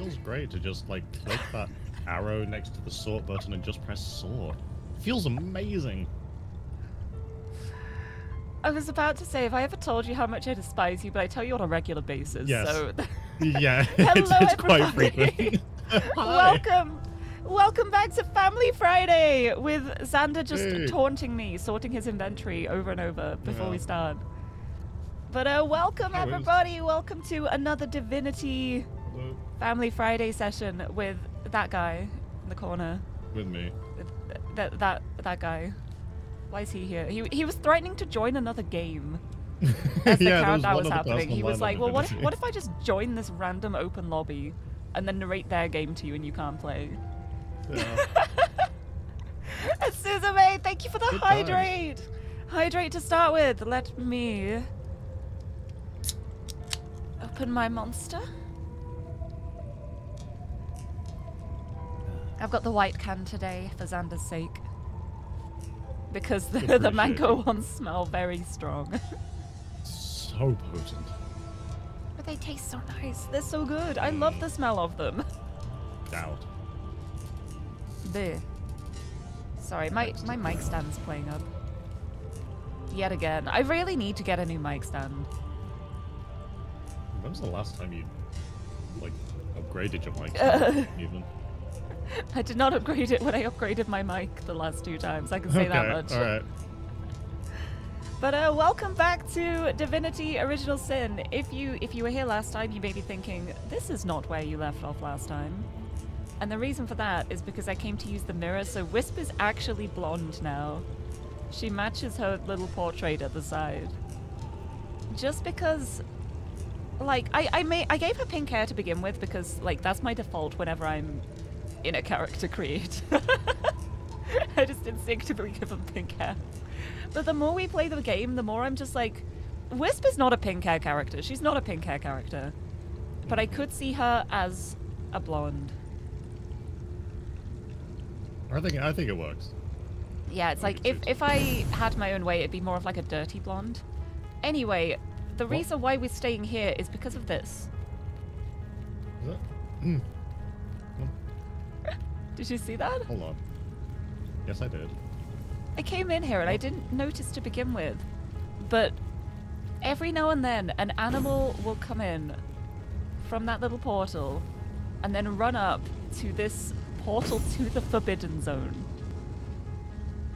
feels great to just like click that arrow next to the sort button and just press sort. feels amazing. I was about to say, if I ever told you how much I despise you, but I tell you on a regular basis. Yes. So, Yeah, Hello, it's, it's quite frequent. Welcome, welcome back to Family Friday with Xander just Hey. taunting me, sorting his inventory over and over before Yeah. we start. But uh, welcome How is- everybody, welcome to another Divinity Family Friday session with that guy in the corner. With me. That that that guy. Why is he here? He he was threatening to join another game. as the yeah, was countdown was other happening. He was like, "Well, what if what if I just join this random open lobby and then narrate their game to you and you can't play?" Yeah. Suzume, thank you for the Good hydrate. Hydrate to start with. Let me open my monster. I've got the white can today for Xander's sake. Because the, the mango it. ones smell very strong. so potent. but they taste so nice. They're so good. I love the smell of them. Doubt. There. Sorry, my, my mic stand's playing up. Yet again. I really need to get a new mic stand. When was the last time you like upgraded your mic? Uh. even. I did not upgrade it when I upgraded my mic the last two times. I can say that okay, much. all right. But uh, welcome back to Divinity Original Sin. If you if you were here last time, you may be thinking this is not where you left off last time. And the reason for that is because I came to use the mirror. So Wisp is actually blonde now. She matches her little portrait at the side. Just because, like, I I may I gave her pink hair to begin with because like that's my default whenever I'm in a character create. I just instinctively give them pink hair. But the more we play the game, the more I'm just like, Wisp is not a pink hair character. She's not a pink hair character. But I could see her as a blonde. I think I think it works. Yeah, it's I like if, if I had my own way, it'd be more of like a dirty blonde. Anyway, the What? reason why we're staying here is because of this. Did you see that? Hold on. Yes, I did. I came in here and I didn't notice to begin with, but every now and then an animal will come in from that little portal and then run up to this portal to the Forbidden Zone.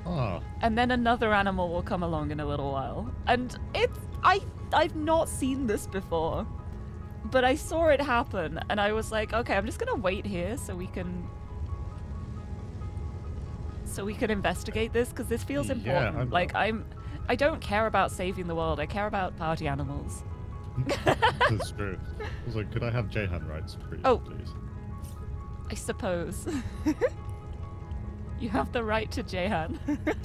Ah, And then another animal will come along in a little while. And it's I I've not seen this before. But I saw it happen and I was like, okay, I'm just gonna wait here so we can so we can investigate this because this feels Yeah, important. I'm- like I'm I don't care about saving the world, I care about party animals. that's true. I was like, could I have Jahan rights, please? Oh. please? I suppose. you have the right to Jahan.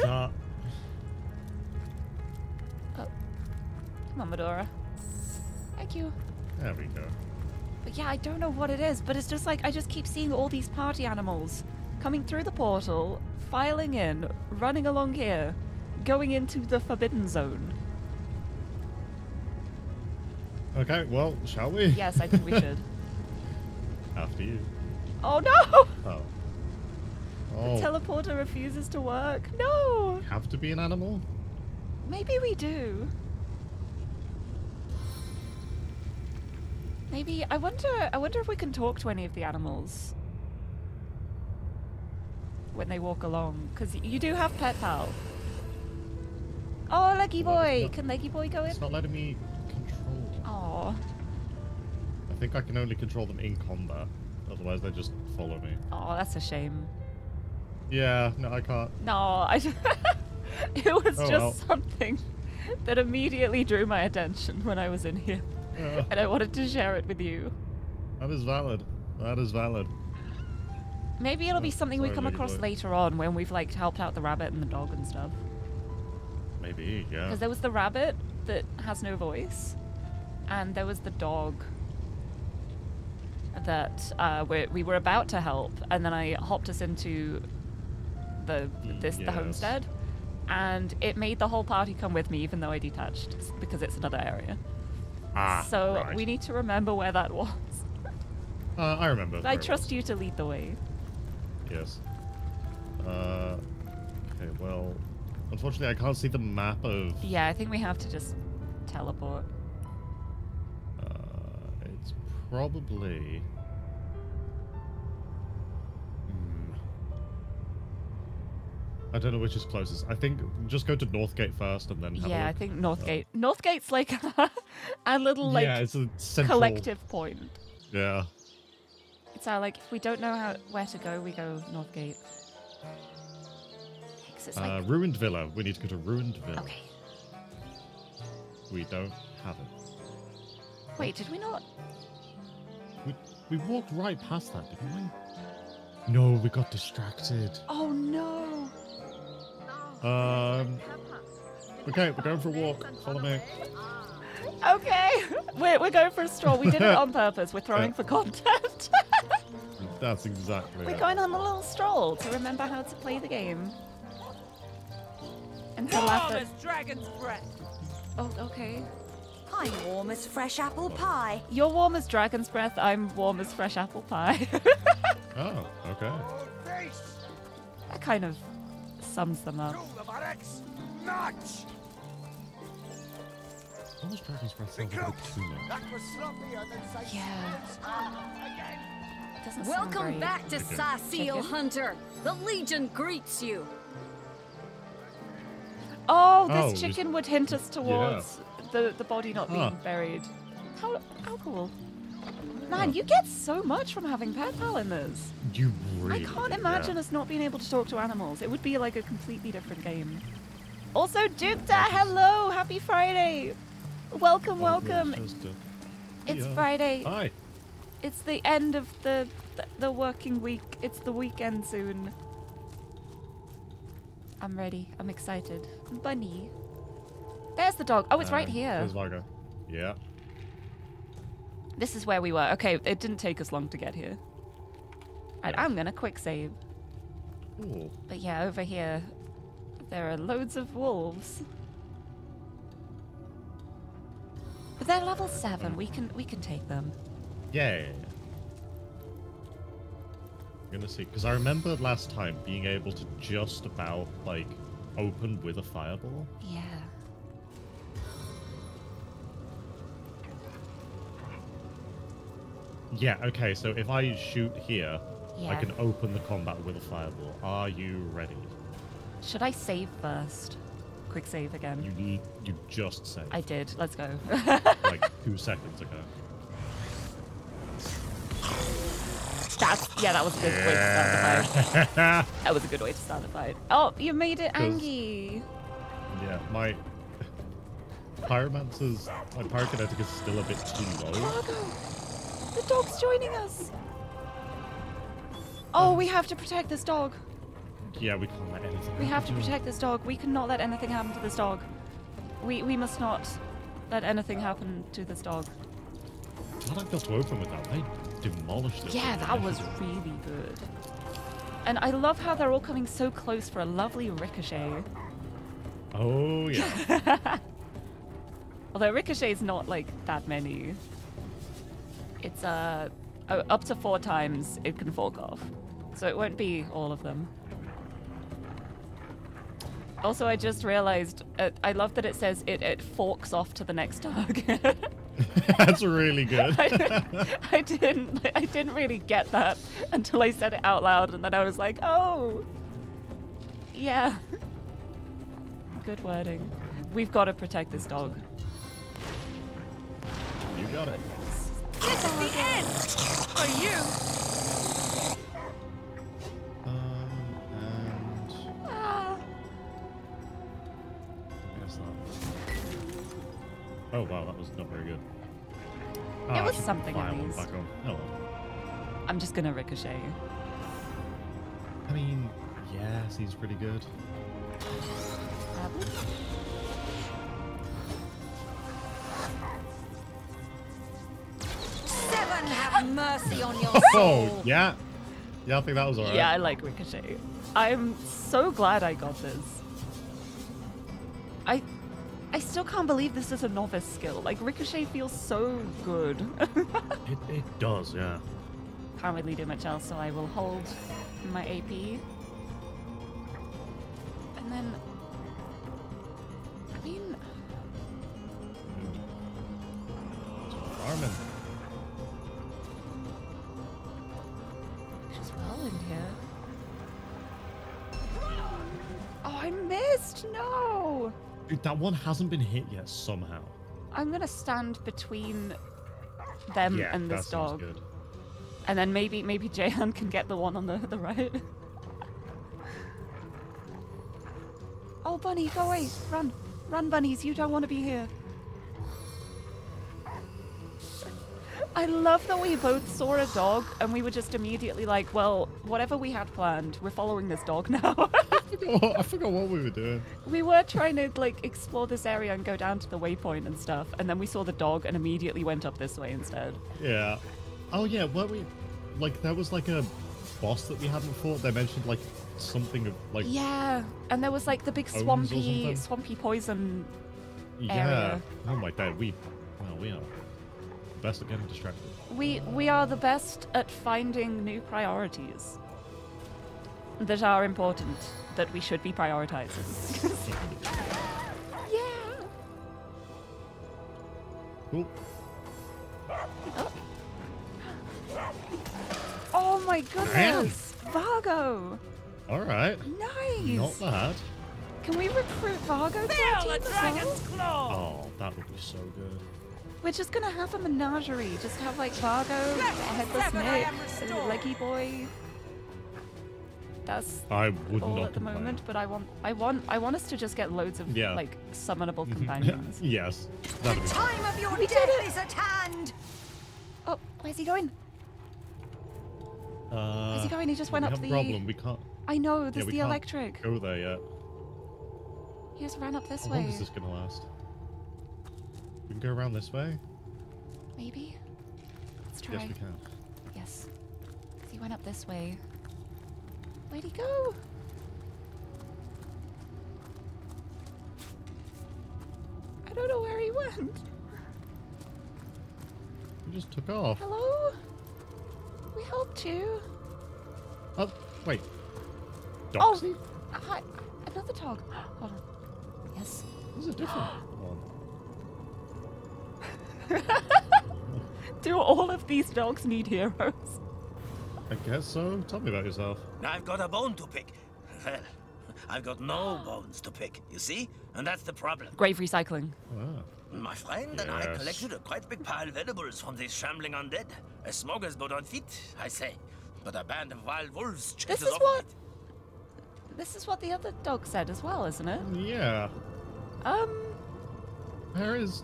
Ah, Come on, Madora. Thank you. there we go. But yeah, I don't know what it is, but it's just like I just keep seeing all these party animals coming through the portal, filing in, running along here, going into the forbidden zone. Okay, well, shall we? Yes, I think we should. After you. Oh no! Oh. The Oh, teleporter refuses to work. No! have to be an animal? Maybe we do. Maybe I wonder I wonder if we can talk to any of the animals when they walk along cuz you do have pet pal. Oh, Leggy Well, it's boy. not- Can Leggy boy go in? It's not letting me control. Oh. I think I can only control them in combat. Otherwise, they just follow me. Oh, that's a shame. Yeah, no, I can't. No, I It was Oh, just well. something that immediately drew my attention when I was in here, Uh, and I wanted to share it with you. that is valid. That is valid. Maybe it'll be Oh, something we come across Boy. later on when we've like helped out the rabbit and the dog and stuff. Maybe, yeah. Because there was the rabbit that has no voice, and there was the dog that uh, we, we were about to help, and then I hopped us into the this the homestead, and it made the whole party come with me, even though I detached because it's another area. Ah, so right. we need to remember where that was. Uh, I remember. I trust you to lead the way. Yes. Uh, okay, well, unfortunately, I can't see the map of. Yeah, I think we have to just teleport. Uh, it's probably. Hmm. I don't know which is closest. I think just go to Northgate first and then have a Yeah, I think Northgate. Northgate's like a little like yeah, it's a central. collective point. Yeah. It's our like if we don't know how where to go, we go Northgate. it's like Uh, ruined Villa. We need to go to Ruined Villa. okay. We don't have it. Wait, did we not? We, we walked right past that, didn't we? No, we got distracted. Oh no! Um. Okay, we're going for a walk. Follow me. Okay, we're we're going for a stroll. We did it on purpose. We're throwing Yeah. for content. That's exactly we're it. going on a little stroll to remember how to play the game. And to laugh at. dragon's breath. Oh, okay. I'm warm as fresh apple pie. You're warm as dragon's breath. I'm warm as fresh apple pie. Oh, okay. that kind of sums them up. Almost Dragon's Breath sounds like a bit too. Yeah. It Welcome back to Okay. Hunter. The Legion greets you. Oh, Oh, this just- chicken would hint us towards the, the body not being buried. How, how cool. Man, you get so much from having pet pal in this. You really. I can't imagine yeah. us not being able to talk to animals. It would be like a completely different game. Also, Dukta, hello! Happy Friday! Welcome, Oh, welcome. uh, It's yeah. Friday. Hi. It's the end of the, the the working week. It's the weekend soon. I'm ready. I'm excited. Bunny. There's the dog. Oh, it's right Um, here. There's Vargo. Yeah. This is where we were. Okay, it didn't take us long to get here. Right, I'm gonna quick save. Cool. But yeah, over here, there are loads of wolves. But they're level seven. We can we can take them. Yeah. I'm gonna see, because I remember last time being able to just about like open with a fireball. Yeah. Yeah. Okay. So if I shoot here, yeah. I can open the combat with a fireball. Are you ready? Should I save first? Quick save again. You need. You just saved. I did. Let's go. like two seconds ago. That's yeah. That was a good way to start the fight. That was a good way to start the fight. Oh, you made it, Angie. Yeah. My pyromancer's my pyrokinetic is still a bit too low. Margot, the dog's joining us. Oh, we have to protect this dog. Yeah, we can't let anything. We have to protect this dog. We cannot let anything happen to this dog. We we must not let anything happen to this dog. Glad I got open with that. They demolished it. Yeah, that was really good. And I love how they're all coming so close for a lovely ricochet. Oh yeah. Although ricochet's not like that many. It's uh up to four times it can fork off. So it won't be all of them. Also, I just realized uh, I love that it says it, it forks off to the next target. That's really good. I, I didn't I didn't really get that until I said it out loud and then I was like, "Oh. Yeah." Good wording. We've got to protect this dog. you got it. This is the end for you. Where's that? Oh wow, that was not very good. Ah, It was something at Fire least. back on. Oh well. I'm just going to ricochet. I mean, yeah, seems pretty good. Apple? Seven have mercy on your soul. Oh yeah, yeah. I think that was alright. Yeah, I like ricochet. I'm so glad I got this. I I still can't believe this is a novice skill. Like ricochet feels so good. It, it does, yeah. can't really do much else, so I will hold my AP. And then, I mean, Farming. She's well in here. Oh, I missed! No! That one hasn't been hit yet somehow. I'm gonna stand between them yeah, and this dog. good. And then maybe maybe Jahan can get the one on the, the right. Oh, Bunny, go away! Run! Run, bunnies! You don't want to be here. I love that we both saw a dog and we were just immediately like, well, whatever we had planned, we're following this dog now. I forgot, I forgot what we were doing. we were trying to like explore this area and go down to the waypoint and stuff, and then we saw the dog and immediately went up this way instead. Yeah. Oh yeah, weren't we? Like there was like a boss that we hadn't fought. They mentioned like something of like Yeah, and there was like the big swampy, swampy poison. yeah. area. Oh my god, we well we are best at getting distracted. We we are the best at finding new priorities that are important that we should be prioritizing. yeah. Cool. Oh, oh my goodness, Vargo. All right. Nice. Not bad. Can we recruit Vargo to our Feel the dragon's well? claw! Oh, that would be so good. We're just gonna have a menagerie. Just have like Vargo, Yes, Headless I Nick. Leggy Boy. That's I would all not at the complain. moment, but I want, I want, I want us to just get loads of Yeah. like summonable companions. yes, that'd. Time of your We death it! is at hand! oh, where's he going? Uh, Where's he going? He just went we up have to a the. problem. We can't. I know. Yeah, There's we the can't electric. Go there yet. He just ran up this How way. long is this gonna last? We can go around this way. Maybe. Let's try. Yes, we can. Yes. he went up this way. Where'd he go? I don't know where he went. We just took off. Hello? We helped you. Oh, wait. Oh, Doxy? hi. Another dog. Hold on. Yes. This is a different one. Do all of these dogs need heroes? I guess so. Tell me about yourself. I've got a bone to pick. Well, I've got no bones to pick, you see? And that's the problem. Grave recycling. Ah. My friend and I collected a quite big pile of edibles from these shambling undead. A smorgasbord on feet, I say. But a band of wild wolves This chases is off what. with it. This is what the other dog said as well, isn't it? Yeah. Um. Where is?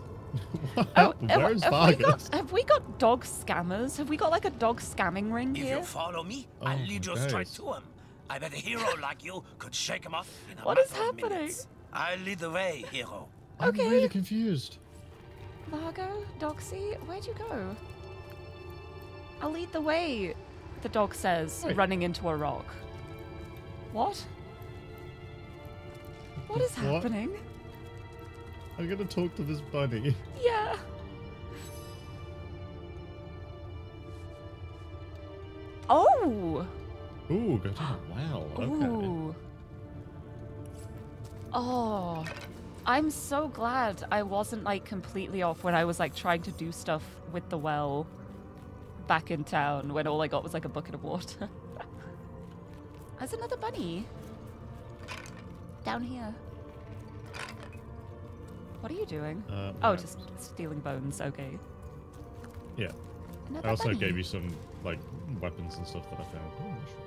What Oh, happened? have, Where's have we got have we got dog scammers? Have we got like a dog scamming ring If here? you follow me, Oh I'll lead you straight to him. I bet a hero like you could shake him off in a What is matter of happening? minutes. I'll lead the way, hero. I'm Okay. really confused. Largo, Doxy, where'd you go? I'll lead the way, the dog says, Wait. running into a rock. What? What is What? happening? I'm gonna talk to this bunny. Yeah. Oh! Ooh, go down a well. Okay. Ooh. Oh. I'm so glad I wasn't like completely off when I was like trying to do stuff with the well back in town when all I got was like a bucket of water. There's another bunny. Down here. What are you doing? Uh, Oh, yeah. just stealing bones. Okay. Yeah. Another I also bunny. gave you some like weapons and stuff that I found. Ooh, mushroom.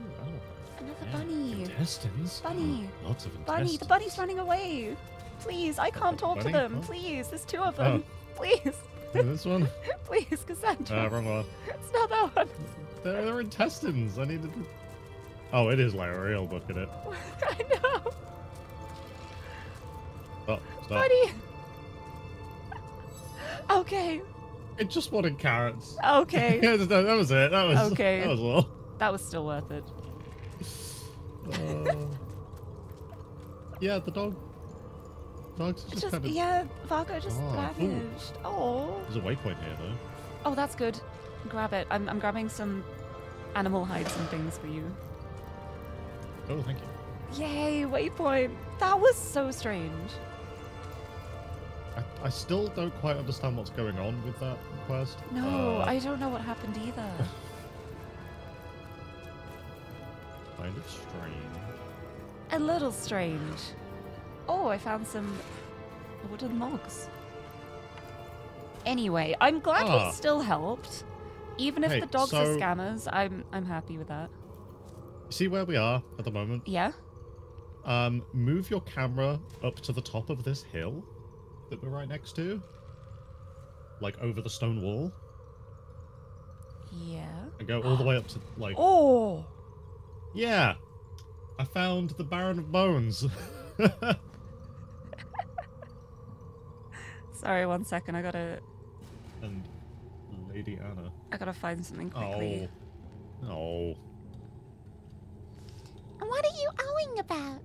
Ooh, owl. Another Yeah, bunny. Intestines. Bunny. Ooh, Lots of intestines. Bunny, the bunny's running away. Please, I can't talk to them. Oh. Please, there's two of them. Please, this one. please, Cassandra. Uh, wrong one. it's not that one. They're, they're intestines. I need To... Oh, it is like a real book in it. I know. Stop. Bunny. okay, It just wanted carrots. okay. That was it. That was Okay. That was all. that was still worth it. Uh, yeah, the dog. Dogs just, just, kind of. yeah, Vargo just Oh, vanished. Oh. There's a waypoint here though. Oh, that's good. Grab it. I'm, I'm grabbing some animal hides and things for you. Oh, thank you. Yay, waypoint. That was so strange. I, I still don't quite understand what's going on with that quest. No, Uh, I don't know what happened either. Kind of strange. A little strange. Oh, I found some wooden logs. Anyway, I'm glad Ah. we still helped. Even if Hey, the dogs are scammers, I'm I'm happy with that. See where we are at the moment? Yeah? Um, move your camera up to the top of this hill that we're right next to. Like over the stone wall. Yeah. And go all the way up to like Oh! Yeah. I found the Baron of Bones. Sorry, one second. I gotta and Lady Anna. I gotta find something quickly. Oh. Oh. What are you owing about?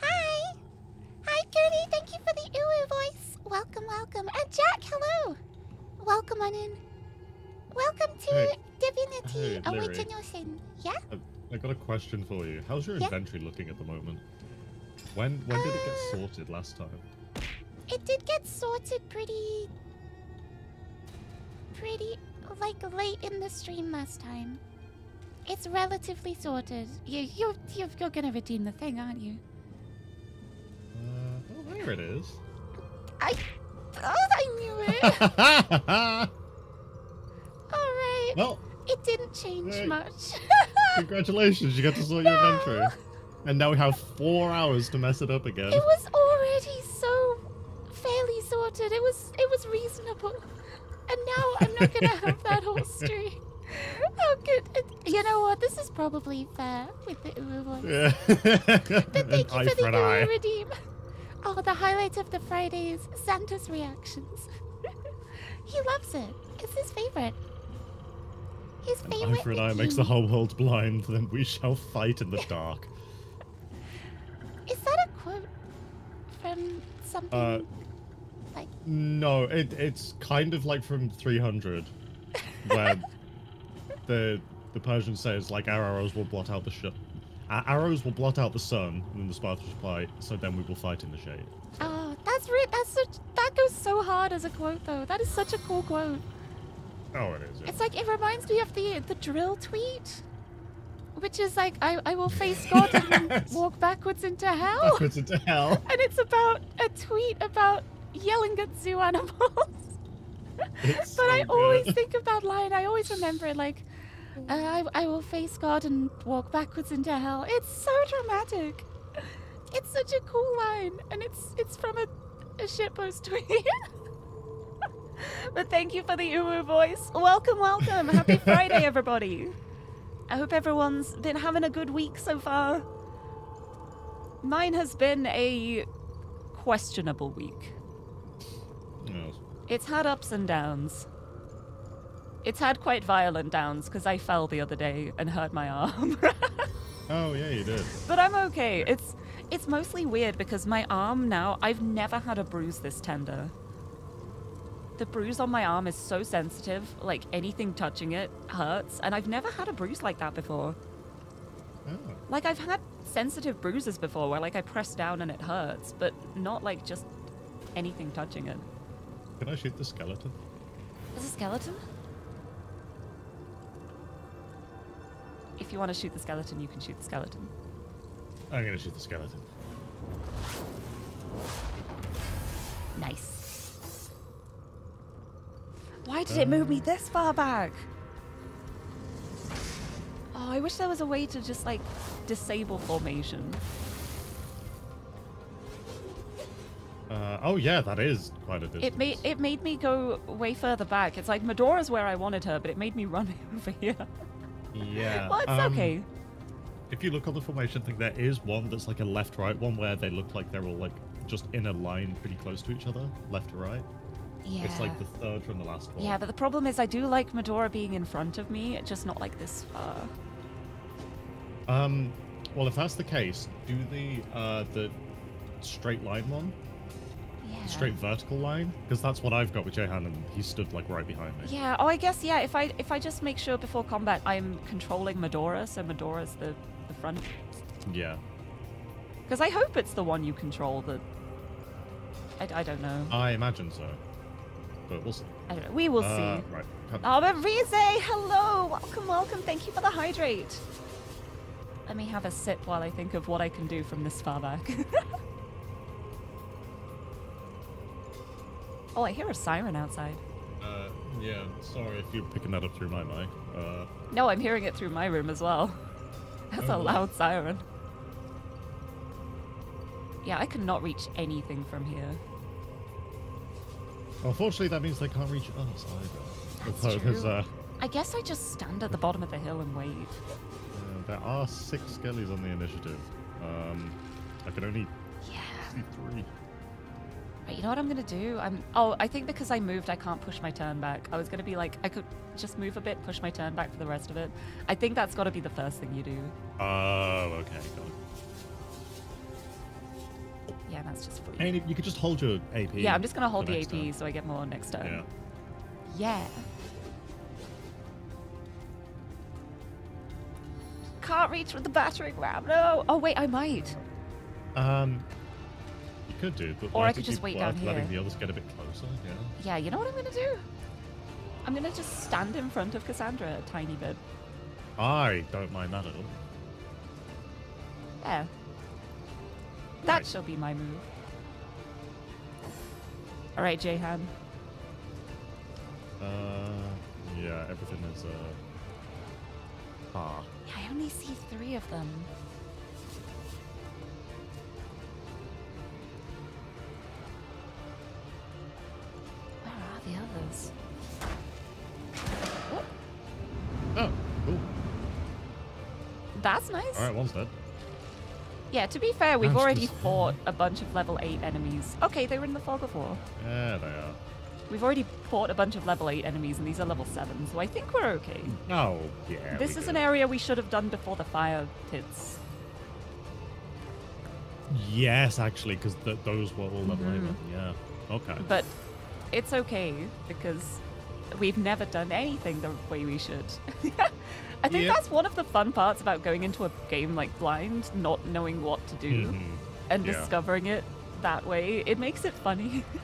Hi! Hi, Gertie. Thank you for the uwu voice. Welcome, welcome. And Jack, hello. Welcome on in. Welcome to Hey. Divinity Hey. Original Sin. Yeah? I, I got a question for you. How's your Yeah? inventory looking at the moment? When when did it get Uh, sorted last time? It did get sorted pretty. pretty. like late in the stream last time. It's relatively sorted. You, you, you, you're gonna redeem the thing, aren't you? There it is. I. thought I knew it! Alright. well, It didn't change Hey. much. congratulations, you got to sort your No. inventory. And now we have four hours to mess it up again. it was already so fairly sorted. It was it was reasonable. And now I'm not gonna have that whole stream. Oh good. You know what? This is probably fair with the Uwu voice. Yeah. But An thank you for the. Uwu redeem. Oh, the highlight of the Friday is Santa's reactions. he loves it. It's his favorite. His An favorite. eye for an eye makes the whole world blind, then we shall fight in the dark. Is that a quote from something Uh, like? No, it, it's kind of like from 300, where the the Persian says like our arrows will blot out the sh- our arrows will blot out the sun, and then the Spartans reply, so then we will fight in the shade. Oh, that's re- that's such that goes so hard as a quote though. That is such a cool quote. Oh, it is. Yeah. It's like it reminds me of the the drill tweet, which is like I I will face God and walk backwards into hell, Backwards into hell. and it's about a tweet about yelling at zoo animals. But I so always think of that line. I always remember it like, Uh, I, I will face God and walk backwards into hell. It's so dramatic. It's such a cool line, and it's it's from a, a shitpost tweet. But thank you for the Uwu voice. Welcome, welcome. Happy Friday, everybody. I hope everyone's been having a good week so far. Mine has been a questionable week. Yes. It's had ups and downs. It's had quite violent downs because I fell the other day and hurt my arm. Oh yeah, you did. but I'm okay. It's it's mostly weird because my arm now, I've never had a bruise this tender. The bruise on my arm is so sensitive, like anything touching it hurts, and I've never had a bruise like that before. Oh. Like I've had sensitive bruises before where like I press down and it hurts, but not like just anything touching it. Can I shoot the skeleton? Is a skeleton? If you want to shoot the skeleton, you can shoot the skeleton. I'm gonna shoot the skeleton. Nice. Why did it move me this far back? Oh, I wish there was a way to just like disable formation. Uh, oh yeah, that is quite a distance. It made it made me go way further back. It's like Madora's where I wanted her, but it made me run over here. Yeah. well, it's um, okay. If you look on the formation thing, there is one that's like a left-right one where they look like they're all like just in a line pretty close to each other, left to right. Yeah. It's like the third from the last one. Yeah, but the problem is I do like Madora being in front of me, just not like this far. Um, well, if that's the case, do the uh the straight line one, Yeah. straight vertical line? Because that's what I've got with Jahan, and he stood like right behind me. Yeah. Oh, I guess yeah. If I if I just make sure before combat I'm controlling Madora, so Madora's the the front. Yeah. Because I hope it's the one you control. The. I, I don't know. I imagine so. But we'll see. I don't know. We will Uh, see. Right. Oh, but Rize, hello! Welcome, welcome. Thank you for the hydrate. Let me have a sip while I think of what I can do from this far back. oh, I hear a siren outside. Uh, yeah, sorry if you're picking that up through my mic. Uh, No, I'm hearing it through my room as well. That's a Oh, loud siren. Yeah, I cannot reach anything from here. unfortunately, that means they can't reach us either. That's true. uh, I guess I just stand at the bottom of the hill and wait. uh, there are six skellies on the initiative. Um, I can only Yeah. see three. Right, you know what I'm gonna do? I'm. Oh, I think because I moved, I can't push my turn back. I was gonna be like, I could just move a bit, push my turn back for the rest of it. I think that's got to be the first thing you do. Oh, okay. Got it. Yeah, that's just free. And you could just hold your AP. yeah, I'm just gonna hold the AP turn. so I get more next turn. Yeah. Yeah. Can't reach with the battering ram. No. Oh wait, I might. Um, you could do, but Or I could just wait down letting here. the others get a bit closer. Yeah. Yeah, you know what I'm gonna do? I'm gonna just stand in front of Cassandra a tiny bit. I don't mind that at all. There. That Right. shall be my move. All right, Jahan. Uh, yeah, everything is uh. Ah. Yeah, I only see three of them. Are the others? Oh, Oh, cool. that's nice. All right, one's dead. Yeah, to be fair, we've That's already just- fought a bunch of level 8 enemies. Okay, they were in the fog of war. Yeah, they are. We've already fought a bunch of level 8 enemies, and these are level 7, so I think we're okay. Oh, yeah. this is do. an area we should have done before the fire pits. Yes, actually, because th- those were all level Mhm. eight. Yeah. Okay. But it's okay because we've never done anything the way we should. I think Yeah. that's one of the fun parts about going into a game like blind, not knowing what to do Mhm. and yeah. discovering it that way. It makes it funny.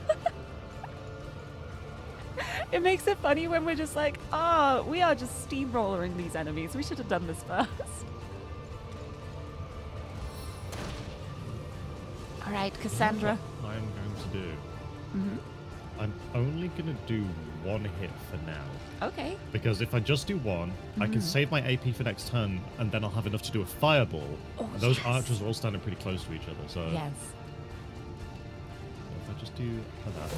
it makes it funny when we're just like, ah, we are just steamrolling these enemies. We should have done this first. All right, Cassandra. I'm going to do. hmm I'm only going to do one hit for now. Okay. Because if I just do one, I can Mhm. save my AP for next turn, and then I'll have enough to do a fireball. Oh, and those yes. archers are all standing pretty close to each other, so Yes. if I just do that,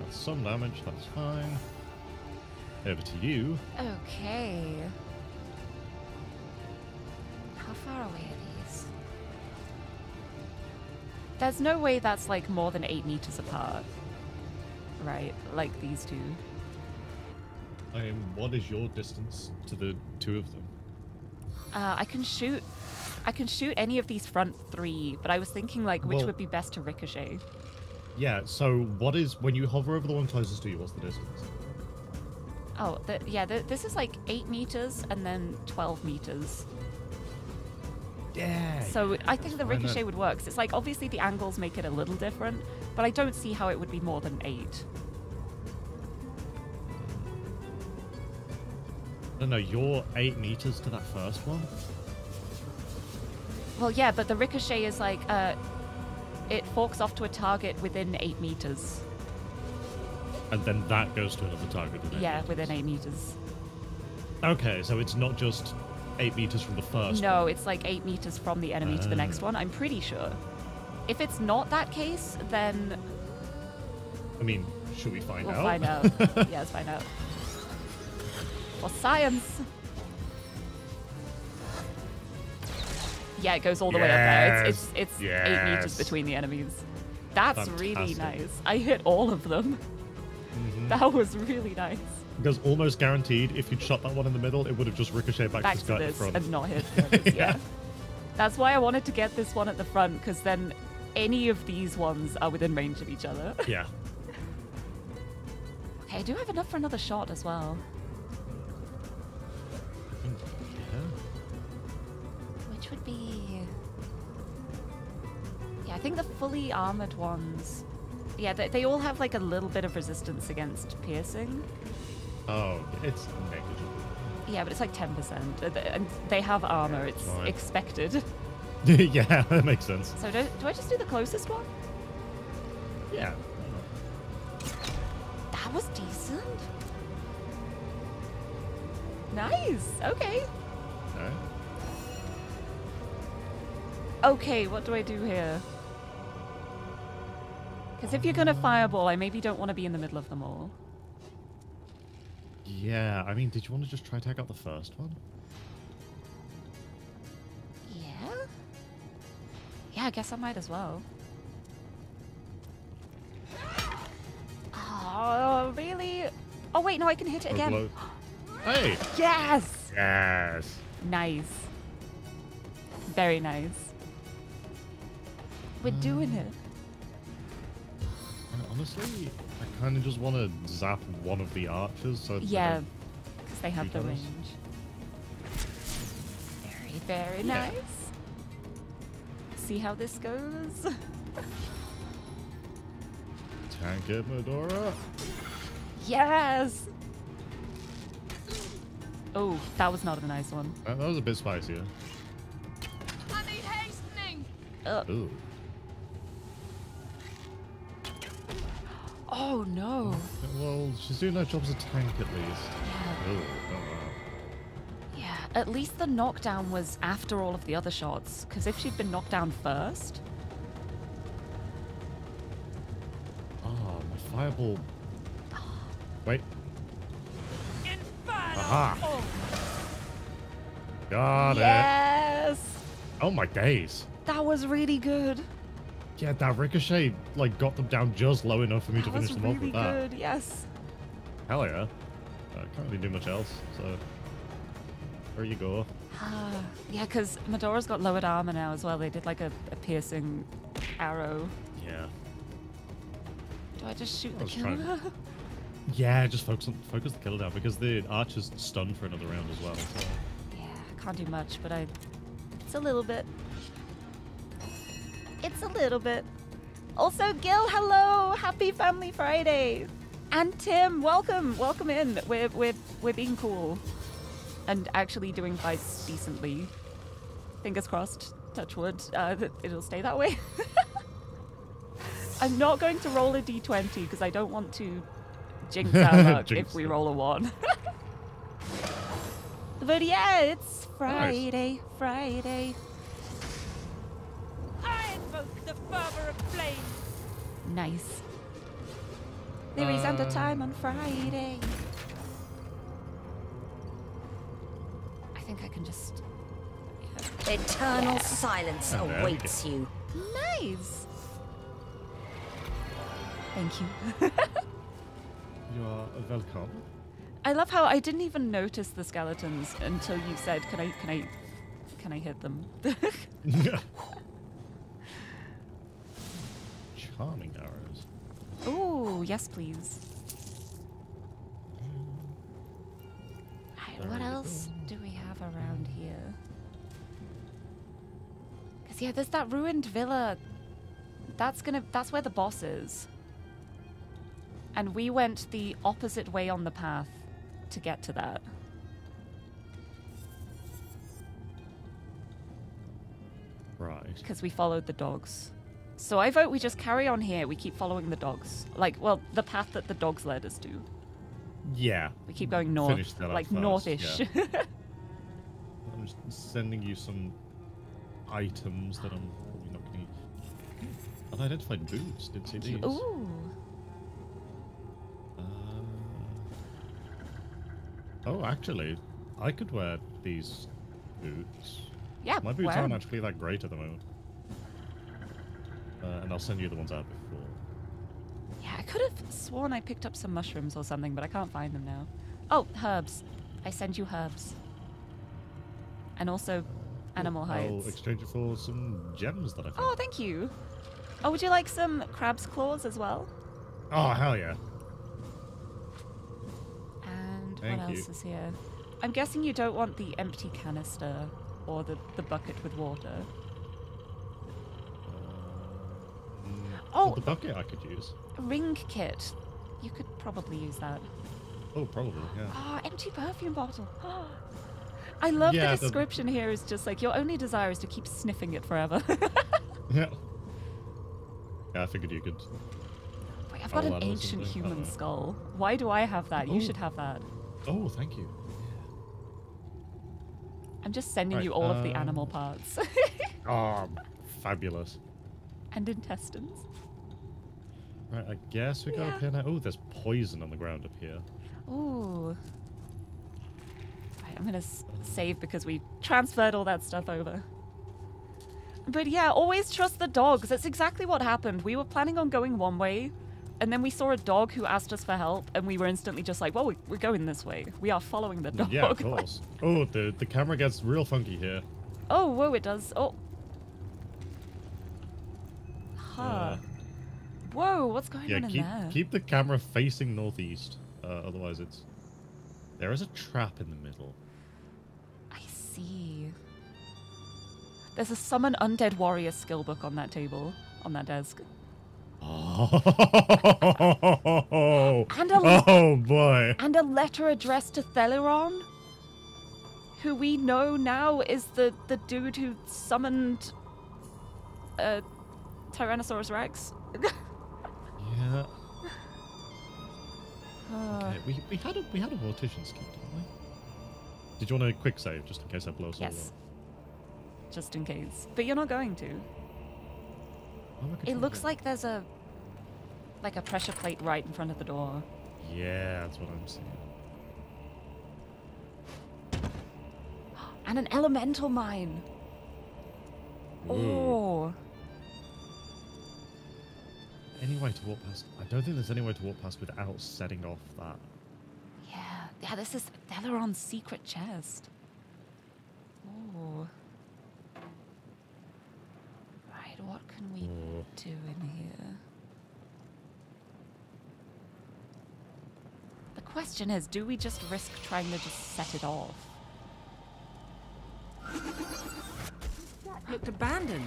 that's some damage. That's fine. Over to you. Okay. How far away There's no way that's like more than eight meters apart. Right? Like these two. Um, what is your distance to the two of them? Uh, I can shoot. I can shoot any of these front three, but I was thinking like which Well- would be best to ricochet. Yeah. So what is when you hover over the one closest to you? What's the distance? Oh, the, yeah. The, this is like eight meters and then twelve meters. Yeah. So I think the Why not? ricochet would work. 'cause it's like obviously the angles make it a little different, but I don't see how it would be more than eight. No, no, you're eight meters to that first one. Well, yeah, but the ricochet is like uh, it forks off to a target within eight meters. And then that goes to another target. within Yeah, meters. within eight meters. Okay, so it's not just eight meters from the first. No, it's like eight meters from the enemy to the next Ah. one. I'm pretty sure. If it's not that case, then. I mean, should we find we'll out? find out. yeah, let's find out. For science. Yeah, it goes all the way up there. It's it's, it's eight meters between the enemies. That's really nice. I hit all of them. Mhm. That was really nice. Because almost guaranteed, if you'd shot that one in the middle, it would have just ricocheted back, Back to to this front. and not hit yeah. Yeah. That's why I wanted to get this one at the front, because then any of these ones are within range of each other. Yeah. Okay, I do have enough for another shot as well. yeah. Which would be. Yeah, I think the fully armored ones. Yeah, they, they all have like a little bit of resistance against piercing. Oh, it's negligible. Yeah, but it's like 10%. uh, And they have armor, it's Fine. expected. yeah, that makes sense. So do, do I just do the closest one? Yeah. That was decent. Nice. Okay. Alright. Okay, what do I do here? Because if you're gonna fireball, I maybe don't want to be in the middle of them all. Yeah, I mean, did you want to just try to take out the first one? Yeah? Yeah, I guess I might as well. Oh, really? Oh, wait, no, I can hit it again. Hey! Yes! Yes! Nice. Very nice. We're doing it. Uh, Honestly, I kind of just want to zap one of the archers so that Yeah, because they have the range. Very, very Yeah. nice. See how this goes? Tank it, Madora. Yes! Oh, that was not a nice one. That, that was a bit spicier. I need hastening. Uh, Ooh. Oh no. Well, she's doing her job as a tank at least. Yeah, Ooh, oh wow. yeah. At least the knockdown was after all of the other shots, because if she'd been knocked down first, Oh, my fireball. Wait. Inferno. Aha. Oh, Got it. yes, Oh my days. that was really good. Yeah, that ricochet like got them down just low enough for me That to finish them off really with that. good. Yes. Hell yeah. I can't really do much else, so there you go. Ah, yeah, because Madora's got lowered armor now as well. They did like a, a piercing arrow. Yeah. Do I just shoot I the killer? Yeah, just focus on focus the killer down because the archer's stunned for another round as well. So. yeah, I can't do much, but I. It's a little bit. It's a little bit. Also, Gil, hello! Happy Family Friday! And Tim, welcome, welcome in. We're we're we're being cool, and actually doing fights decently. Fingers crossed. Touch wood. Uh, it'll stay that way. I'm not going to roll a d20 because I don't want to jinx our luck Jinx if we roll a one. but yeah, it's Friday, Friday. I invoke the fervor of flame. Nice. There is under Uh, time on Friday. I think I can just. Eternal silence Oh, awaits you. Nice. Thank you. You are welcome. I love how I didn't even notice the skeletons until you said, "Can I? Can I? Can I hit them?" Charming arrows. Ooh, yes, please. Alright, what else do we have around here? Cause yeah, there's that ruined villa. That's gonna. That's where the boss is. And we went the opposite way on the path to get to that. Right. because we followed the dogs. So I vote we just carry on here. We keep following the dogs. Like, well, the path that the dogs led us to. Yeah. We keep going north, like first, northish. yeah. I'm just sending you some items that I'm probably not going to. I've identified boots. Did see these. Ooh, Uh, oh, actually, I could wear these boots. yeah. My boots aren't actually that great at the moment. Uh, and I'll send you the ones I had before. Yeah, I could have sworn I picked up some mushrooms or something, but I can't find them now. Oh, herbs. I send you herbs. And also animal hides. I'll exchange it for some gems that I found. Oh, thank you. Oh, would you like some crab's claws as well? Oh, hell yeah. And Thank what else you. is here? I'm guessing you don't want the empty canister or the, the bucket with water. Oh, Oh, the bucket I could use. ring kit. You could probably use that. Oh, probably, yeah. Ah, empty perfume bottle. I love Yeah, the the- description here is just like your only desire is to keep sniffing it forever. Yeah. Yeah, I figured you could. Wait, I've got an ancient human don't skull. Why do I have that? You Oh. should have that. Oh, thank you. I'm just sending Right, you all of the um, animal parts Oh, fabulous. and intestines. Right, I guess we got Yeah. up here now. Oh, there's poison on the ground up here. Ooh. Right, I'm gonna save because we transferred all that stuff over. But yeah, always trust the dogs. That's exactly what happened. We were planning on going one way, and then we saw a dog who asked us for help, and we were instantly just like, "Well, we- we're going this way. We are following the dog." Yeah, of course. oh, the the camera gets real funky here. oh, whoa, it does. Oh. Huh. Uh, Whoa, what's going yeah, on in keep there? keep the camera facing northeast. Uh, otherwise, it's there is a trap in the middle. I see. There's a summon undead warrior skill book on that table, on that desk. Oh, And a oh boy. and a letter addressed to Thelyron, who we know now is the the dude who summoned uh, Tyrannosaurus Rex. Yeah. Uh, Okay, we, we had a we had a mortician's key, didn't we? Did you want a quick save just in case I blow us all yes. up? Just in case. But you're not going to. Oh, It looks that. like there's a like a pressure plate right in front of the door. Yeah, that's what I'm seeing. And an elemental mine. Oh. Any way to walk past? I don't think there's any way to walk past without setting off that. Yeah. Yeah, this is Thelyron's secret chest. Oh. Right, what can we Oh. do in here? The question is, do we just risk trying to just set it off? Looked abandoned,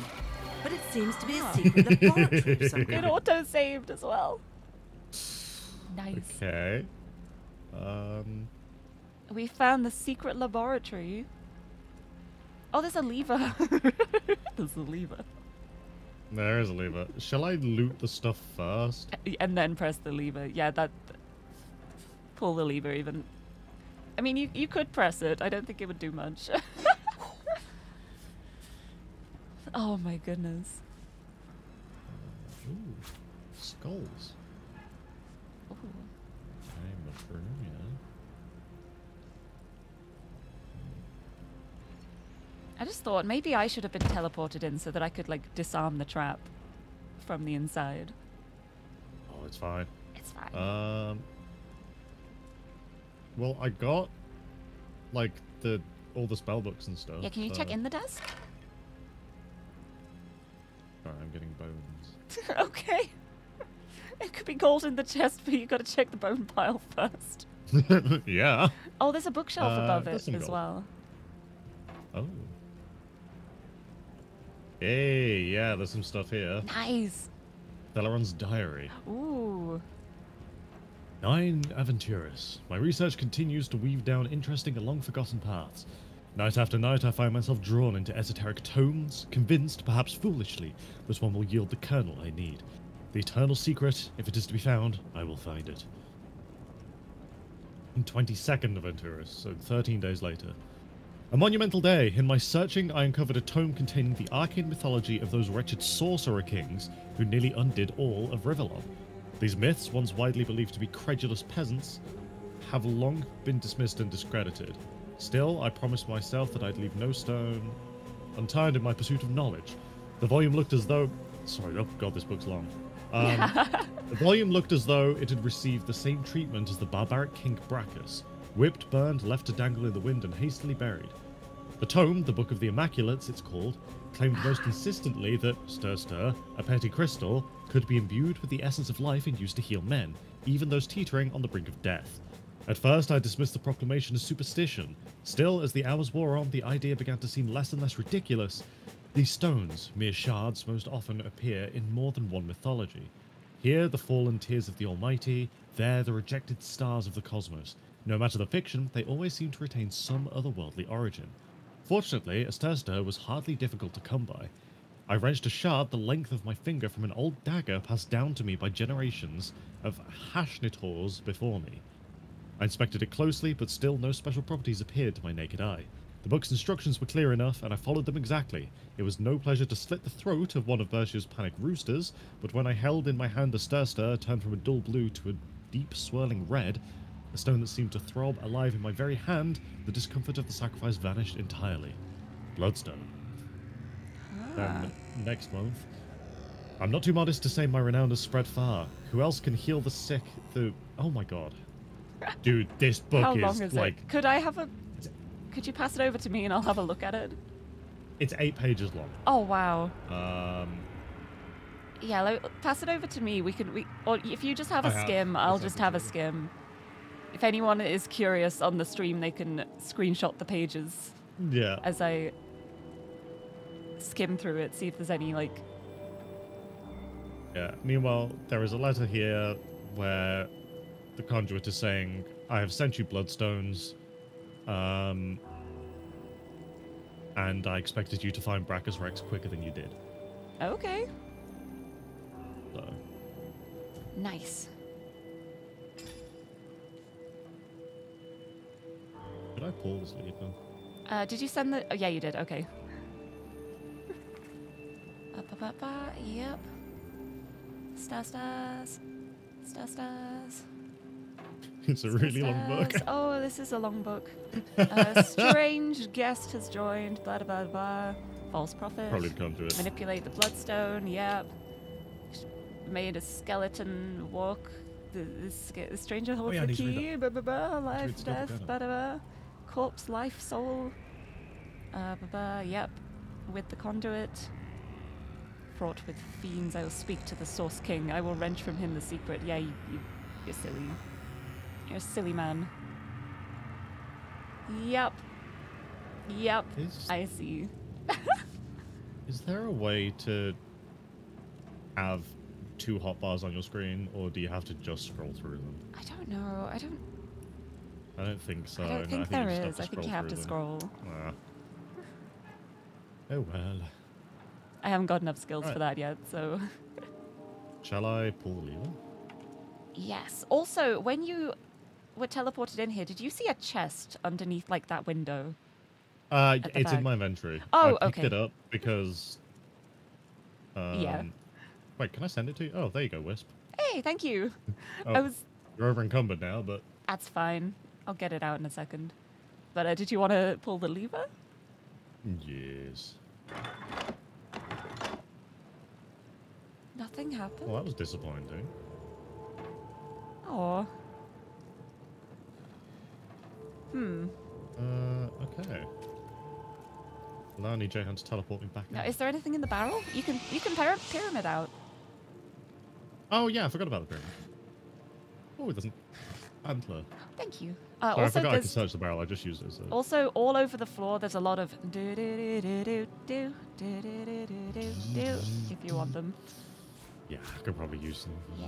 but it seems to be a secret laboratory of some It kind. auto saved as well. Nice. Okay. Um. We found the secret laboratory. Oh, there's a lever. there's a lever. There is a lever. Shall I loot the stuff first? And then press the lever. Yeah, that. Pull the lever even. I mean, you, you could press it. I don't think it would do much. oh my goodness. Ooh, skulls. Ooh. Okay, mushroom, yeah. I just thought maybe I should have been teleported in so that I could, like, disarm the trap from the inside. Oh, it's fine. It's fine. Um. Well, I got like the all the spell books and stuff. yeah, can you check uh, in the desk? Sorry, I'm getting bones. okay. It could be gold in the chest, but you gotta check the bone pile first. yeah. Oh, there's a bookshelf Uh, above it as gold. well. Oh. Hey, yeah, there's some stuff here. Nice. Thelyron's diary. Ooh. Nine Aventurus. My research continues to weave down interesting and long forgotten paths. Night after night, I find myself drawn into esoteric tomes, convinced, perhaps foolishly, that one will yield the kernel I need. The eternal secret, if it is to be found, I will find it. In 22nd Aventurus, so 13 days later. A monumental day. In my searching, I uncovered a tome containing the arcane mythology of those wretched sorcerer kings who nearly undid all of Rivellon. These myths, once widely believed to be credulous peasants, have long been dismissed and discredited. Still, I promised myself that I'd leave no stone unturned in my pursuit of knowledge. The volume looked as though. Sorry, oh god, this book's long. Um, the volume looked as though it had received the same treatment as the barbaric king Braccus whipped, burned, left to dangle in the wind, and hastily buried. The tome, the Book of the Immaculates, it's called, claimed most consistently that Stir Stir, a petty crystal, could be imbued with the essence of life and used to heal men, even those teetering on the brink of death. At first, I dismissed the proclamation as superstition. Still, as the hours wore on, the idea began to seem less and less ridiculous. These stones, mere shards, most often appear in more than one mythology. Here, the fallen tears of the Almighty, there, the rejected stars of the cosmos. No matter the fiction, they always seem to retain some otherworldly origin. Fortunately, Astursta was hardly difficult to come by. I wrenched a shard the length of my finger from an old dagger passed down to me by generations of Hashnitors before me. I inspected it closely, but still no special properties appeared to my naked eye. The book's instructions were clear enough, and I followed them exactly. It was no pleasure to slit the throat of one of Bercia's panic roosters, but when I held in my hand a stir stir turned from a dull blue to a deep swirling red, a stone that seemed to throb alive in my very hand, the discomfort of the sacrifice vanished entirely. Bloodstone. Ah. Then, next month. I'm not too modest to say my renown has spread far. Who else can heal the sick? The oh my god, dude, this book How is, long is like it? Could I have a? Could you pass it over to me and I'll have a look at it? it's eight pages long. Oh wow. Um, Yeah, lo- pass it over to me. We can we or if you just have a I skim, I'll I'll just have a skim. If anyone is curious on the stream, they can screenshot the pages yeah, as I skim through it, see if there's any like yeah. Meanwhile, there is a letter here where the conduit is saying, "I have sent you bloodstones, um, and I expected you to find Braccus Rex quicker than you did." okay, So, nice. did I pull this? Uh, did you send the? Oh, yeah, you did. Okay. Ba, ba, ba, Yep. Star stars. Star stars. It's a star really long book. Oh, this is a long book. A strange guest has joined. Blah blah blah. blah. False prophet. Probably the conduit. Manipulate the bloodstone. Yep. Made a skeleton walk. The, the, the stranger holds Oh, yeah, the need to read key. Blah, blah, blah. Life, read Scope of death. Blah, blah, blah. Corpse, life, soul. Uh, blah, blah. Yep. With the conduit. Fraught with fiends, I will speak to the Source King. I will wrench from him the secret. Yeah, you, you, you're silly. You're a silly man. Yep. Yep. Is, I see. is there a way to have two hotbars on your screen, or do you have to just scroll through them? I don't know. I don't. I don't think so. I don't think there just have is. I think you have to them. scroll. Ah. Oh well. I haven't got enough skills for that yet, so. Shall I pull the lever? Yes. Also, when you were teleported in here, did you see a chest underneath like that window? Uh, it's in my inventory. Oh, I picked okay. it up because. Um, Yeah. Wait, can I send it to you? Oh, there you go, Wisp. Hey, thank you. Oh, I was. You're over encumbered now, but That's fine. I'll get it out in a second. But uh, did you want to pull the lever? yes. Nothing happened. Well, that was disappointing. Oh. Hmm. Uh, okay. Now I need to teleport me back. Now, in. is there anything in the barrel? You can you can pyra- pyramid out. Oh yeah, I forgot about the pyramid. Oh, it doesn't. Antler. Thank you. Uh, Sorry, I forgot I could search the barrel. I just used it as a. also all over the floor. There's a lot of do do do do do do do do do if you want them. Yeah, I could probably use them. Yeah.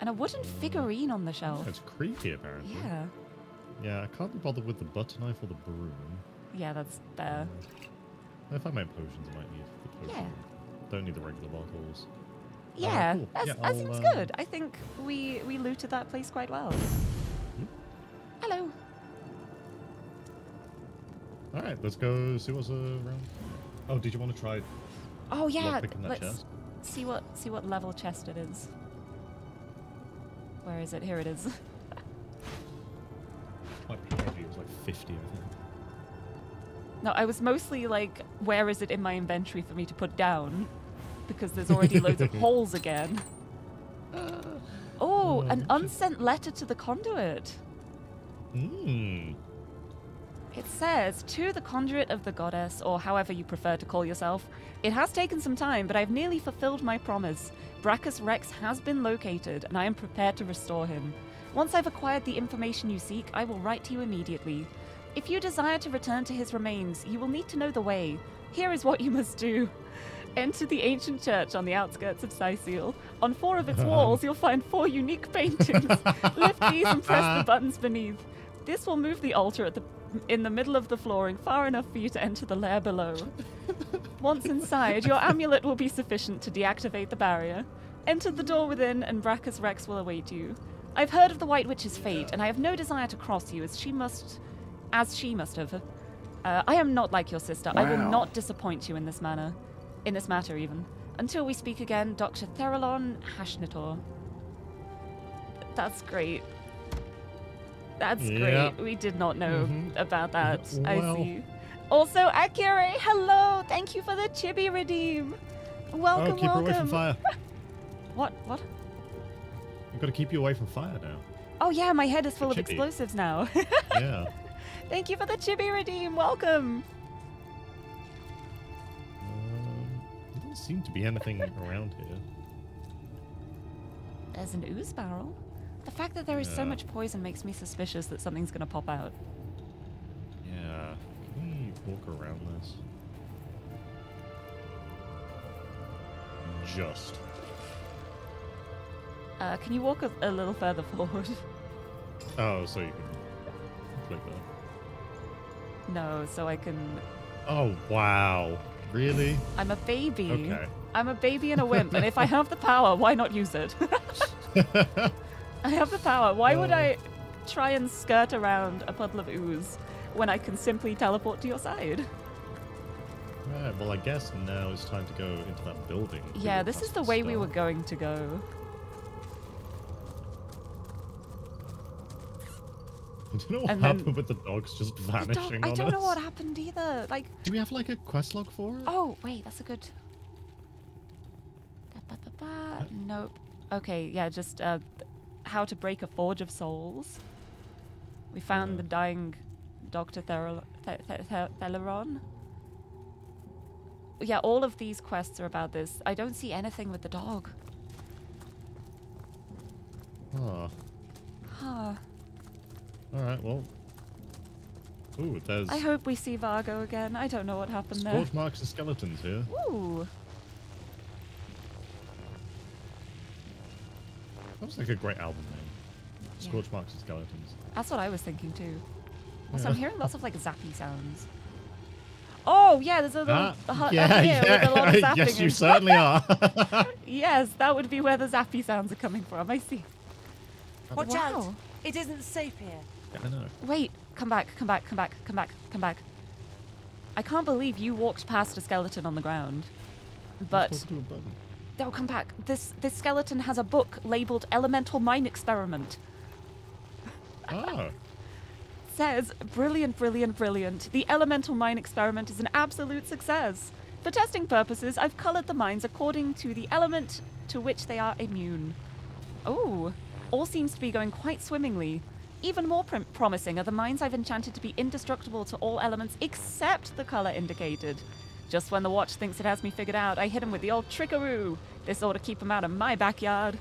And a wooden figurine on the shelf. It's creepy, apparently. Yeah. Yeah, I can't be bothered with the butter knife or the broom. Yeah, that's fair. If I make potions, I might need the potion. Yeah. Don't need the regular bottles. Yeah, cool. that's, Yeah, that seems uh, good. I think we we looted that place quite well. Hmm? Hello. All right, let's go see what's around. Oh, did you want to try Oh yeah, that let's chest? see what see what level chest it is. Where is it? Here it is. Be heavy. It was like 50, I think. No, I was mostly like, where is it in my inventory for me to put down? Because there's already loads of holes again. Oh, an unsent letter to the conduit. Hmm. It says, to the conduit of the goddess, or however you prefer to call yourself, it has taken some time, but I've nearly fulfilled my promise. Braccus Rex has been located, and I am prepared to restore him. Once I've acquired the information you seek, I will write to you immediately. If you desire to return to his remains, you will need to know the way. Here is what you must do. Enter the ancient church on the outskirts of Cyseal. On four of its walls, you'll find four unique paintings. Lift these and press the buttons beneath. This will move the altar at the in the middle of the flooring far enough for you to enter the lair below. Once inside, your amulet will be sufficient to deactivate the barrier. Enter the door within, and Braccus Rex will await you. I've heard of the White Witch's fate, and I have no desire to cross you, as she must, as she must have. Uh, I am not like your sister. I will not disappoint you in this manner, in this matter even. Until we speak again, Dr. Thelyron Hashnator. That's great. That's Yeah. great. We did not know Mhm. about that. I see. Also, Akira, hello. Thank you for the chibi redeem. Welcome, oh, keep her away welcome. from fire. What? What? I've got to keep you away from fire now. Oh yeah, my head is full of explosives now. Yeah. Thank you for the chibi redeem. Welcome. Um, there doesn't seem to be anything around here. There's an ooze barrel. The fact that there is so much poison makes me suspicious that something's gonna pop out. Yeah. Can we walk around this? Just. Uh, can you walk a, a little further forward? Oh, so you can click that. no, so I can. Oh, wow. Really? I'm a baby. Okay. I'm a baby and a wimp, and if I have the power, why not use it? I have the power. Why would Uh. I try and skirt around a puddle of ooze when I can simply teleport to your side? Right, well, I guess now it's time to go into that building. Yeah, this is the way we were going to go. Do you know what And then- happened with the dogs just vanishing don't, I don't us? know what happened either. Like, Do we have like a quest log for it? oh wait, that's a good. Ba-ba-ba-ba. Nope. Okay, yeah, just uh, how to break a forge of souls. We found Yeah. the dying Doctor Thelyron. Yeah, all of these quests are about this. I don't see anything with the dog. Oh, Huh. All right. Well. Ooh, there's I hope we see Vargo again. I don't know what happened there. scorch marks and skeletons here. Ooh. That was like a great album name. Yeah. Scorch marks and skeletons. That's what I was thinking too. Also, Yeah. I'm hearing lots of like zappy sounds. Oh yeah, there's a little a hut yeah, up here with a lot of yeah. zapping. yes, you certainly are. yes, that would be where the zappy sounds are coming from. I see. Watch Wow. out! It isn't safe here. I know. Wait, come back, come back, come back, come back, come back. I can't believe you walked past a skeleton on the ground. But Let's go to a button. oh, come back. This this skeleton has a book labeled "Elemental Mine Experiment." Ah, says, brilliant, brilliant, brilliant. The elemental mine experiment is an absolute success. For testing purposes, I've colored the mines according to the element to which they are immune. Oh, all seems to be going quite swimmingly. Even more prom- promising are the mines I've enchanted to be indestructible to all elements except the color indicated. Just when the watch thinks it has me figured out, I hit him with the old trickaroo. This ought to keep him out of my backyard.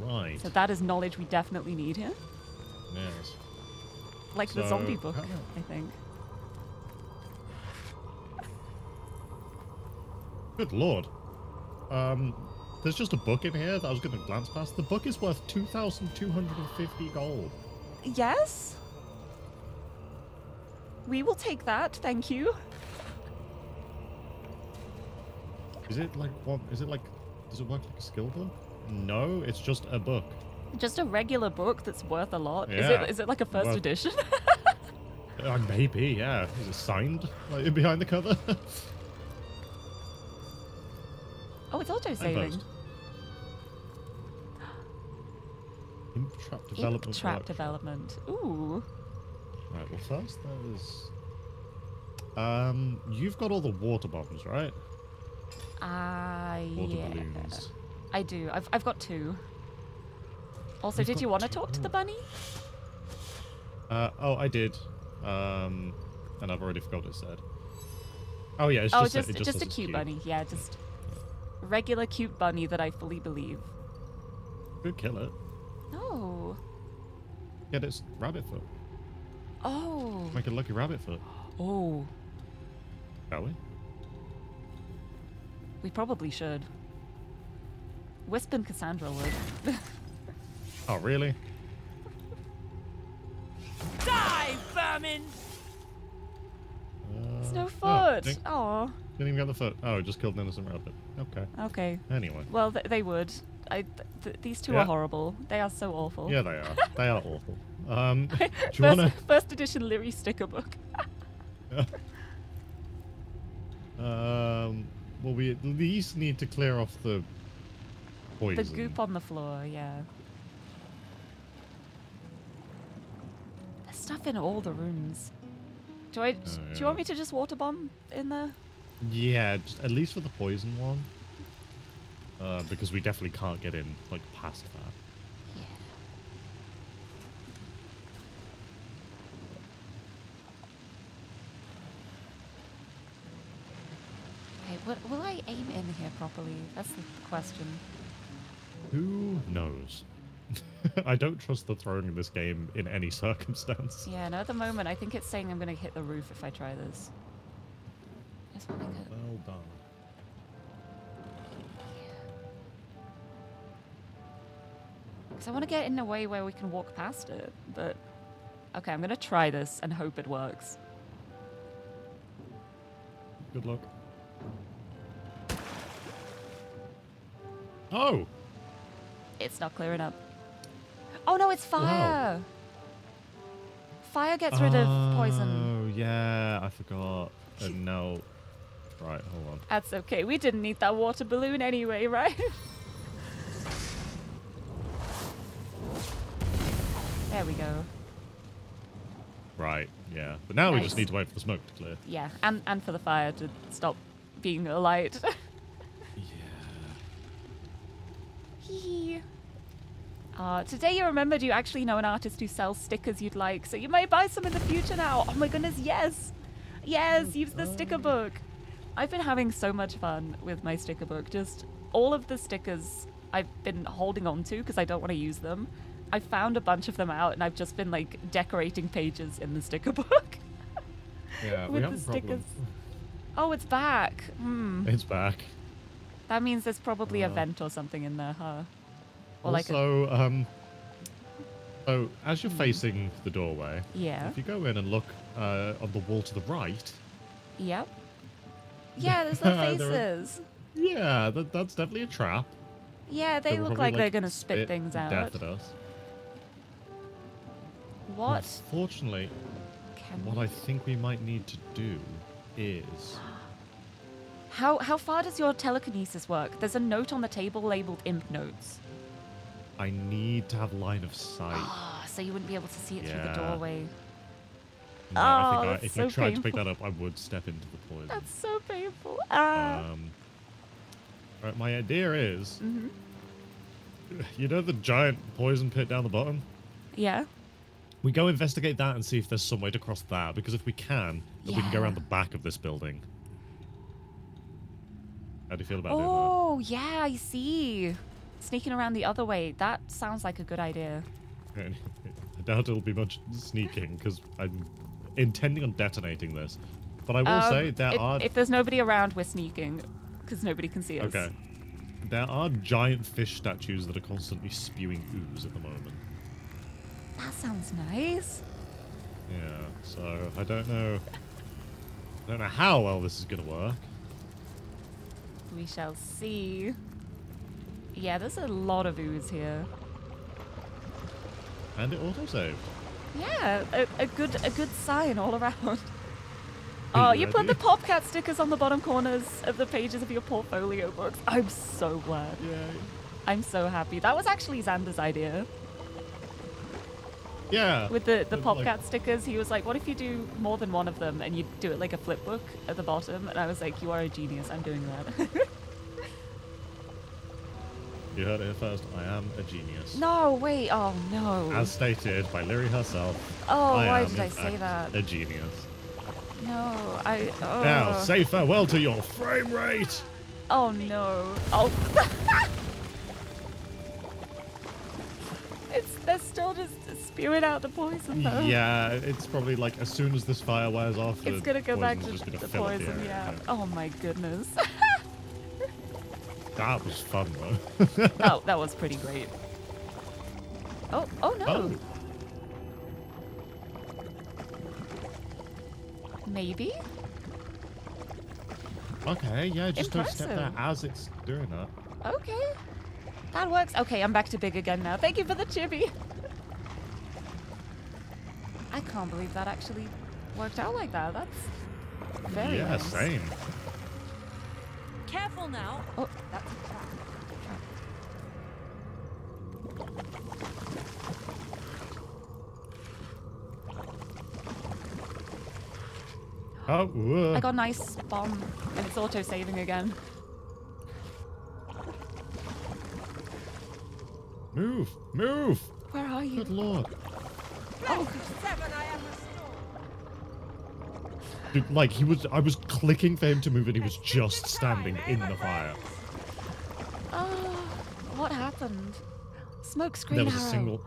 right. So that is knowledge we definitely need here. Yes. Like the zombie book, I think. Good lord. Um, there's just a book in here that I was going to glance past. The book is worth 2,250 gold. Yes? We will take that, thank you. Is it like what? Is it like? Does it work like a skill book? No, it's just a book. Just a regular book that's worth a lot. Is Yeah. it is it like a first Well- edition? Uh, maybe, yeah. Is it signed like, behind the cover? oh, it's auto saving. Signpost. Imp trap Imp development. trap workshop. development. Ooh. Right. Well, first there's. Um, you've got all the water bombs, right? Ah, Water yeah. balloons. I do. I've, I've got two. Also, You've did you want to talk to the bunny? Uh, oh, I did. Um, and I've already forgot what it said. Oh yeah, it's oh, just, just it just, just a it's cute bunny. Yeah, just regular cute bunny that I fully believe. Could kill it. No. Get its rabbit foot. Oh. Make a lucky rabbit foot. Oh. Shall we? We probably should. Wisp and Cassandra would. Oh really? Die, vermin! It's no oh, foot. Oh. didn't even get the foot. Oh, it just killed an innocent rabbit. Okay. Okay. Anyway. Well, th- they would. I. Th- th- these two Yeah. are horrible. They are so awful. Yeah, they are. they are awful. Um, do you first, wanna? first edition Leary sticker book. Um, well, we at least need to clear off the poison. the goop on the floor. Yeah. There's stuff in all the rooms. Do I? Oh, Do you want me to just water bomb in there? Yeah, just, at least for the poison one. Uh, because we definitely can't get in like past that. Yeah. Okay. Will, will I aim in here properly? That's the question. Who knows? I don't trust the throwing in this game in any circumstance. Yeah. No. At the moment, I think it's saying I'm gonna hit the roof if I try this. Wanna get- oh, Well done. Because I want to get in a way where we can walk past it, but okay, I'm gonna try this and hope it works. Good luck. Oh, It's not clearing up. Oh no, it's fire. Fire gets rid of poison. Oh yeah, I forgot. Uh, no. Right, hold on. That's okay. We didn't need that water balloon anyway, right? there we go. Right, yeah. But now we just need to wait for the smoke to clear. Yeah, and and for the fire to stop being a light. Hee. Uh, today you remembered you actually know an artist who sells stickers you'd like, so you may buy some in the future now. Oh my goodness, yes! Yes, use the sticker book! I've been having so much fun with my sticker book. Just all of the stickers I've been holding on to because I don't want to use them. I found a bunch of them out and I've just been like decorating pages in the sticker book. Yeah, With the stickers. oh, it's back. Hmm. It's back. That means there's probably a Uh, vent or something in there, huh? Or like a, also, um, so as you're facing the doorway, yeah, if you go in and look uh, on the wall to the right, yep. Yeah, there's the There are- faces. yeah, that, that's definitely a trap. Yeah, they They'll look probably, like they're gonna spit, things out. Death at us. What Unfortunately, can what I think we might need to do is How how far does your telekinesis work? There's a note on the table labeled imp notes. I need to have line of sight. Ah, so you wouldn't be able to see it through the doorway. No, I Oh, think I, that's if so I tried to pick that up, I would step into the poison. That's so painful. Ah. Um, right, my idea is, Mhm. you know the giant poison pit down the bottom? Yeah. We go investigate that and see if there's some way to cross that, because if we can, then we can go around the back of this building. How do you feel about doing Oh, yeah, I see. Sneaking around the other way. That sounds like a good idea. I doubt it'll be much sneaking, because I'm intending on detonating this. But I will Um, say there if, are if there's nobody around, we're sneaking because nobody can see us. okay. There are giant fish statues that are constantly spewing ooze at the moment. That sounds nice. Yeah, so I don't know. I don't know how well this is gonna work. We shall see. Yeah, there's a lot of ooze here. And it autosaved. Yeah, a, a good a good sign all around. Oh, you put the? PopCat stickers on the bottom corners of the pages of your portfolio books. I'm so glad. Yay. I'm so happy. That was actually Xander's idea. Yeah. With the, the PopCat like- stickers, he was like, what if you do more than one of them and you do it like a flip book at the bottom? And I was like, you are a genius. I'm doing that. You heard it here first. I am a genius. No, wait. Oh no. As stated by Lirie herself. oh, I why am, did I say fact, that? A genius. No, I. Oh. Now, say farewell to your frame rate. Oh no. Oh. it's they're still just spewing out the poison though. Yeah, it's probably like as soon as this fire wears off, It's gonna go back to poison's just gonna the poison, area, yeah. Oh my goodness. That was fun though. that, oh, that was pretty great. Oh, oh no. Oh. Maybe? Okay, yeah, just don't step there as it's doing that. Okay. That works. Okay, I'm back to big again now. Thank you for the chibi. I can't believe that actually worked out like that. That's very yeah, nice. same. Careful now. Oh. That's a trap. Oh, whoa. I got a nice bomb, and it's auto-saving again. Move, move. Where are you? Good lord. Oh, Seven, I am restored. Dude, like he was, I was clicking for him to move, and he was just standing in the fire. oh, what happened? Smoke screen There was a single.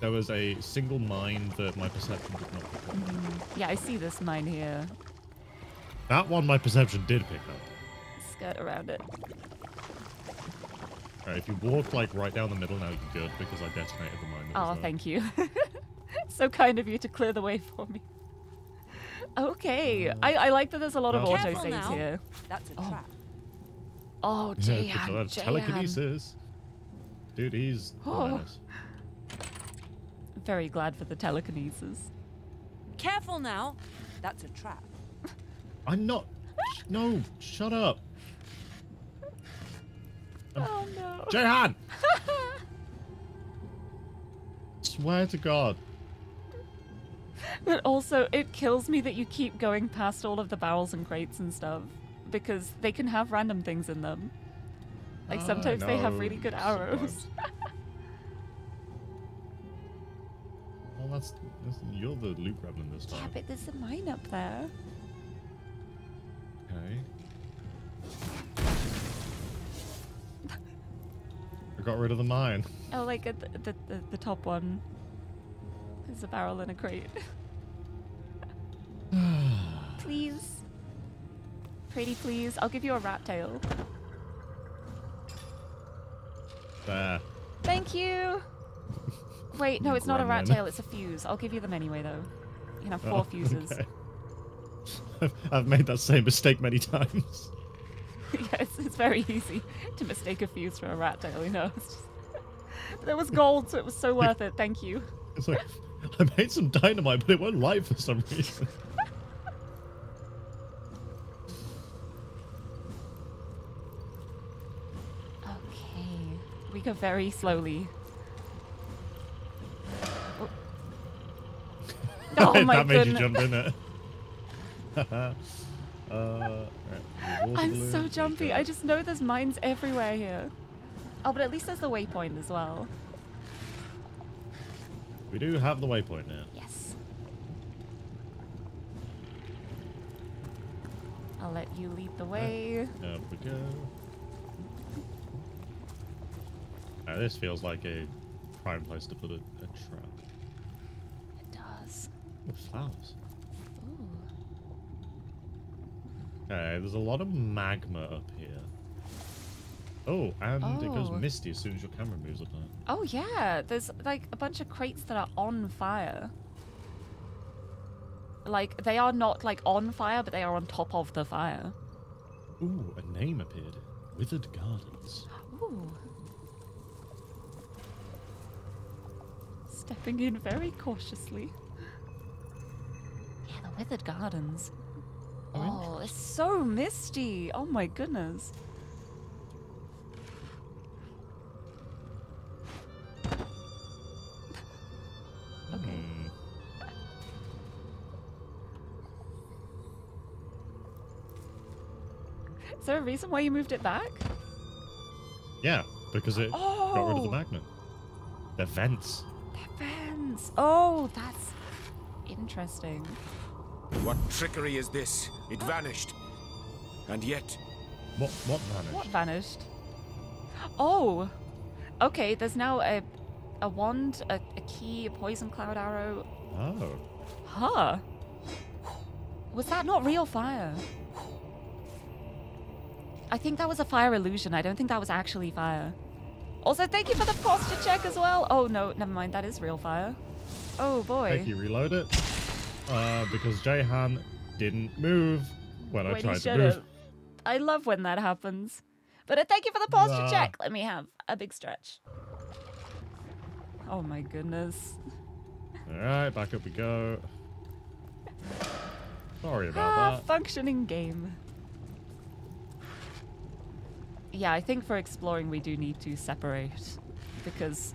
There was a single mine that my perception did not pick up. Mm-hmm. Yeah, I see this mine here. That one, my perception did pick up. Skirt around it. Alright, if you walk like right down the middle now, you're good because I detonated the mine. that was Oh, there. thank you. so kind of you to clear the way for me. Okay, uh, I, I like that there's a lot of auto Careful saves here. That's a Oh. trap. Oh, Yeah, Jahan, because that's Jahan. telekinesis. Dude, he's Oh. menace. Very glad for the telekinesis. Careful now. That's a trap. I'm not. No, shut up, Oh no. Jahan. Swear to God. But also, it kills me that you keep going past all of the barrels and crates and stuff because they can have random things in them. Like I sometimes they have really good arrows. Well, that's, that's you're the loot gremlin this time. yeah, but there's a mine up there. Okay. I got rid of the mine. Oh, like at the, the, the, the top one. There's a barrel and a crate. please. Pretty please. I'll give you a rat tail. There. Thank you. Wait, no, it's not a rat tail. It's a fuse. I'll give you them anyway, though. You have four Oh, fuses. okay. I've, made that same mistake many times. yeah, it's, it's very easy to mistake a fuse for a rat tail, you know. It's just... But it was gold, so it was so worth it. Thank you. It's like I made some dynamite, but it won't light for some reason. Okay. We go very slowly. Oh, Oh my that made goodness. you jump in it. uh, right, I'm balloon, so jumpy. I just know there's mines everywhere here. Oh, but at least there's the waypoint as well. We do have the waypoint now. Yes. I'll let you lead the way. There we go. Uh, this feels like a prime place to put a, a trap. It does. Oh, flowers. Ooh. Okay, there's a lot of magma up here. Oh, and it goes Oh. misty as soon as your camera moves up there. Oh yeah, there's like a bunch of crates that are on fire. Like they are not like on fire, but they are on top of the fire. Ooh, a name appeared. Withered Gardens. Ooh. Stepping in very cautiously. Yeah, the withered gardens. Oh, Oh, it's so misty. Oh my goodness. Okay. Is there a reason why you moved it back? Yeah, because it got rid of the oh. magnet. The vents. The vents. Oh, that's interesting. What trickery is this? It vanished. And yet, What? What vanished? What vanished? Oh, okay. There's now a a wand, a, a key, a poison cloud arrow. Oh. Huh. Was that not real fire? I think that was a fire illusion. I don't think that was actually fire. Also, thank you for the posture check as well. Oh no, never mind. That is real fire. Oh boy. Thank you. Reload it. Uh, because Jahan didn't move when I When you tried to move. have. I love when that happens. But uh, thank you for the posture Nah. check. Let me have a big stretch. Oh my goodness. All right, back up we go. Sorry Ah, about that. functioning game. Yeah, I think for exploring we do need to separate because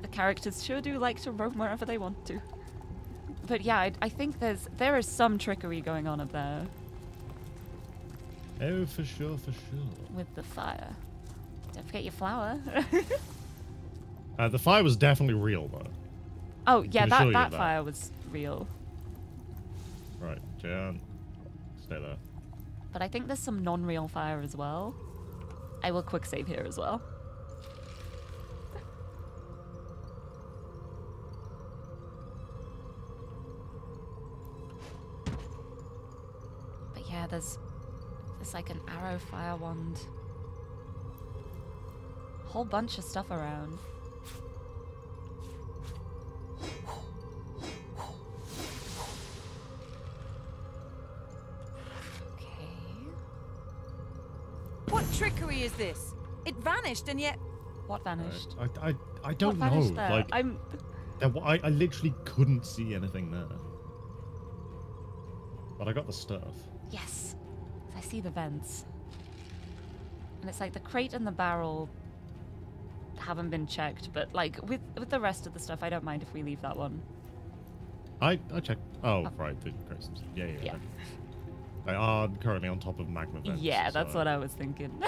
the characters sure do like to roam wherever they want to. But yeah, I, I think there's there is some trickery going on up there Oh, for sure, for sure. with the fire. Don't forget your flower. Uh, the fire was definitely real, though. oh yeah, that that that. fire was real. Right, Jahan, stay there. But I think there's some non-real fire as well. I will quick save here as well. But yeah, there's there's like an arrow fire wand. Whole bunch of stuff around. Okay. What trickery is this? It vanished and yet. What vanished? Uh, I, I, I don't what know. there? Like, I'm there I, I literally couldn't see anything there. But I got the stuff. Yes. I see the vents. And it's like the crate and the barrel haven't been checked, but like with with the rest of the stuff, I don't mind if we leave that one. I, I checked. Oh, right, the Graysons. Yeah, yeah, Yeah. They are currently on top of magma vents. yeah, that's so- what I was thinking.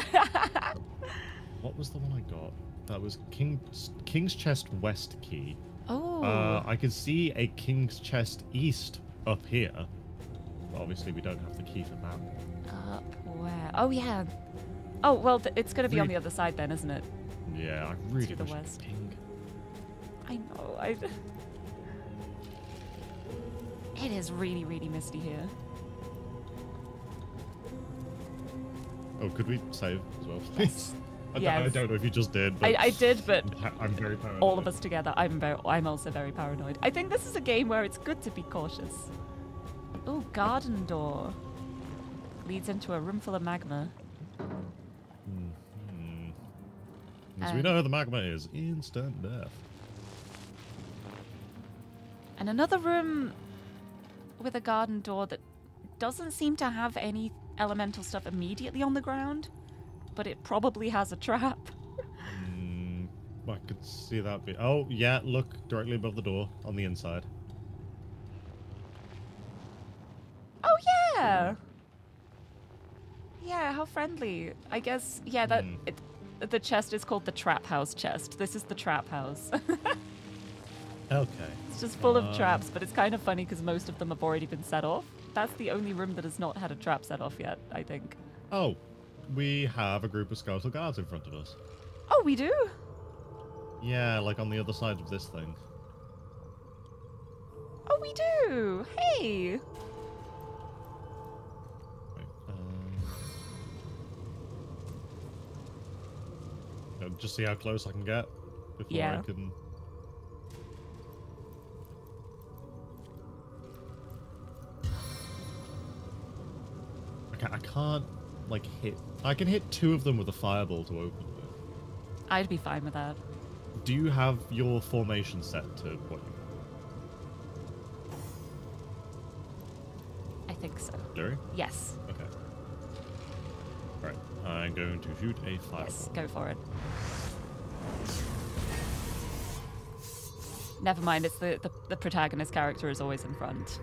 What was the one I got? That was King's King's Chest West key. oh. Uh, I can see a King's Chest East up here. But obviously, we don't have the key for that. Up where? Oh yeah. Oh well, th- it's gonna be on the other side then, isn't it? Yeah, I really To the west. pink. I know. I. It is really, really misty here. Oh, could we save as well, please? I, d- I Yes. don't know if you just did. I, But I did, but I'm, I'm very paranoid. all of us together, I'm very, I'm also very paranoid. I think this is a game where it's good to be cautious. Oh, garden door leads into a room full of magma. As Uh, we know, the magma is instant death. And another room with a garden door that doesn't seem to have any elemental stuff immediately on the ground, but it probably has a trap. Mm, I could see that be. Oh, yeah, look directly above the door on the inside. Oh yeah. Yeah, how friendly. I guess yeah, that Hmm. it, the chest is called the trap house chest. This is the trap house. Okay. it's just full of Um, traps, but it's kind of funny because most of them have already been set off. That's the only room that has not had a trap set off yet, I think. Oh, we have a group of skeletal guards in front of us. Oh, we do? Yeah, like on the other side of this thing. Oh, we do. Hey. Uh, just see how close I can get before Yeah. I can. I can't, I can't like hit. I can hit two of them with a fireball to open them. I'd be fine with that. Do you have your formation set to what? I think so. Larry? Yes. Okay. I'm going to shoot a fireball. Yes, go for it. Never mind, it's the, the, the protagonist character is always in front.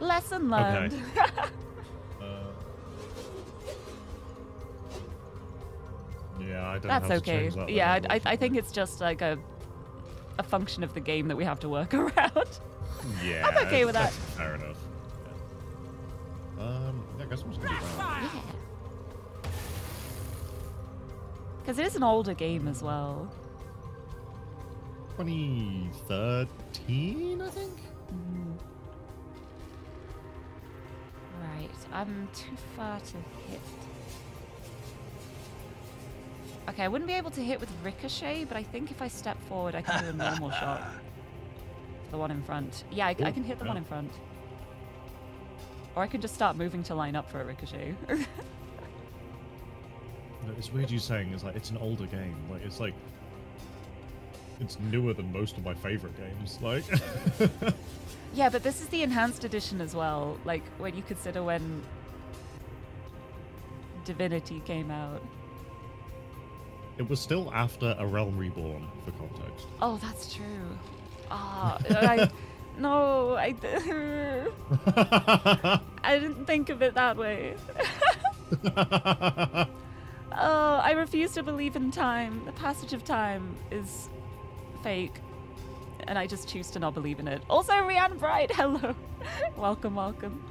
Lesson learned. Uh, Yeah, I don't That's okay. That yeah, I, I, I think it's just like a a function of the game that we have to work around. Yeah, I'm okay with that. Fair enough. Yeah. Um, yeah, I guess I'm just gonna do that. Yeah. Because it is an older game as well. 2013, I think. Mm-hmm. Right, I'm too far to hit. Okay, I wouldn't be able to hit with Ricochet, but I think if I step forward, I can do a normal shot. The one in front. Yeah, I, I can hit the yeah. one in front. Or I could just start moving to line up for a Ricochet. It's weird you saying it's like it's an older game. Like it's like it's newer than most of my favorite games. Like yeah, but this is the enhanced edition as well. Like, when you consider when Divinity came out. it was still after A Realm Reborn, for context. Oh, that's true. Ah, I, no, I, I didn't think of it that way. Oh, I refuse to believe in time. The passage of time is fake, and I just choose to not believe in it. Also, Rianne Bright, hello, welcome, welcome.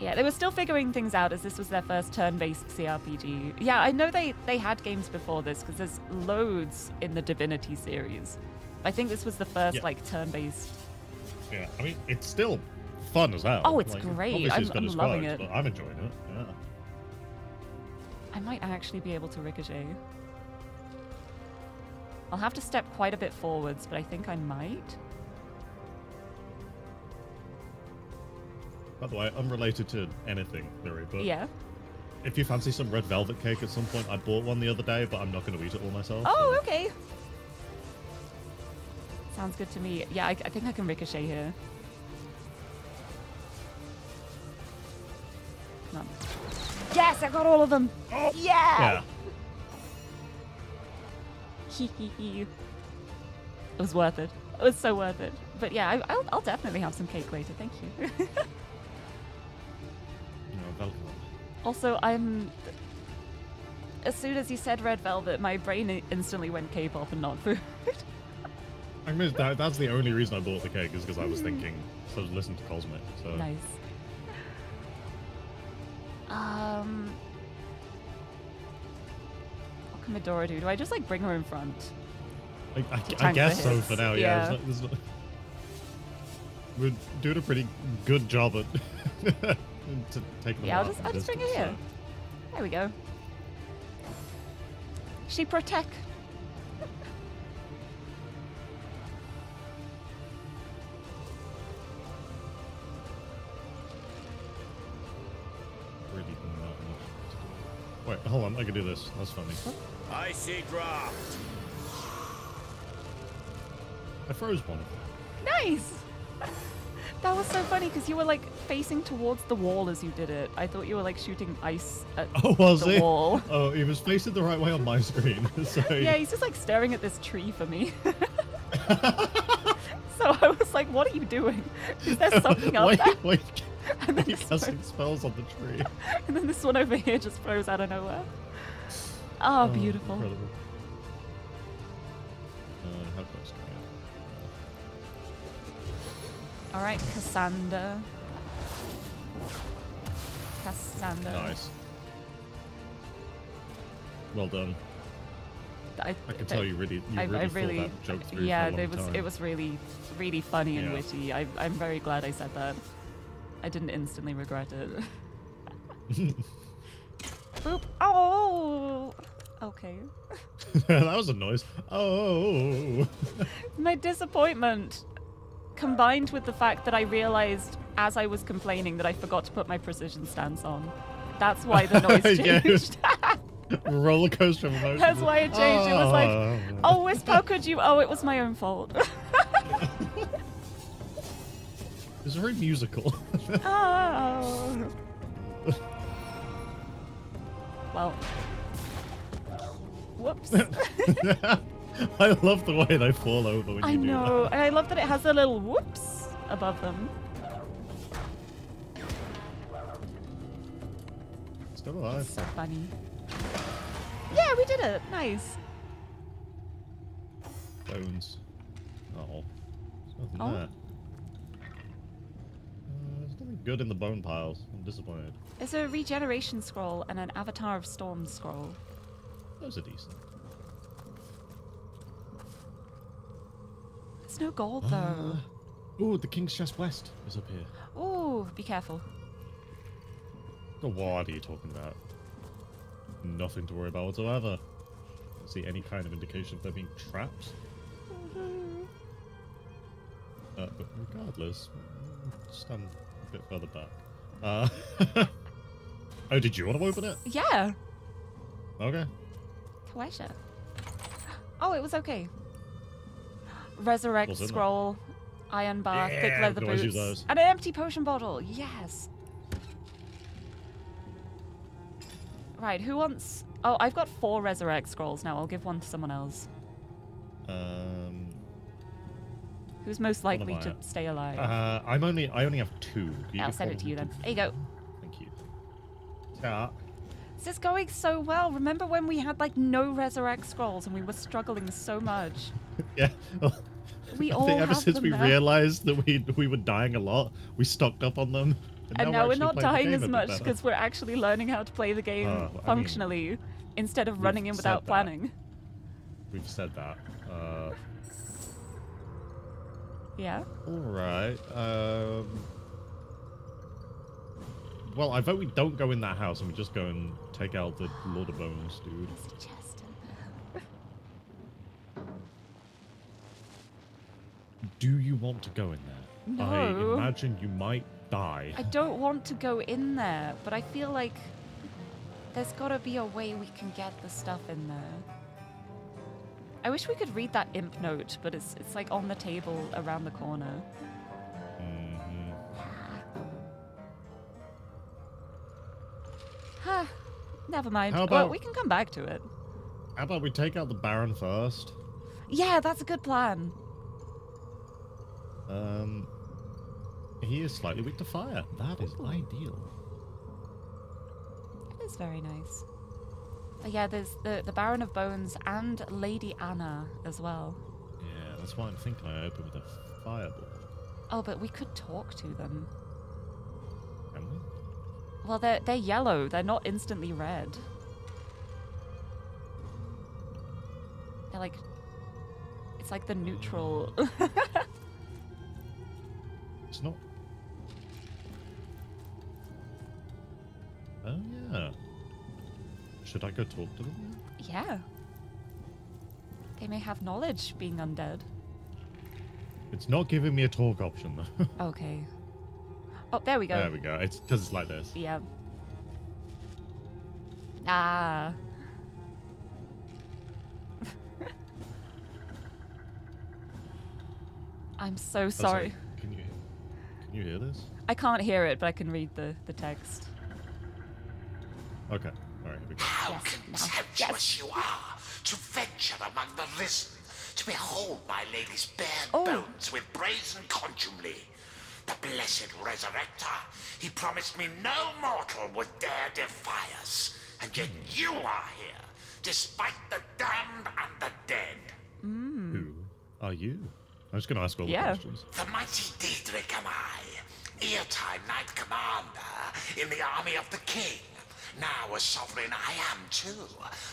Yeah, they were still figuring things out as this was their first turn-based CRPG. Yeah, I know they they had games before this because there's loads in the Divinity series. I think this was the first Yeah. like turn-based. yeah, I mean it's still fun as hell. Oh, it's Like, great. I'm- I'm loving it. I'm enjoying it. Yeah. I might actually be able to ricochet. I'll have to step quite a bit forwards, but I think I might. By the way, unrelated to anything, Theory, but Yeah. if you fancy some red velvet cake at some point, I bought one the other day, but I'm not going to eat it all myself. Oh, so- okay. Sounds good to me. Yeah, I, I think I can ricochet here. Come on. Yes, I got all of them. Oh. Yeah. Yeah. it was worth it. It was so worth it. But yeah, I, I'll, I'll definitely have some cake later. Thank you. You know, velvet. also, I'm. As soon as you said red velvet, my brain instantly went K-pop and not food. I mean, that, that's the only reason I bought the cake is because I was mm. thinking, so I was to Cosmic. So nice. Um. What can Madora do? Do I just like bring her in front? I, I, I guess the so for now. Yeah. Yeah, there's not- there's not- we're doing a pretty good job at to them Yeah, I'll just I'll just bring her here. There we go. She protect. Wait, hold on. I can do this. That's funny. Icy draft. I froze one. Nice. That was so funny because you were like facing towards the wall as you did it. I thought you were like shooting ice at Oh, was the it? wall. Oh, he was facing the right way on my screen. so Yeah, he's just like staring at this tree for me. so I was like, "What are you doing? Is there something up wait, there?" wait. And then, casting one, spells on the tree. and then this one over here just froze out of nowhere. Oh, beautiful. Incredible. Uh, how close can I? All right, Cassandra. Cassandra. Nice. Well done. I, I can tell you really, you I, really, I really, that joke through yeah, for a long it was time. it was really, really funny and Yeah. witty. I, I'm very glad I said that. I didn't instantly regret it. Boop. Oh. Okay. that was a noise. Oh. My disappointment, combined with the fact that I realized as I was complaining that I forgot to put my precision stance on. That's why the noise changed. Roller coaster of emotions. That's why it changed. It was like, Oh. oh, Wisp, how could you? Oh, it was my own fault. It's very musical. oh. Well. Whoops. I love the way they fall over when I you do I know. And I love that it has a little whoops above them. that. Still alive. So funny. Yeah, we did it. Nice. Bones. Oh. There's nothing Oh. there. Uh, good in the bone piles. I'm disappointed. There's a regeneration scroll and an Avatar of Storm scroll. Those are decent. There's no gold Uh, though. Ooh, the King's Chest West is up here. Ooh, be careful. Oh, what are you talking about? Nothing to worry about whatsoever. Don't see any kind of indication of there being traps. Uh, but regardless, mm, stand bit further back. Uh, oh, did you want to open it? Yeah. Okay. Pleasure. Oh, it was okay. Resurrect What's in there? scroll, iron bar, thick leather we can always boots, and an empty potion bottle. Yes. Right, who wants? Oh, I've got four resurrect scrolls now. I'll give one to someone else. Um, Who's most likely to stay alive? uh, I'm only I only have two. I'll send it to you then. There you go. Thank you. This is going so well. Remember when we had like no resurrect scrolls and we were struggling so much? Yeah. We I all think ever since we now. realized that we we were dying a lot, we stocked up on them. And now we're actually not dying as much because we're actually learning how to play the game Oh, I mean, functionally instead of running in without planning. We've said that. Uh, Yeah. all right. Um, well, I vote we don't go in that house and we just go and take out the Lord of Bones, dude. There's a chest in there. Do you want to go in there? No. I imagine you might die. I don't want to go in there, but I feel like there's got to be a way we can get the stuff in there. I wish we could read that imp note, but it's it's like on the table around the corner. Mhm. Huh. Never mind. How well, we can come back to it. How about we take out the Baron first? Yeah, that's a good plan. Um, he is slightly weak to fire. That is ideal. It is very nice. But yeah, there's the the Baron of Bones and Lady Anna as well. Yeah, that's why I'm thinking I open with a fireball. Oh, but we could talk to them. Can we? Well, they're they're yellow. They're not instantly red. They're like, it's like the neutral. It's not. Oh yeah. Should I go talk to them? yeah. They may have knowledge being undead. It's not giving me a talk option though. Okay. Oh, there we go. there we go. It's because it's like this. Yeah. Ah. I'm so Oh, sorry. Can you can you hear this? I can't hear it, but I can read the, the text. Okay. All right. Here we. How Yes, contemptuous you are to venture among the risen, to behold my lady's bare Oh. bones with brazen contumely. The blessed resurrector, he promised me no mortal would dare defy us, and yet hmm. you are here, despite the damned and the dead. Hmm. Who are you? I'm just gonna ask all the questions. The mighty Diederik am I, Eartime Knight Commander in the army of the King. Now a sovereign I am too,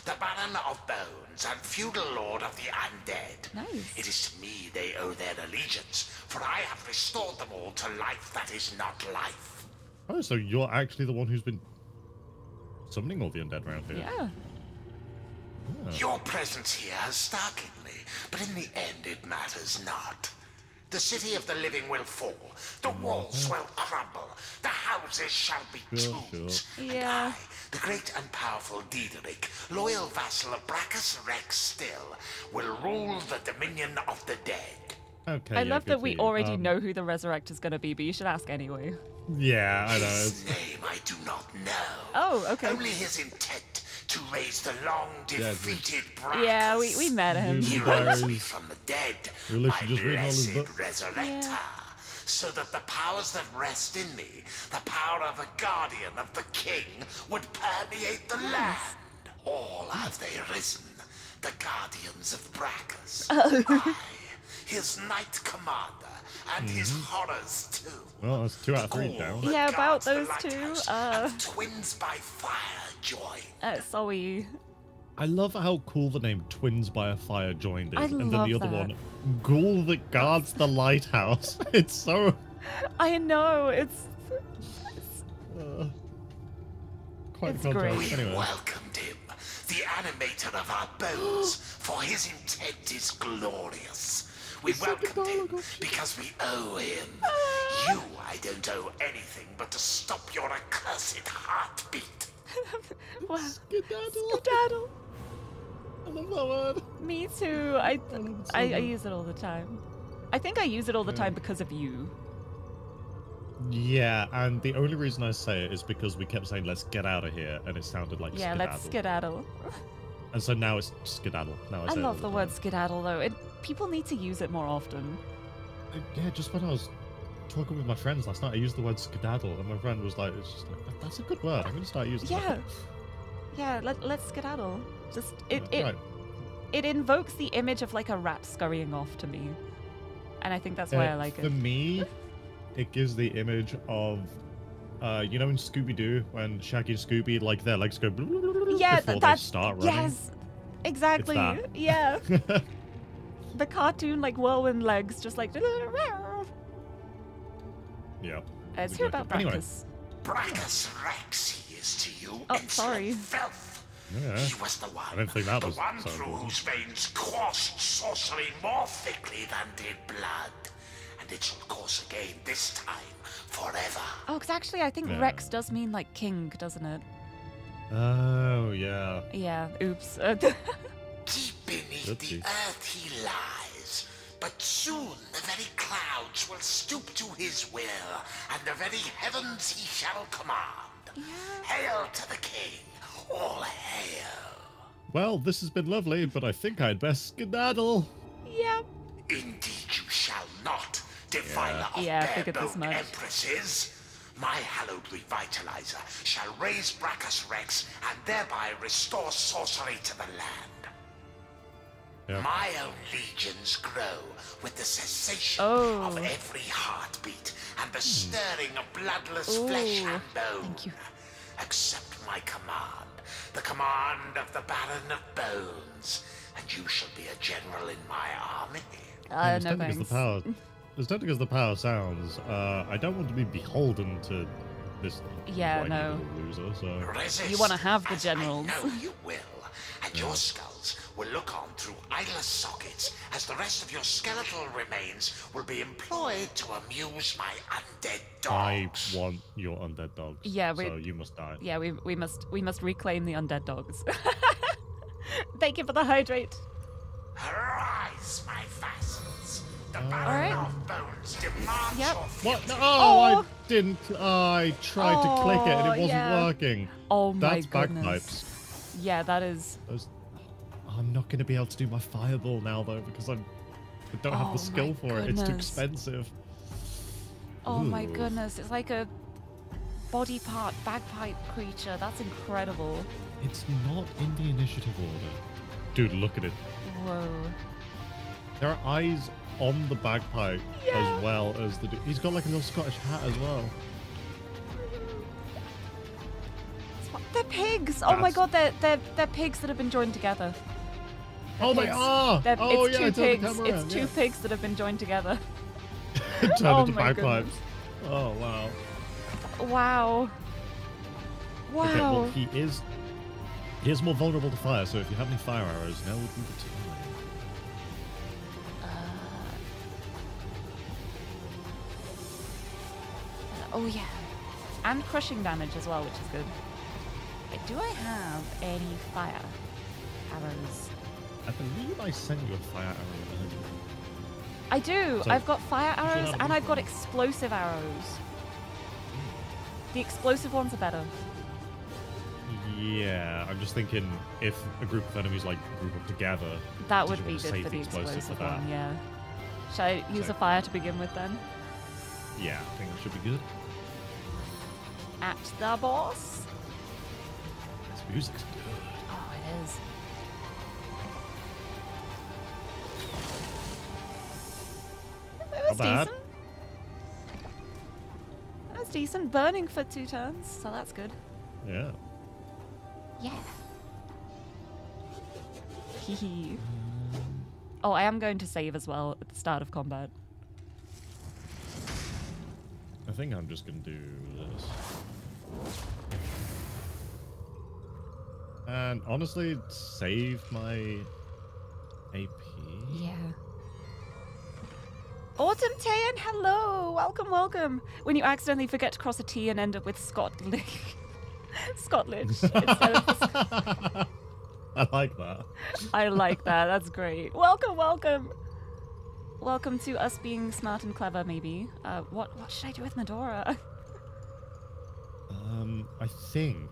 the Baron of Bones and feudal lord of the undead. Nice. It is to me they owe their allegiance, for I have restored them all to life that is not life. Oh, so you're actually the one who's been summoning all the undead around here? Yeah. Your presence here has startled me, but in the end it matters not. The city of the living will fall, the walls will crumble, the houses shall be Sure, tombs. And Yeah. I, the great and powerful Diederik, loyal vassal of Braccus Rex still, will rule the dominion of the dead. Okay. I yeah, love that we you. already Um, know who the resurrect is gonna be, but you should ask anyway. Yeah, I know. His name I do not know. Oh, okay. Only his intent to raise the long Yeah, defeated Braccus. Yeah, we, we met him. You- He rose me from the dead, You my just read all his blessed book. resurrector, so that the powers that rest in me, the power of a guardian of the king, would permeate the land. all have they risen, the guardians of Braccus. Oh. I, his knight commander, and his horrors too. Well, that's two out of three All down. that Yeah, about those two, uh, twins by fire join. Uh, sorry. I love how cool the name Twins by a Fire joined is. I and then the other that. one, Ghoul that guards the lighthouse. It's so. I know, it's. Uh, quite It's the contrast. great. We Anyway. welcomed him, the animator of our bones, for his intent is glorious. We welcomed him because we owe him. You, I don't owe anything but to stop your accursed heartbeat. Wow. Skedaddle. Skedaddle. I love that word. Me too. I, it I, I use it all the time. I think I use it all the time because of you. Yeah, and the only reason I say it is because we kept saying "let's get out of here," and it sounded like Yeah, skedaddle. let's skedaddle. And so now it's skedaddle. Now I, I love all the word skedaddle though. It, people need to use it more often. Uh, Yeah, just when I was talking with my friends last night, I used the word skedaddle, and my friend was like, "It's just like that's a good word. I'm gonna start using Yeah. that." Yeah, let, let's skedaddle. Just it it, Right. it invokes the image of like a rat scurrying off to me, and I think that's why Uh, I like For it. For me, it gives the image of, uh, you know, in Scooby Doo when Shaggy and Scooby like their legs go Yeah, before th- they that's start running. yes, exactly. Yeah, the cartoon like whirlwind legs, just like. yeah. Uh, let's hear about Anyway. Braccus. Braccus Rex he is to you, Oh, insolent sorry. filth. Yeah. He was the one, I didn't think that the was one through important. whose veins coursed sorcery more thickly than did blood. And it shall course again this time, forever. Oh, because actually, I think Yeah. Rex does mean like king, doesn't it? Oh yeah. Yeah. Oops. Deep beneath Oopsie. the earth he lies. But soon the very clouds will stoop to his will, and the very heavens he shall command. Hail to the king! All hail! Well, this has been lovely, but I think I'd best skedaddle. yeah. Indeed you shall not, defiler of Yeah, I figured this bare-boned empresses. My hallowed revitalizer shall raise Braccus Rex and thereby restore sorcery to the land. Yeah. My own legions grow with the cessation Oh. of every heartbeat and the stirring of bloodless flesh and bone. thank you. Accept my command, the command of the Baron of Bones, and you shall be a general in my army. Uh, as no tempting as the power, as tempting as the power sounds, uh, I don't want to be beholden to this. Yeah, whiny no. Loser, so Resist You wanna have the as generals. I know you will, and your skulls will look on through eyeless sockets as the rest of your skeletal remains will be employed to amuse my undead dogs. I dogs. want your undead dogs. Yeah, we- so you must die. Yeah, we we must we must reclaim the undead dogs. Thank you for the hydrate. Arise, my vassals. The Baron Alright. of Bones demands Yep. your What? fealty. Oh, Oh. I didn't. I tried to click it and Oh, it wasn't yeah. working. Oh my That's goodness. bagpipes. Yeah, that is. Those... I'm not going to be able to do my fireball now though because I'm. I don't have Oh, the skill my for it. It's too expensive. Oh my goodness, it's like a body part bagpipe creature. That's incredible. It's not in the initiative order. Dude, look at it. Whoa. There are eyes on the bagpipe Yeah. as well as the. He's got like a little Scottish hat as well. They're pigs. Oh my god, they're they're they're pigs that have been joined together. Oh, are! Ah. They're- oh it's yeah, two pigs. it's around, two yeah. pigs that have been joined together. Turned Oh into my bagpipes. Oh wow. Wow. Wow. Okay, well he is. He is more vulnerable to fire, so if you have any fire arrows, now would be the time. Uh, oh yeah. And crushing damage as well, which is good. Do I have any fire arrows? I believe I sent you a fire arrow. I do. So, I've got fire arrows and I've got explosive arrows. Hmm. The explosive ones are better. Yeah, I'm just thinking if a group of enemies like group up together, That would be good for the explosive explosive for that? one, yeah. Should I use So- a fire to begin with then? Yeah, I think that should be good. At the boss? This music's good. Oh, is. That was bad. decent. That was decent. Burning for two turns, so that's good. Yeah. Yeah. Hee Oh, I am going to save as well at the start of combat. I think I'm just gonna do this. And honestly, save my AP. Yeah. Autumn Tayan, hello! Welcome, welcome! When you accidentally forget to cross a T and end up with Scotland. Scotland. instead of- I like that. I like that. That's great. Welcome, welcome. Welcome to us being smart and clever, maybe. Uh, what what should I do with Madora? Um, I think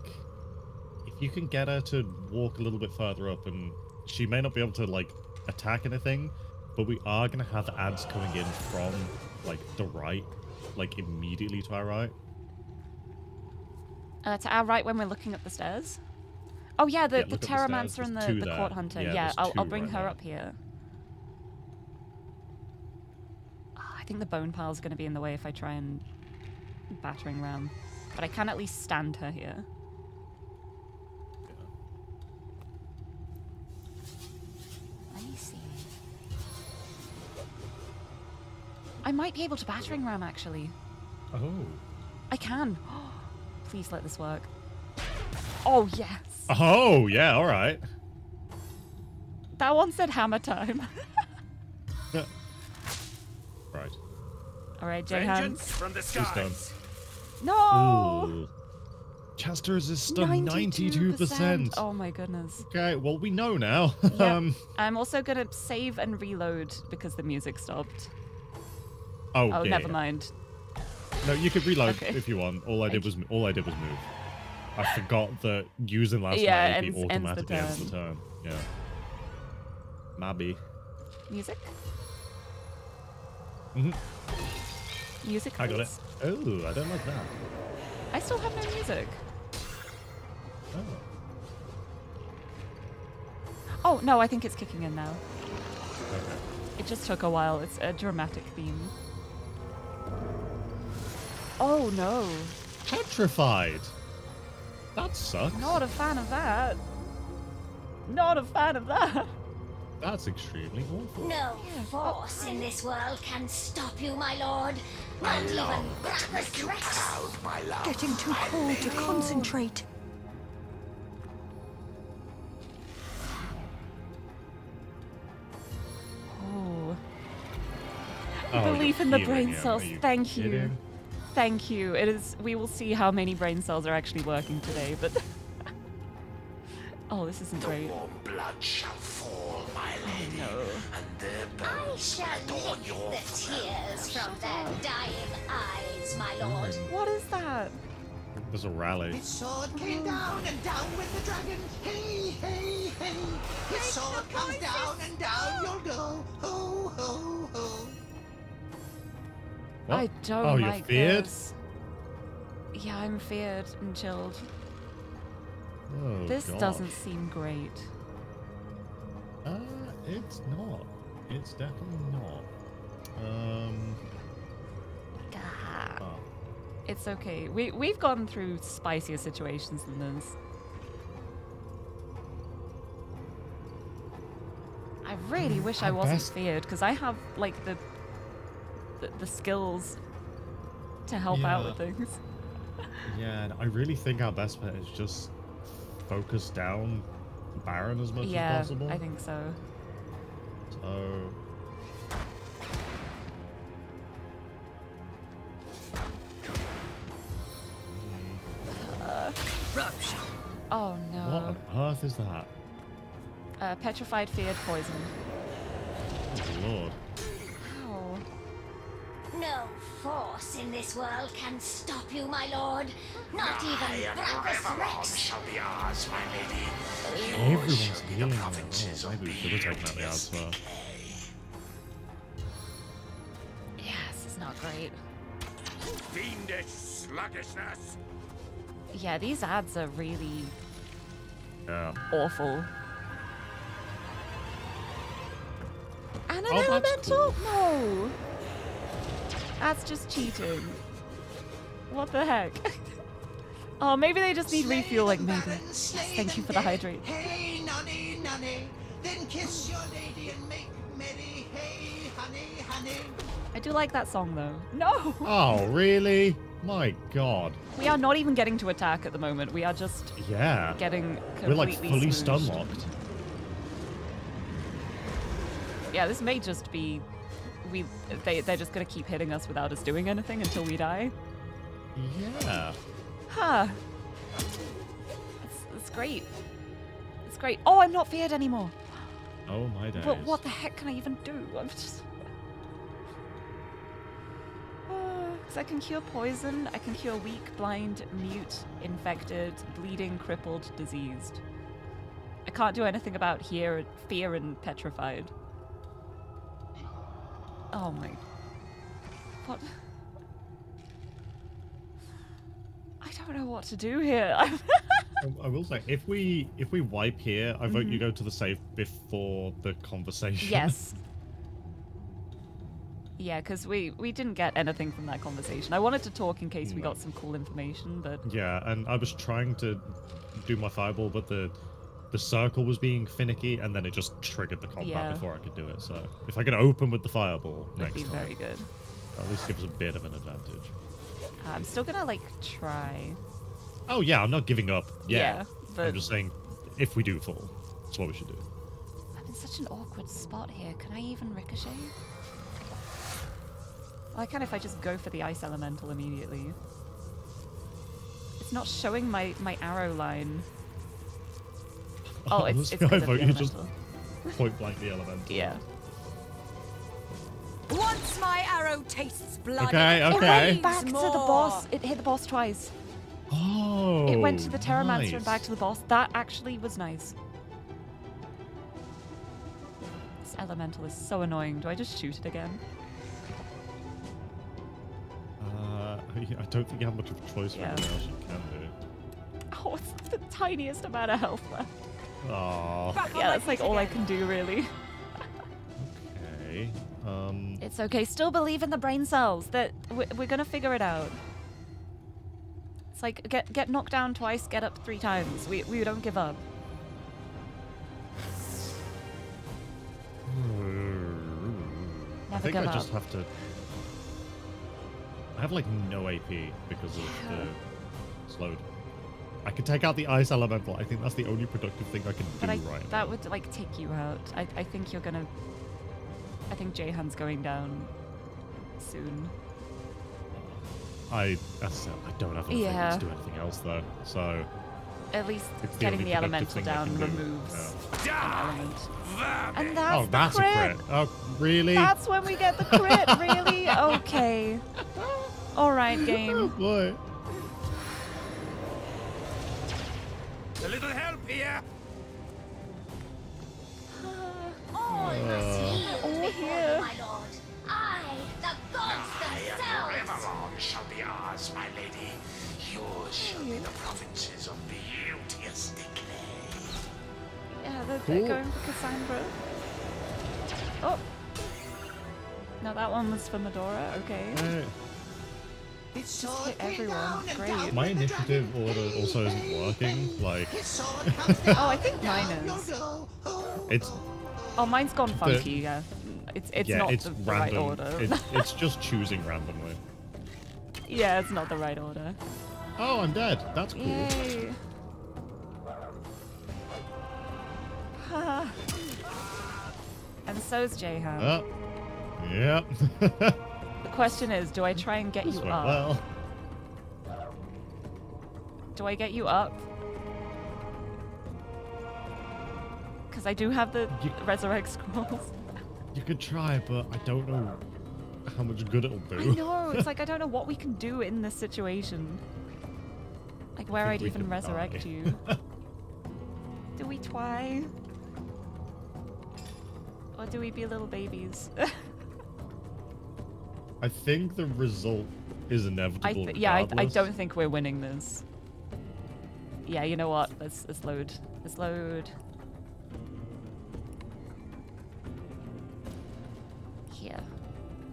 if you can get her to walk a little bit further up, and she may not be able to like attack anything, but we are gonna have ads coming in from like the right, like immediately to our right. Uh, to our right when we're looking up the stairs. Oh yeah, the, Yeah, the look up the Terramancer and the, the. Court Hunter. Yeah, Yeah, I'll, I'll bring right her there. up here. Oh, I think the bone pile's going to be in the way if I try and battering ram, but I can at least stand her here. I might be able to battering ram actually. Oh. I can. Please let this work. Oh yes. Oh yeah. All right. That one said hammer time. Right. All right, J Vengeance from the She's done. skies. No. Ooh. Chester's is stunned ninety-two percent. Oh my goodness. Okay, well we know now. Yep. um. I'm also gonna save and reload because the music stopped. Oh, Oh, never mind. No, you could reload Okay. if you want. All I did was all I did was move. I forgot that using last Yeah, night ends- ends the automatically ends the turn. Yeah. Maybe. Music. Mhm. Music. I got it. Oh, I don't like that. I still have no music. Oh. Oh no, I think it's kicking in now. Okay. It just took a while. It's a dramatic theme. Oh no. Petrified. That sucks. Not a fan of that. Not a fan of that. That's extremely awful. No force in this world can stop you, my lord. Not even Braccus Rex. my love. Getting too cold to concentrate. Oh. Oh, Belief in the brain cells. You Thank you. kidding? Thank you. It is. We will see how many brain cells are actually working today. But oh, this isn't great. Warm blood shall fall, my lady, No. and their I bones shall will adorn your the flesh. tears from their dying eyes, my lord. What is that? There's a rally. His sword came down and down with the dragon. Hey, hey, hey. His sword comes down and down you'll go. Ho, ho, ho. What? I don't oh, you're like feared? this. Yeah, I'm feared and chilled. Oh, this gosh. doesn't seem great. Uh, it's not. It's definitely not. Um. Gah. oh. It's okay. We we've gone through spicier situations than this. I really wish I wasn't feared because I have like the, the the skills to help out with things. Yeah, and I really think our best bet is just focus down Baron as much yeah, as possible. Yeah, I think so. So. Corruption. Oh no. What on earth is that? Uh, petrified, feared, poison. Oh, Lord. Ow. No force in this world can stop you, my lord. Not I even and Braccus Revelon Rex. shall be ours, my lady. Everyone's shall be the oh, provinces Oh, of maybe we should have taken out the beauteous ads first. Yeah, this is not great. Fiendish sluggishness. Yeah, these ads are really Yeah. awful. And an Oh, that's elemental? No. That's just cheating. What the heck? oh, maybe they just need refuel. refueling. Maybe. Yes, thank you for the hydrate. Hey, nonny, nonny. Then kiss your lady and make merry. Hey, honey, honey. I do like that song though. No. Oh, really? My god. We are not even getting to attack at the moment. We are just Yeah. getting completely We're like fully stun smooshed. locked. Yeah, this may just be we they they're just gonna keep hitting us without us doing anything until we die. Yeah. Huh. It's, it's great. It's great. Oh, I'm not feared anymore. Oh my days. But what the heck can I even do? I'm just. Uh, because I can cure poison, I can cure weak, blind, mute, infected, bleeding, crippled, diseased. I can't do anything about here, fear, and petrified. Oh my. What? I don't know what to do here. I'm I- will say, if we if we wipe here, I vote Mm-hmm. you go to the save before the conversation. Yes. Yeah, because we, we didn't get anything from that conversation. I wanted to talk in case we got some cool information, but Yeah, and I was trying to do my fireball, but the the circle was being finicky, and then it just triggered the combat Yeah. before I could do it. So if I could open with the fireball it'd next be time, very good. at least give us a bit of an advantage. Uh, I'm still gonna like try. Oh yeah, I'm not giving up. Yeah, Yeah, but- I'm just saying, if we do fall, that's what we should do. I'm in such an awkward spot here. Can I even ricochet? Well, I can if I just go for the ice elemental immediately. It's not showing my, my arrow line. Oh, it's, it's I because of the you just point blank the elemental. Yeah. Once my arrow tastes blood, Okay, it okay. craves Back to the boss. It hit the boss twice. Oh. It went to the Terramancer and back to the boss. That actually was nice. This elemental is so annoying. Do I just shoot it again? Uh, I I don't think you have much of a choice for Yeah. anything else you can do. Oh, it's the tiniest amount of health left. Oh. Yeah, that's like all I can do, really. Okay. Um. It's okay. Still believe in the brain cells. That we're, we're gonna figure it out. It's like get get knocked down twice, get up three times. We we don't give up. I Never think give I just up. have to. I have like no AP because of the slowed. I can take out the ice elemental. I think that's the only productive thing I can do I, right that now. would like take you out. I, I think you're gonna. I think Jahan's going down soon. I, as I don't have enough Yeah. To do anything else though. So At least the getting the elemental down removes Yeah. an element. And that's oh, the that's crit. a crit. Oh, really? That's when we get the crit. really? Okay. All right, Oh game. boy. Little help here. All must Uh. yield Oh, before here. my lord. I, the gods themselves. Evermore shall be ours, my lady. Yours shall be the provinces of beauteous decay. Yeah, they're, they're going for Cassandra. Oh. Now that one was for Madora. Okay. Hey. His Just hit everyone. Great. My initiative order also isn't working, like- His sword comes down Oh, I think mine is. you'll go. Oh, It's Oh, mine's gone funky. Yeah. It's it's yeah, not it's the, the random. right order. It's, it's just choosing randomly. yeah, it's not the right order. Oh, I'm dead. That's cool. Yay. and so's Jahan. Oh, uh, yeah. The question is, do I try and get this you up? well. Do I get you up? Because I do have the You- resurrect scrolls. You could try, but I don't know how much good it'll do. I know. It's like I don't know what we can do in this situation. Like where I'd even resurrect die. you. do we try? Or do we be little babies? I think the result is I inevitable. th- yeah, I, I don't think we're winning this. Yeah, you know what? Let's let's load this load. Here.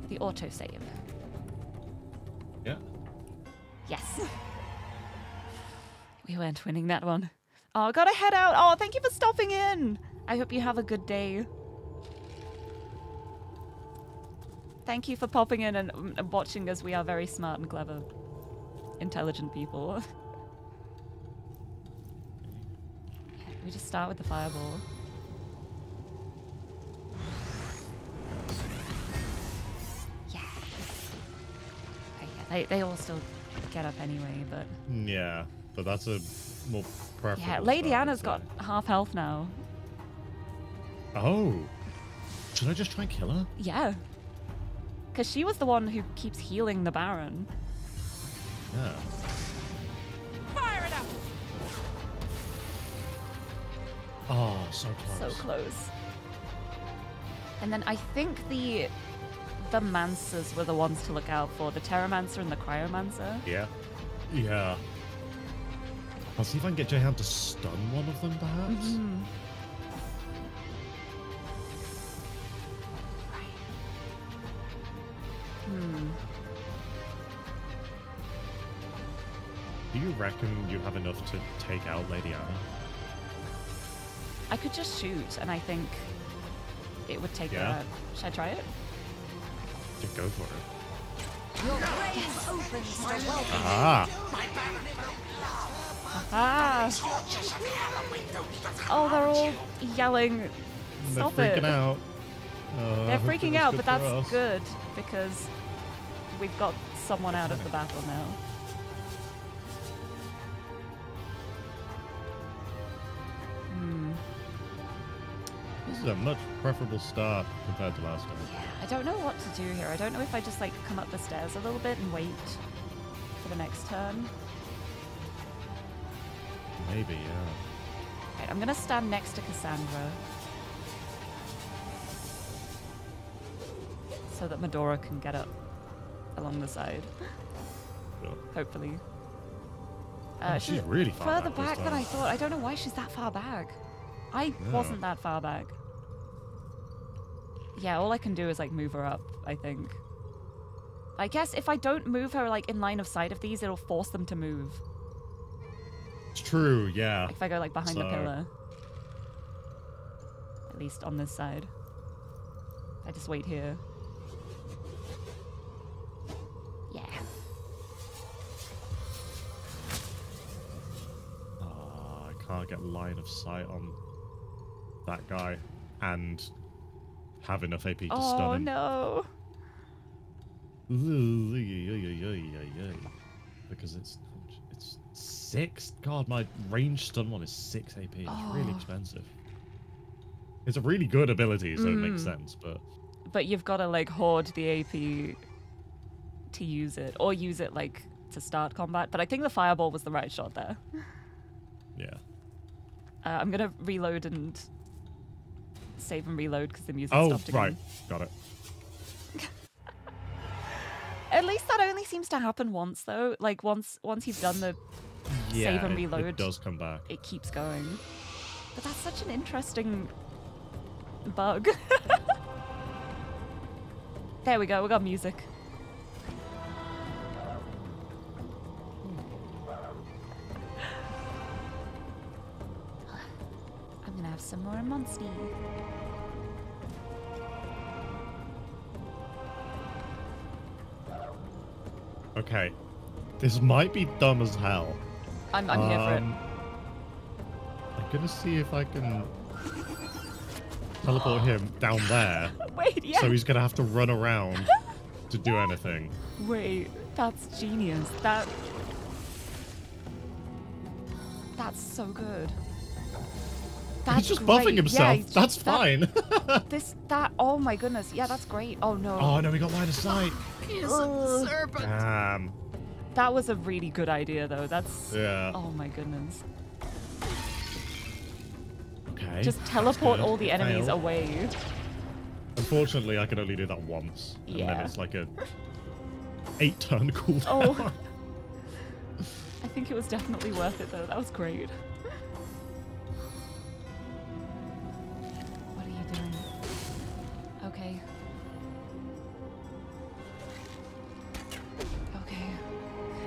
The autosave. Yeah. Yes. we weren't winning that one. Oh, gotta head out. Oh, thank you for stopping in. I hope you have a good day. Thank you for popping in and, mm, and watching us. We are very smart and clever, intelligent people. we just start with the fireball. Yeah. Okay, yeah, they, they all still get up anyway, but Yeah, but that's a more preferable. yeah, Lady start, Anna's got half health now. Oh. Should I just try and kill her? Yeah. Because she was the one who keeps healing the Baron. Yeah. Fire it up! Oh, so close. So close. close. And then I think the the Mancers were the ones to look out for. The Terramancer and the Cryomancer. Yeah. Yeah. I'll see if I can get Jahan to stun one of them, perhaps. Mhm. Hmm. Do you reckon you have enough to take out Lady Anna? I could just shoot, and I think it would take Yeah. her. Should I try it? Just go for it. Your grave opens to welcome Ah! Ah! Oh, they're all yelling. Stop They're freaking it. out. Uh, They're freaking out, but that's us. good because we've got someone out of the battle now. Hmm. This is a much preferable start compared to last time. Yeah, I don't know what to do here. I don't know if I just like come up the stairs a little bit and wait for the next turn. Maybe, yeah. Right, I'm gonna stand next to Cassandra. So that Madora can get up along the side. Hopefully. Oh, Uh, she's really far further back back than I thought. I don't know why she's that far back. I Yeah. wasn't that far back. Yeah, all I can do is like move her up, I think. I guess if I don't move her like in line of sight of these, it'll force them to move. It's true, yeah. If I go like behind the pillar. At least on this side. I just wait here. Can't get line of sight on that guy and have enough AP to Oh stun him. Oh no. Because it's it's six. God, my range stun one is six AP. It's really Oh. expensive. It's a really good ability, so it makes Mhm. sense. But But you've got to like hoard the AP to use it, or use it like to start combat. But I think the fireball was the right shot there. yeah, Uh, I'm gonna reload and save and reload because the music oh stopped again. right, got it. At least that only seems to happen once, though. Like once once you've done the Yeah, save and it- reload, It does come back. it keeps going. But that's such an interesting bug. there we go. We got music. Have some more Monsty. Okay, this might be dumb as hell. I'm, I'm here for it. Um, I'm gonna see if I can teleport him down there. Wait, yeah. So he's gonna have to run around to do anything. Wait, that's genius. That. That's so good. That's he's just buffing great. Yeah, himself. he's That's just- that- fine. This, that, oh my goodness. Yeah, that's great. Oh no. oh no, we got line of sight. Ugh. Damn. That was a really good idea, though. That's. Yeah. Oh my goodness. Okay. Just teleport all the enemies Fail. away. Unfortunately, I can only do that once. And then Yeah. it's like a eight turn cooldown. Oh. I think it was definitely worth it, though. That was great.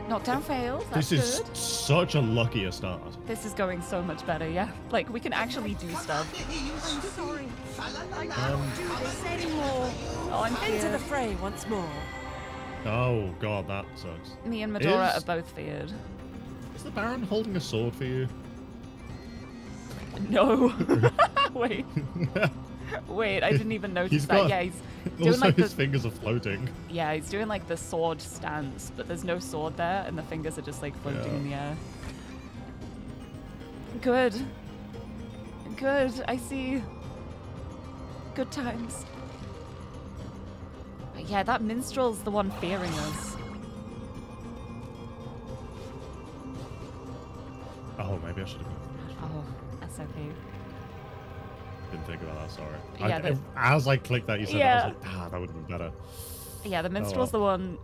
Knockdown failed. That's This is good. such a luckier start. This is going so much better, yeah. Like, we can actually do stuff. I'm sorry. I Um, can't do this anymore. Oh, I'm Enter feared. the fray once more. Oh god, that sucks. Me and Madora Is- are both feared. Is the Baron holding a sword for you? No. Wait. Wait, I didn't even notice that. got- Yeah, he's doing Also, like his the fingers are floating. yeah, he's doing like the sword stance, but there's no sword there, and the fingers are just like floating Yeah. in the air. Good. Good. I see. Good times. But yeah, that minstrel's the one fearing us. Oh, maybe I should have. Oh, that's okay. Didn't think about that. Sorry. Yeah, I, the- as I clicked that, you said Yeah. that, I was like, ah, that would have been better. Yeah, the Oh, minstrel's well. the one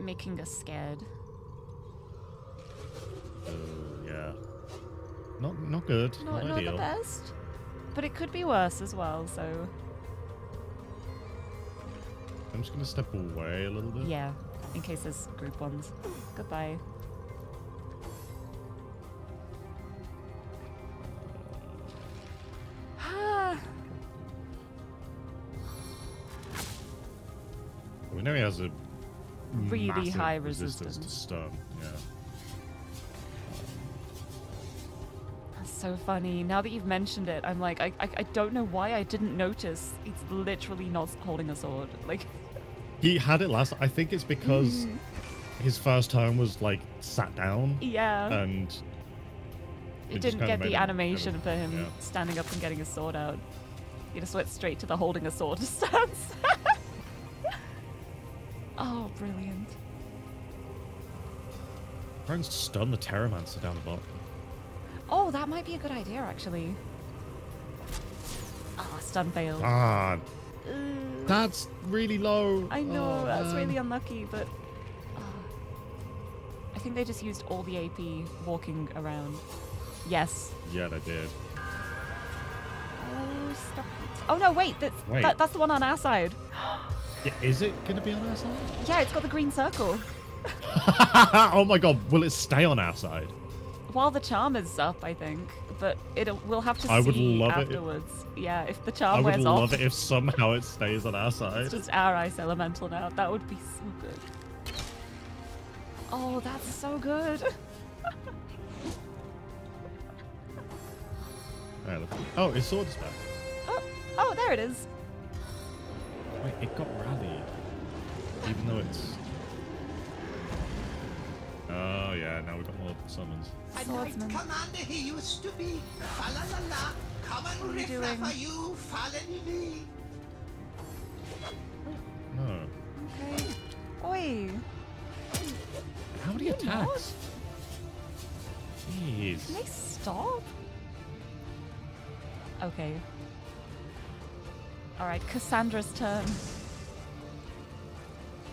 making us scared. Uh, yeah. Not not good. Not, Not, not the best. But it could be worse as well, so I'm just gonna step away a little bit. yeah, in case there's group ones. Goodbye. We know he has a Really high resistance to resistance. stun. Yeah. That's so funny. Now that you've mentioned it, I'm like, I, I, I don't know why I didn't notice. He's literally not holding a sword. Like, He had it last. I think it's because Mm. his first turn was like sat down. Yeah. And it just didn't get the animation for him yeah. standing up and getting his sword out. He just went straight to the holding a sword stance. Oh, brilliant. Try and stun the Terramancer down the bottom. Oh, that might be a good idea, actually. Oh, stun failed. Ah, that's really low. I know, Oh, that's man. really unlucky, but. ah. I think they just used all the AP walking around. Yes. Yeah, they did. Oh, stop it. Oh, no, wait, that's, Wait. That, that's the one on our side. Yeah, is it gonna be on our side? Yeah, it's got the green circle. oh my god, will it stay on our side? While the charm is up, I think, but it we'll have to I would see love it if- afterwards. Yeah, if the I charm would love off, it if somehow it stays on our side. it's just our ice elemental now. That would be so good. Oh, that's so good. Look. Oh, his sword is back. Oh, oh, there it is. Wait, it got rallied. Even though it's. Oh yeah, now we've got more summons. A knight Swordsman. commander he used to be. Fa la la la. Come and What are you riff doing? for you, fallen me. No. Okay. Oi. How many attacks? Jeez. Can they stop? Okay. Alright, Cassandra's turn.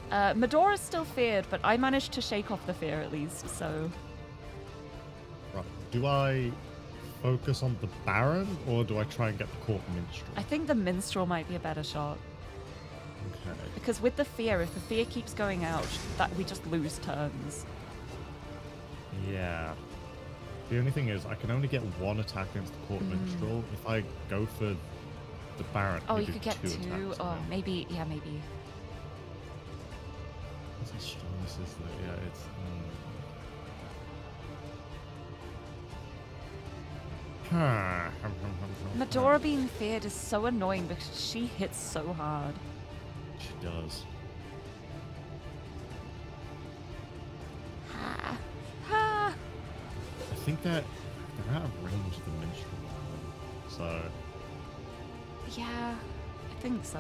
Uh, Madora's still feared, but I managed to shake off the fear at least, so. Right. Do I focus on the Baron or do I try and get the Court Minstrel? I think the Minstrel might be a better shot. Okay. Because with the fear, if the fear keeps going out, that we just lose turns. Yeah. The only thing is, I can only get one attack against the Court Minstrel. If I go for the Baron, Oh, you could get two. two. Oh, maybe. Yeah, maybe. That's how strong this is, though. Yeah, it's. Mm. Madora being feared is so annoying because she hits so hard. She does. Ha. Ha. I think that they're out of range of the minstrel. So Yeah, I think so.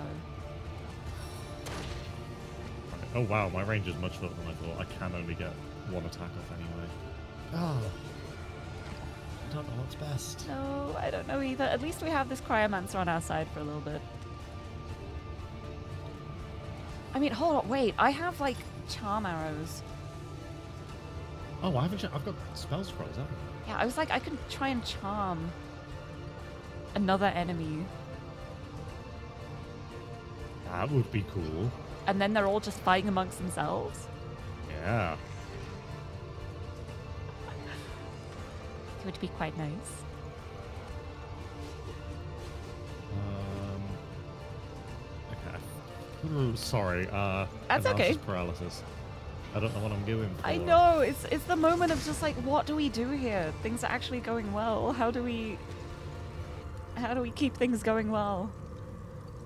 right. oh wow, my range is much further than I thought. I can only get one attack off anyway. Oh, I don't know what's best. No, I don't know either. At least we have this Cryomancer on our side for a little bit. I mean, hold on, wait. I have like charm arrows. Oh, I haven't. I've got spell scrolls. Haven't Yeah, I was like, I could try and charm another enemy, I? That would be cool. And then they're all just fighting amongst themselves. Yeah. It would be quite nice. Um, okay. Hmm, sorry. Uh, That's okay. Paralysis. I don't know what I'm doing. I know it's it's the moment of just like, what do we do here? Things are actually going well. How do we? How do we keep things going well?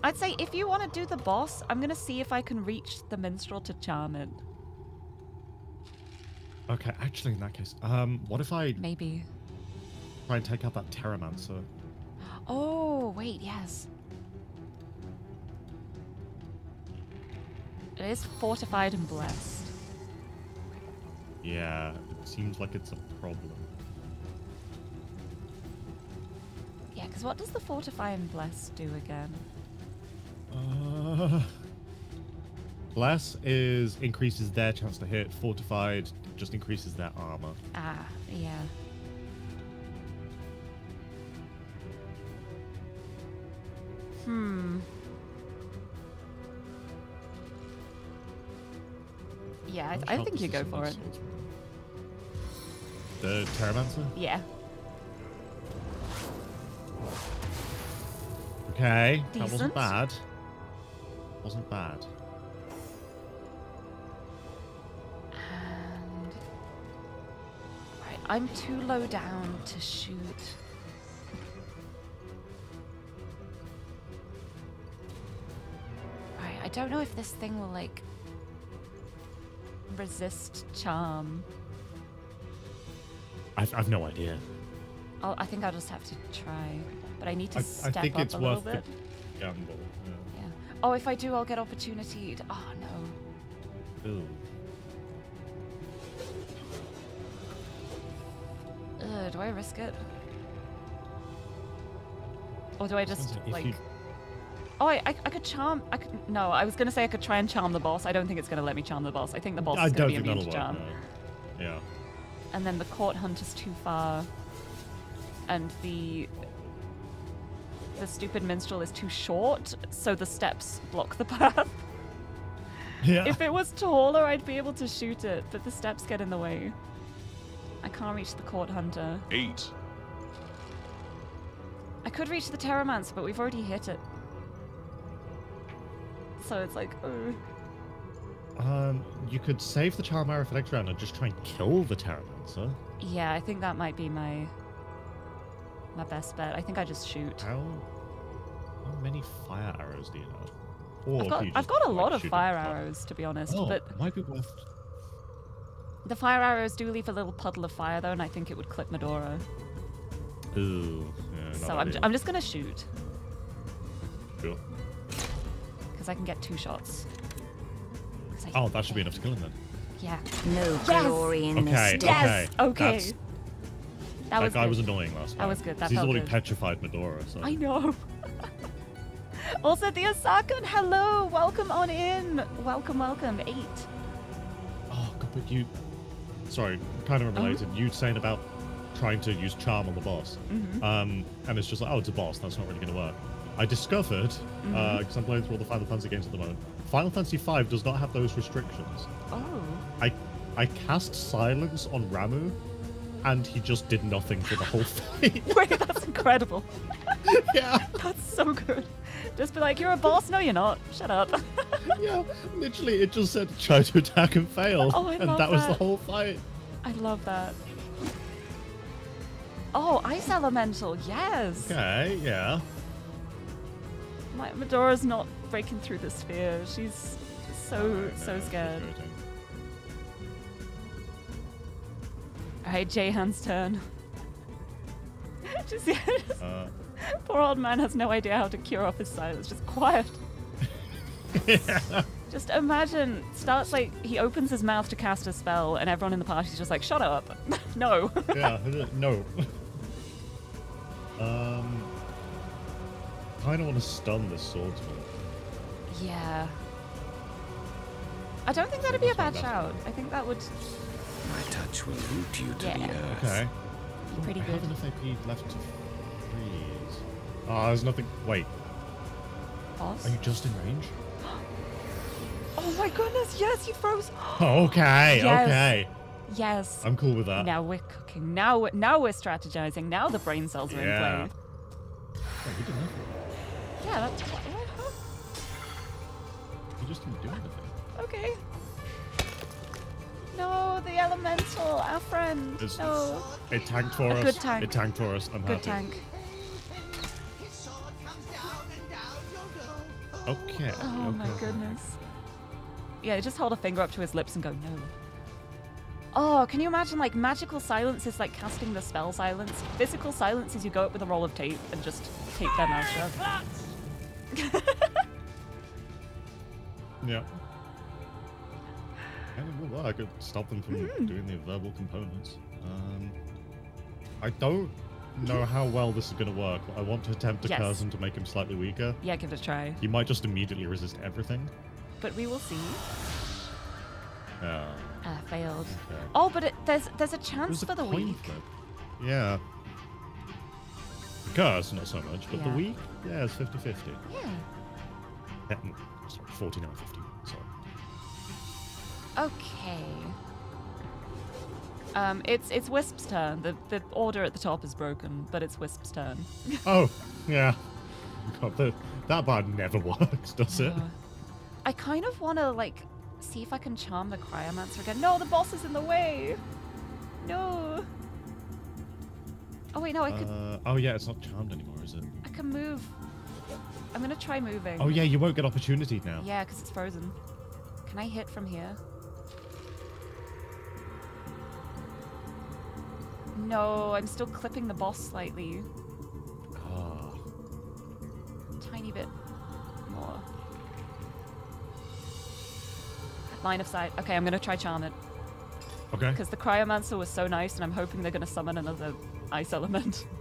I'd say if you want to do the boss, I'm gonna see if I can reach the minstrel to charm it. Okay, actually, in that case, um, what if I Maybe. try and take out that Terramancer? Oh wait, yes. It is fortified and blessed. Yeah, it seems like it's a problem. Yeah, because what does the fortify and bless do again? Uh, Bless is increases their chance to hit. Fortified just increases their armor. Ah, yeah. Hmm. Yeah, I, Which I think you go for it. The Terramancer? Yeah. Okay, that Decent. wasn't bad. Wasn't bad. And right, I'm too low down to shoot. Right, I don't know if this thing will like resist charm. I've, I've no idea. I'll, I think I'll just have to try, but I need to I, I step think up it's a little bit. the gamble. Oh, if I do, I'll get opportunity. To, oh ah, no. Ooh. Ugh, do I risk it? Or do I just like if like? you- Oh, I, I, could charm. I could no. I was gonna say I could try and charm the boss. I don't think it's gonna let me charm the boss. I think the boss I is gonna be think immune to work. charm. No. Yeah. And then the court hunt is too far, and the the stupid minstrel is too short, so the steps block the path. Yeah. If it was taller, I'd be able to shoot it, but the steps get in the way. I can't reach the court hunter. Eight. I could reach the Terramancer, but we've already hit it. So it's like, oh. Um, you could save the charm arrow for next round and just try and kill the Terramancer. Yeah, I think that might be my my best bet. I think I just shoot. How, how many fire arrows do you have? Or I've got, can you I've got a like, lot of shoot it fire arrows, to be honest, Oh, but might be worth. the fire arrows do leave a little puddle of fire, though, and I think it would clip Madora. Ooh. Yeah, So I'm, ideal. I'm just gonna shoot, Sure. because I can get two shots. Oh, that should be enough to kill him then. Yeah. No Yes! glory in Okay, this. Yes! okay. Okay. That's, That that was guy good. was annoying last time. That was good, that He's already good. petrified Madora, so. I know. also, the Osakun, hello, welcome on in. Welcome, welcome. Eight. Oh, God, but you. Sorry, kind of Uh-huh. related. You saying about trying to use charm on the boss. Mhm. Um, and it's just like, oh, it's a boss. That's not really going to work. I discovered, because I'm playing through all the Final Fantasy games at the moment, Final Fantasy V does not have those restrictions. Oh. I I cast silence on Ramuh, and he just did nothing for the whole fight. Wait, that's incredible. yeah. That's so good. Just be like, you're a boss? No, you're not. Shut up. yeah, literally, it just said try to attack and fail, Oh, I and love that was the whole fight. I love that. Oh, Ice Elemental, yes. Okay, yeah. My Madora's not breaking through the sphere. She's so so scared. Alright, Jahan's turn. just, just- Uh, poor old man has no idea how to cure off his silence. Just quiet. Just imagine, starts like he opens his mouth to cast a spell, and everyone in the party's just like, "Shut up, no." yeah, no. Um, kind of want to stun this swordsman. yeah. I don't think that'd be a bad shout. I think that would My touch will root you to Yeah. the earth. Okay. be pretty I good. have enough AP left to freeze. Ah, there's nothing. Wait, Boss. are you just in range? Oh my goodness! Yes, you froze. Okay, Yes. okay. Yes. I'm cool with that. Now we're cooking. Now, we're- now we're strategizing. Now the brain cells are Yeah. in play. Oh, he didn't have Yeah, that's huh? one. He just didn't do anything. okay. No, the elemental, our friend. It's- no, It tanked for A us. good tank. It tanked for us. I'm good happy. tank. His sword comes down and down you'll go. Okay. Oh my goodness. Yeah, just hold a finger up to his lips and go no. Oh, can you imagine like magical silence is like casting the spell silence. Physical silence is you go up with a roll of tape and just tape their mouth shut. Yeah. And it will work. It stop them from Mm-hmm. doing the verbal components. Um, I don't know how well this is going to work. I want to attempt to Yes. curse him to make him slightly weaker. Yeah, give it a try. He might just immediately resist everything. But we will see. Yeah. Ah, failed. Okay. Oh, but it, there's there's a chance a for the coin weak. flip. Yeah. The curse, not so much, but the Yeah. weak, yeah, it's 50 50. Yeah. Mm, sorry, 49 50. Okay. Um, it's it's Wisp's turn. The the order at the top is broken, but it's Wisp's turn. Oh, yeah. God, the, that bar never works, does it? Uh, I kind of want to like see if I can charm the cryomancer again. No, the boss is in the way. No. Oh wait, no, I could Uh, oh, yeah, it's not charmed anymore, is it? I can move. I'm gonna try moving. Oh, yeah, you won't get opportunity now. Yeah, because it's frozen. Can I hit from here? No, I'm still clipping the boss slightly. Ah. Tiny bit more. Line of sight. Okay, I'm gonna try charm it. Okay. Because the cryomancer was so nice, and I'm hoping they're gonna summon another ice element.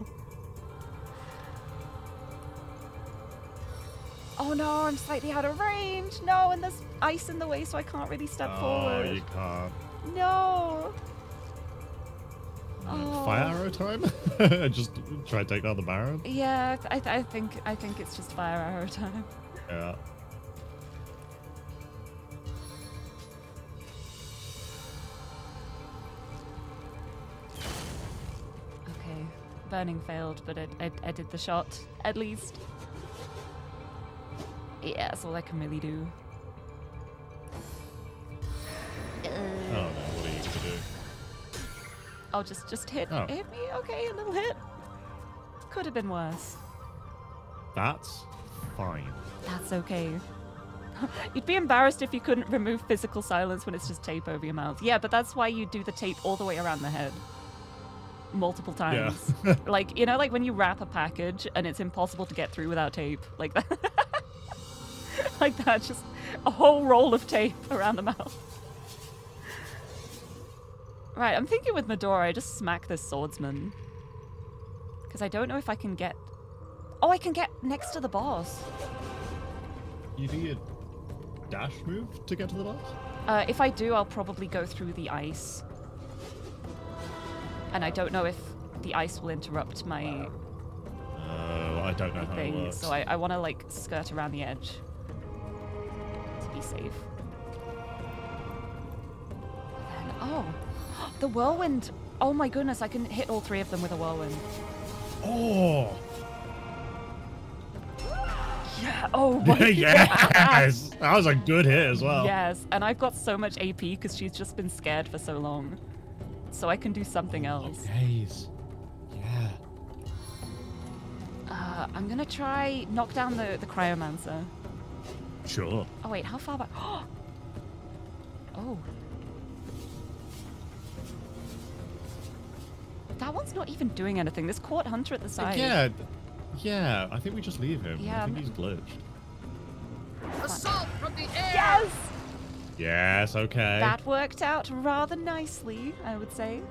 oh no, I'm slightly out of range. No, and there's ice in the way, so I can't really step Oh, forward. Oh, you can't. No. Uh, Fire Oh. arrow time? Just try to take down the Baron? Yeah, I, th- I think I think it's just fire arrow time. Yeah. Okay, burning failed, but it, I, I did the shot at least. Yeah, that's all I can really do. Oh no, what are you gonna do? I'll just just hit Oh. hit me. Okay, a little hit. Could have been worse. That's fine. That's okay. You'd be embarrassed if you couldn't remove physical silence when it's just tape over your mouth. Yeah, but that's why you do the tape all the way around the head. Multiple Yeah. times. like, you know, like when you wrap a package and it's impossible to get through without tape. Like that. like that, just a whole roll of tape around the mouth. Right, I'm thinking with Madora, I just smack this swordsman. Because I don't know if I can get. Oh, I can get next to the boss. You do your dash move to get to the boss? Uh, if I do, I'll probably go through the ice. And I don't know if the ice will interrupt my Oh, I don't know how it works. so I, I want to like skirt around the edge to be safe. And, oh, the whirlwind! Oh my goodness, I can hit all three of them with a whirlwind. Oh! Yeah. Oh my yes! That was a good hit as well. Yes, and I've got so much AP because she's just been scared for so long. So I can do something else. Days. Yeah. Uh, I'm gonna try knock down the, the cryomancer. Sure. Oh wait, how far back? oh. That one's not even doing anything. This court hunter at the side. Yeah. th- Yeah, I think we just leave him. Yeah, I think he's glitched. Assault from the air! Yes! Yes, okay. That worked out rather nicely, I would say.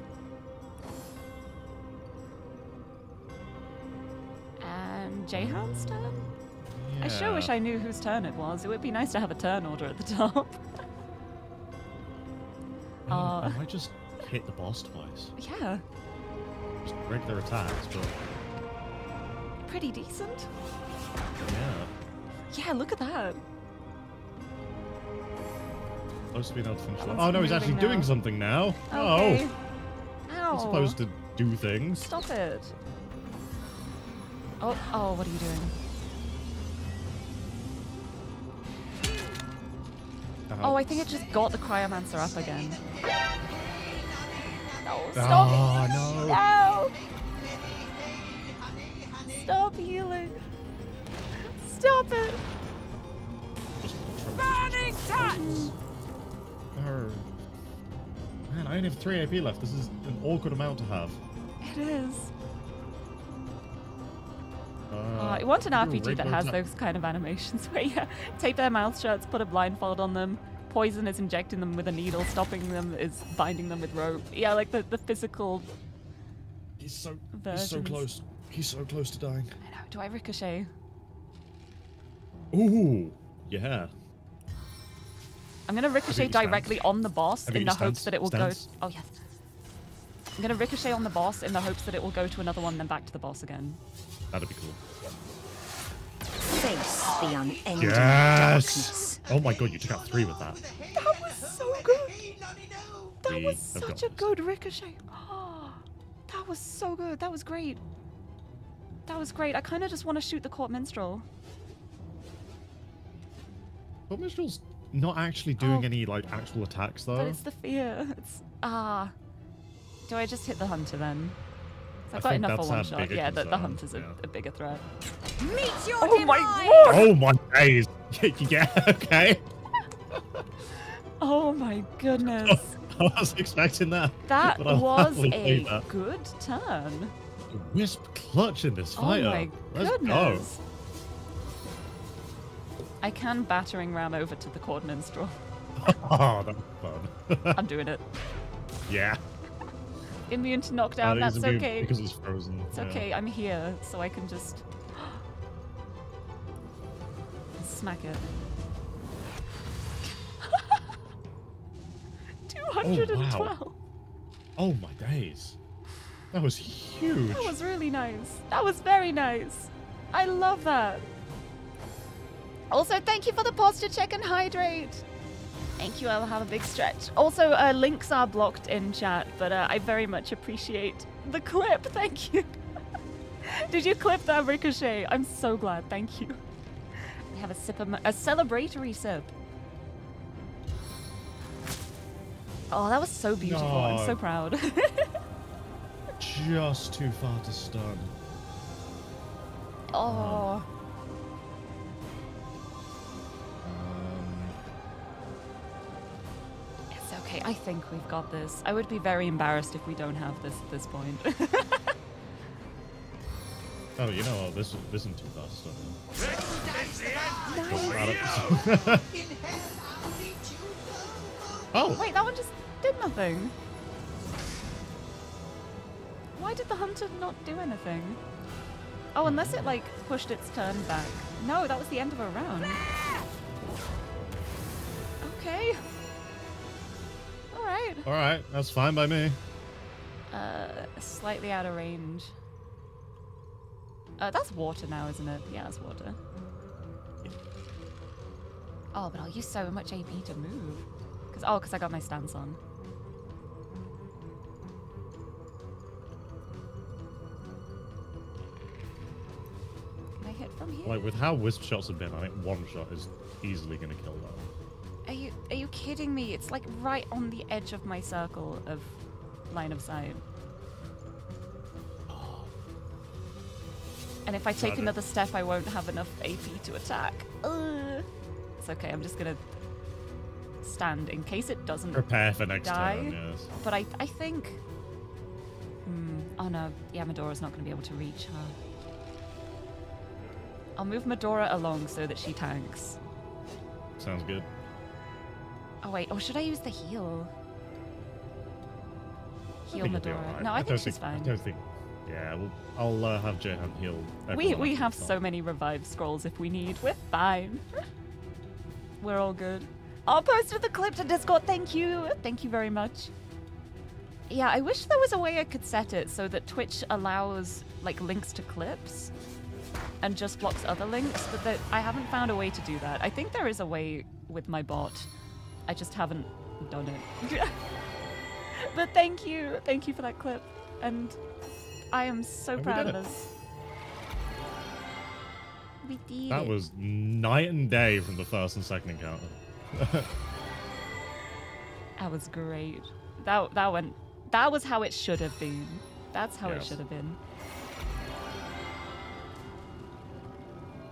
And Jahan's turn? I sure wish I knew whose turn it was. It would be nice to have a turn order at the top. I, Uh, I might just hit the boss twice. yeah, Just their attacks, but pretty decent. yeah. Yeah, look at that. Supposed to be able to finish. That Oh no, he's actually moving doing something now. Okay. Oh, Ow. he's supposed to do things. Stop it. Oh, oh, what are you doing? Oh, I think it just got the Cryomancer up again. No, stop Oh, it. no. No! Stop healing. Stop it. Burning touch! Arr. Man, I only have three AP left. This is an awkward amount to have. It is. Uh, Uh, I want an RPG that has those kind of animations where you tape their mouth shut, put a blindfold on them, poison is injecting them with a needle, stopping them is binding them with rope. Yeah, like the, the physical He's so versions. he's so close. He's so close to dying. I know. Do I ricochet? Ooh, yeah. I'm gonna ricochet you stance. directly on the boss in the stance? hopes that it will Stance? go. Oh yes. I'm gonna ricochet on the boss in the hopes that it will go to another one, then back to the boss again. That'd be cool. Face the unending Yes! Oh my god, you took out three with that. That was so good. That We was such a good ricochet. that was so good. That was great. That was great. I kind of just want to shoot the court minstrel. But Minstrel's not actually doing Oh. any like actual attacks though. But it's the fear. It's ah. Do I just hit the hunter then? 'Cause I I've got think enough for one shot. Yeah, the, the concern, hunter's a, yeah. a bigger threat. Meet your Oh my demise! lord! Oh my days! yeah, okay. Oh my goodness. I wasn't expecting that. That was a that. good turn. Wisp clutch in this Oh my Let's goodness. I can battering ram over to the court minstrel. Oh, that's fun. I'm doing it. yeah. Immune to knockdown, uh, it's that's okay. Because it's frozen. It's yeah. okay, I'm here, so I can just smack it. 212. Oh my days. That was huge. That was really nice. That was very nice. I love that. Also, thank you for the posture check and hydrate. Thank you. I'll have a big stretch. Also, uh, links are blocked in chat, but uh, I very much appreciate the clip. Thank you. Did you clip that ricochet? I'm so glad. Thank you. We have a sip of my, a celebratory sip. Oh, that was so beautiful. I'm so proud. Just too far to stun. oh. Um, okay. I think we've got this. I would be very embarrassed if we don't have this at this point. oh, you know what? This, this isn't too far to. Oh! Wait, that one just did nothing. Why did the hunter not do anything? Oh, unless it like pushed its turn back. No, that was the end of a round. Okay. All right. Alright, that's fine by me. Uh, slightly out of range. Uh, that's water now, isn't it? Yeah, that's water. Oh, but I'll use so much AP to move. Cause oh, cause I got my stance on. Can I hit from here? Like, with how wisp shots have been, I think one shot is easily going to kill. Are you are you kidding me? It's like right on the edge of my circle of line of sight. And if I take Got it. another step, I won't have enough AP to attack. Ugh. It's okay. I'm just gonna stand in case it doesn't Prepare for next die. turn, yes. But I I think. Hmm. Oh no, yeah, Madora's not gonna be able to reach her. I'll move Madora along so that she tanks. Sounds good. Oh wait, or should I use the heal? Heal think Madora. alright. No, I, think don't she's I fine. don't think. Yeah, well, I'll uh, have Jahan heal. We we have so many revive scrolls if we need. We're fine. We're all good. I'll post with the clip to Discord. Thank you. Thank you very much. Yeah, I wish there was a way I could set it so that Twitch allows like links to clips and just blocks other links, but that I haven't found a way to do that. I think there is a way with my bot, I just haven't done it. but thank you, thank you for that clip, and I am so And proud of us. We did That it. was night and day from the first and second encounter. That was great. That that went. That was how it should have been. That's how it should have been.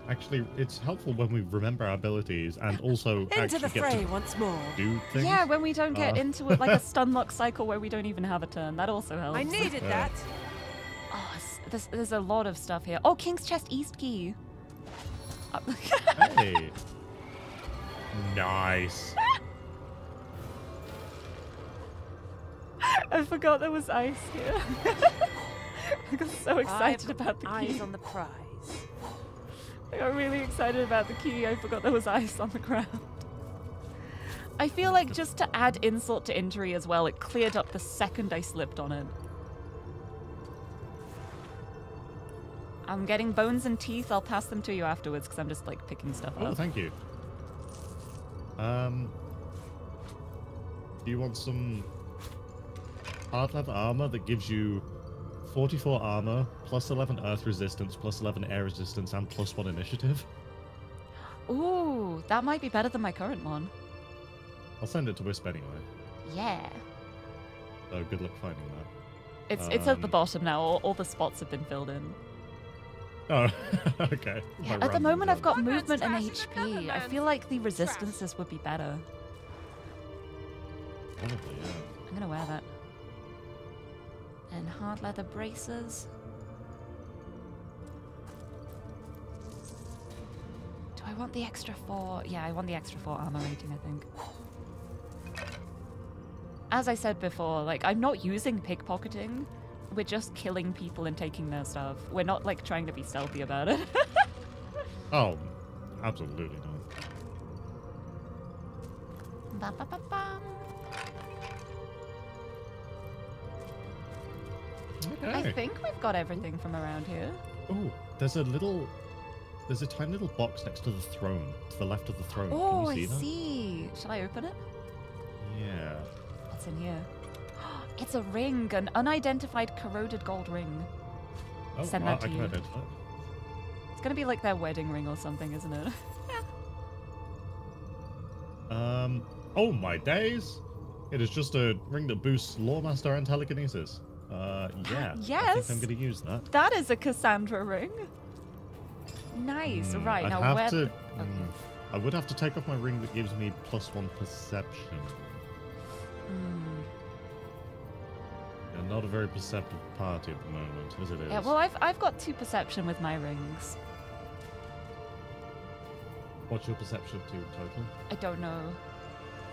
Actually, it's helpful when we remember our abilities and also Into actually the get fray to once more. do things. Yeah, when we don't get Uh, into it like a stun lock cycle where we don't even have a turn, that also helps. I needed Yeah. that. Oh, there's, there's a lot of stuff here. Oh, King's Chest East Key. Hey. Nice. I forgot there was ice here. I got so excited I've about the eyes on the prize. I got really excited about the key. I forgot there was ice on the ground. I feel like just to add insult to injury as well, it cleared up the second I slipped on it. I'm getting bones and teeth. I'll pass them to you afterwards because I'm just like picking stuff Oh, up. thank you. Um, do you want some hard leather armor that gives you 44 armor, plus 11 earth resistance, plus 11 air resistance, and plus 1 initiative? Ooh, that might be better than my current one. I'll send it to Wisp anyway. Yeah. So good luck finding that. It's it's at the Um, bottom now. All, all the spots have been filled in. Oh, okay. Yeah, at the moment I've got One movement and trash is another HP. I feel like the resistances would be better. Probably, yeah. I'm gonna wear that. And hard leather braces. Do I want the extra four? Yeah, I want the extra four armor rating, I think. As I said before, like, I'm not using pickpocketing. We're just killing people and taking their stuff. We're not, like, trying to be stealthy about it. Oh, absolutely not. Ba-ba-ba-bum. I Okay. think we've got everything from around here. Oh, there's a little, there's a tiny little box next to the throne, to the left of the throne. Oh, Can I you see that? see. Shall I open it? Yeah. What's in here? It's a ring, an unidentified corroded gold ring. Oh, Send I, that to I you. it. It's gonna be like their wedding ring or something, isn't it? Um. Oh my days! It is just a ring that boosts Loremaster and telekinesis. Uh, yeah. I yes. think I'm gonna use that. that is a Cassandra ring. Nice. Hmm, right I'd now, where? to. Okay. hmm, I would have to take off my ring that gives me plus one perception. You're not a very perceptive party at the moment, as it is. Yeah. Well, I've I've got two perception with my rings. What's your perception to total? I don't know.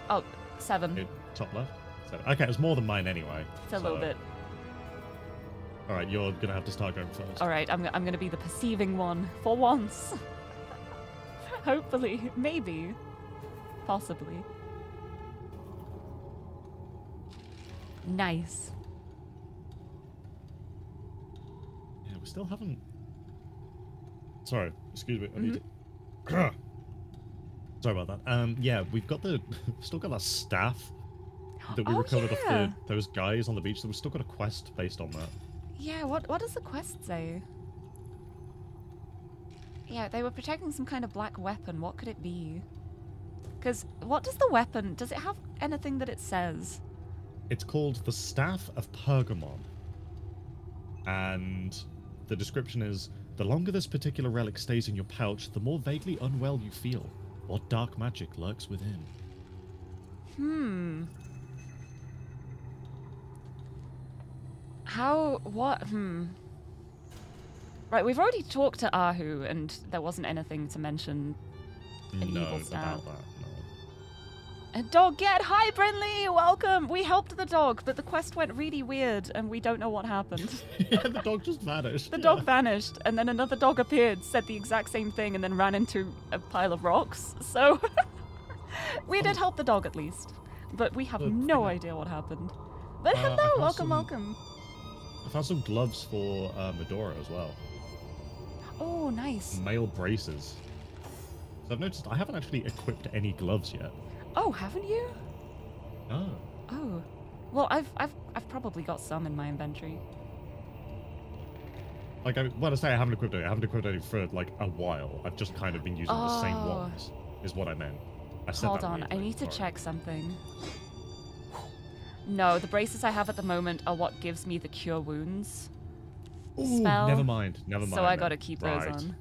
Oh, seven. It, top left. So, okay, it's more than mine anyway. It's a little bit. All right, you're gonna have to start going first. All right. I'm I'm gonna be the perceiving one for once. Hopefully, maybe, possibly. Nice. Yeah, we still haven't. Sorry, excuse me. I need Mm-hmm. to. Sorry about that. Um, yeah, we've got the still got that staff that we Oh, recovered off the, those guys on the beach. So we've still got a quest based on that. Yeah, what what does the quest say? Yeah, they were protecting some kind of black weapon. What could it be? Because what does the weapon? Does it have anything that it says? It's called the Staff of Pergamon, and the description is: the longer this particular relic stays in your pouch, the more vaguely unwell you feel. What dark magic lurks within? Hmm. How? What? Hmm. Right, we've already talked to Arhu, and there wasn't anything to mention. An no, evil staff. about that. No. And dog get hi, Brinley. Welcome. We helped the dog, but the quest went really weird, and we don't know what happened. yeah, the dog just vanished. The yeah. dog vanished, and then another dog appeared, said the exact same thing, and then ran into a pile of rocks. So we did help the dog at least, but we have no yeah. idea what happened. But Uh, hello, welcome, some- welcome. I found some gloves for uh, Madora as well. Oh, nice. Male braces. So I've noticed I haven't actually equipped any gloves yet. Oh, haven't you? Oh. Oh. Well, I've I've I've probably got some in my inventory. Like, I, when I say I haven't equipped any, I haven't equipped any for like a while. I've just kind of been using the same Oh. ones, is what I meant. I said Hold on, I need to sorry. check something. No, the braces I have at the moment are what gives me the cure wounds Ooh, spell. Never mind, never mind. So I gotta keep those on.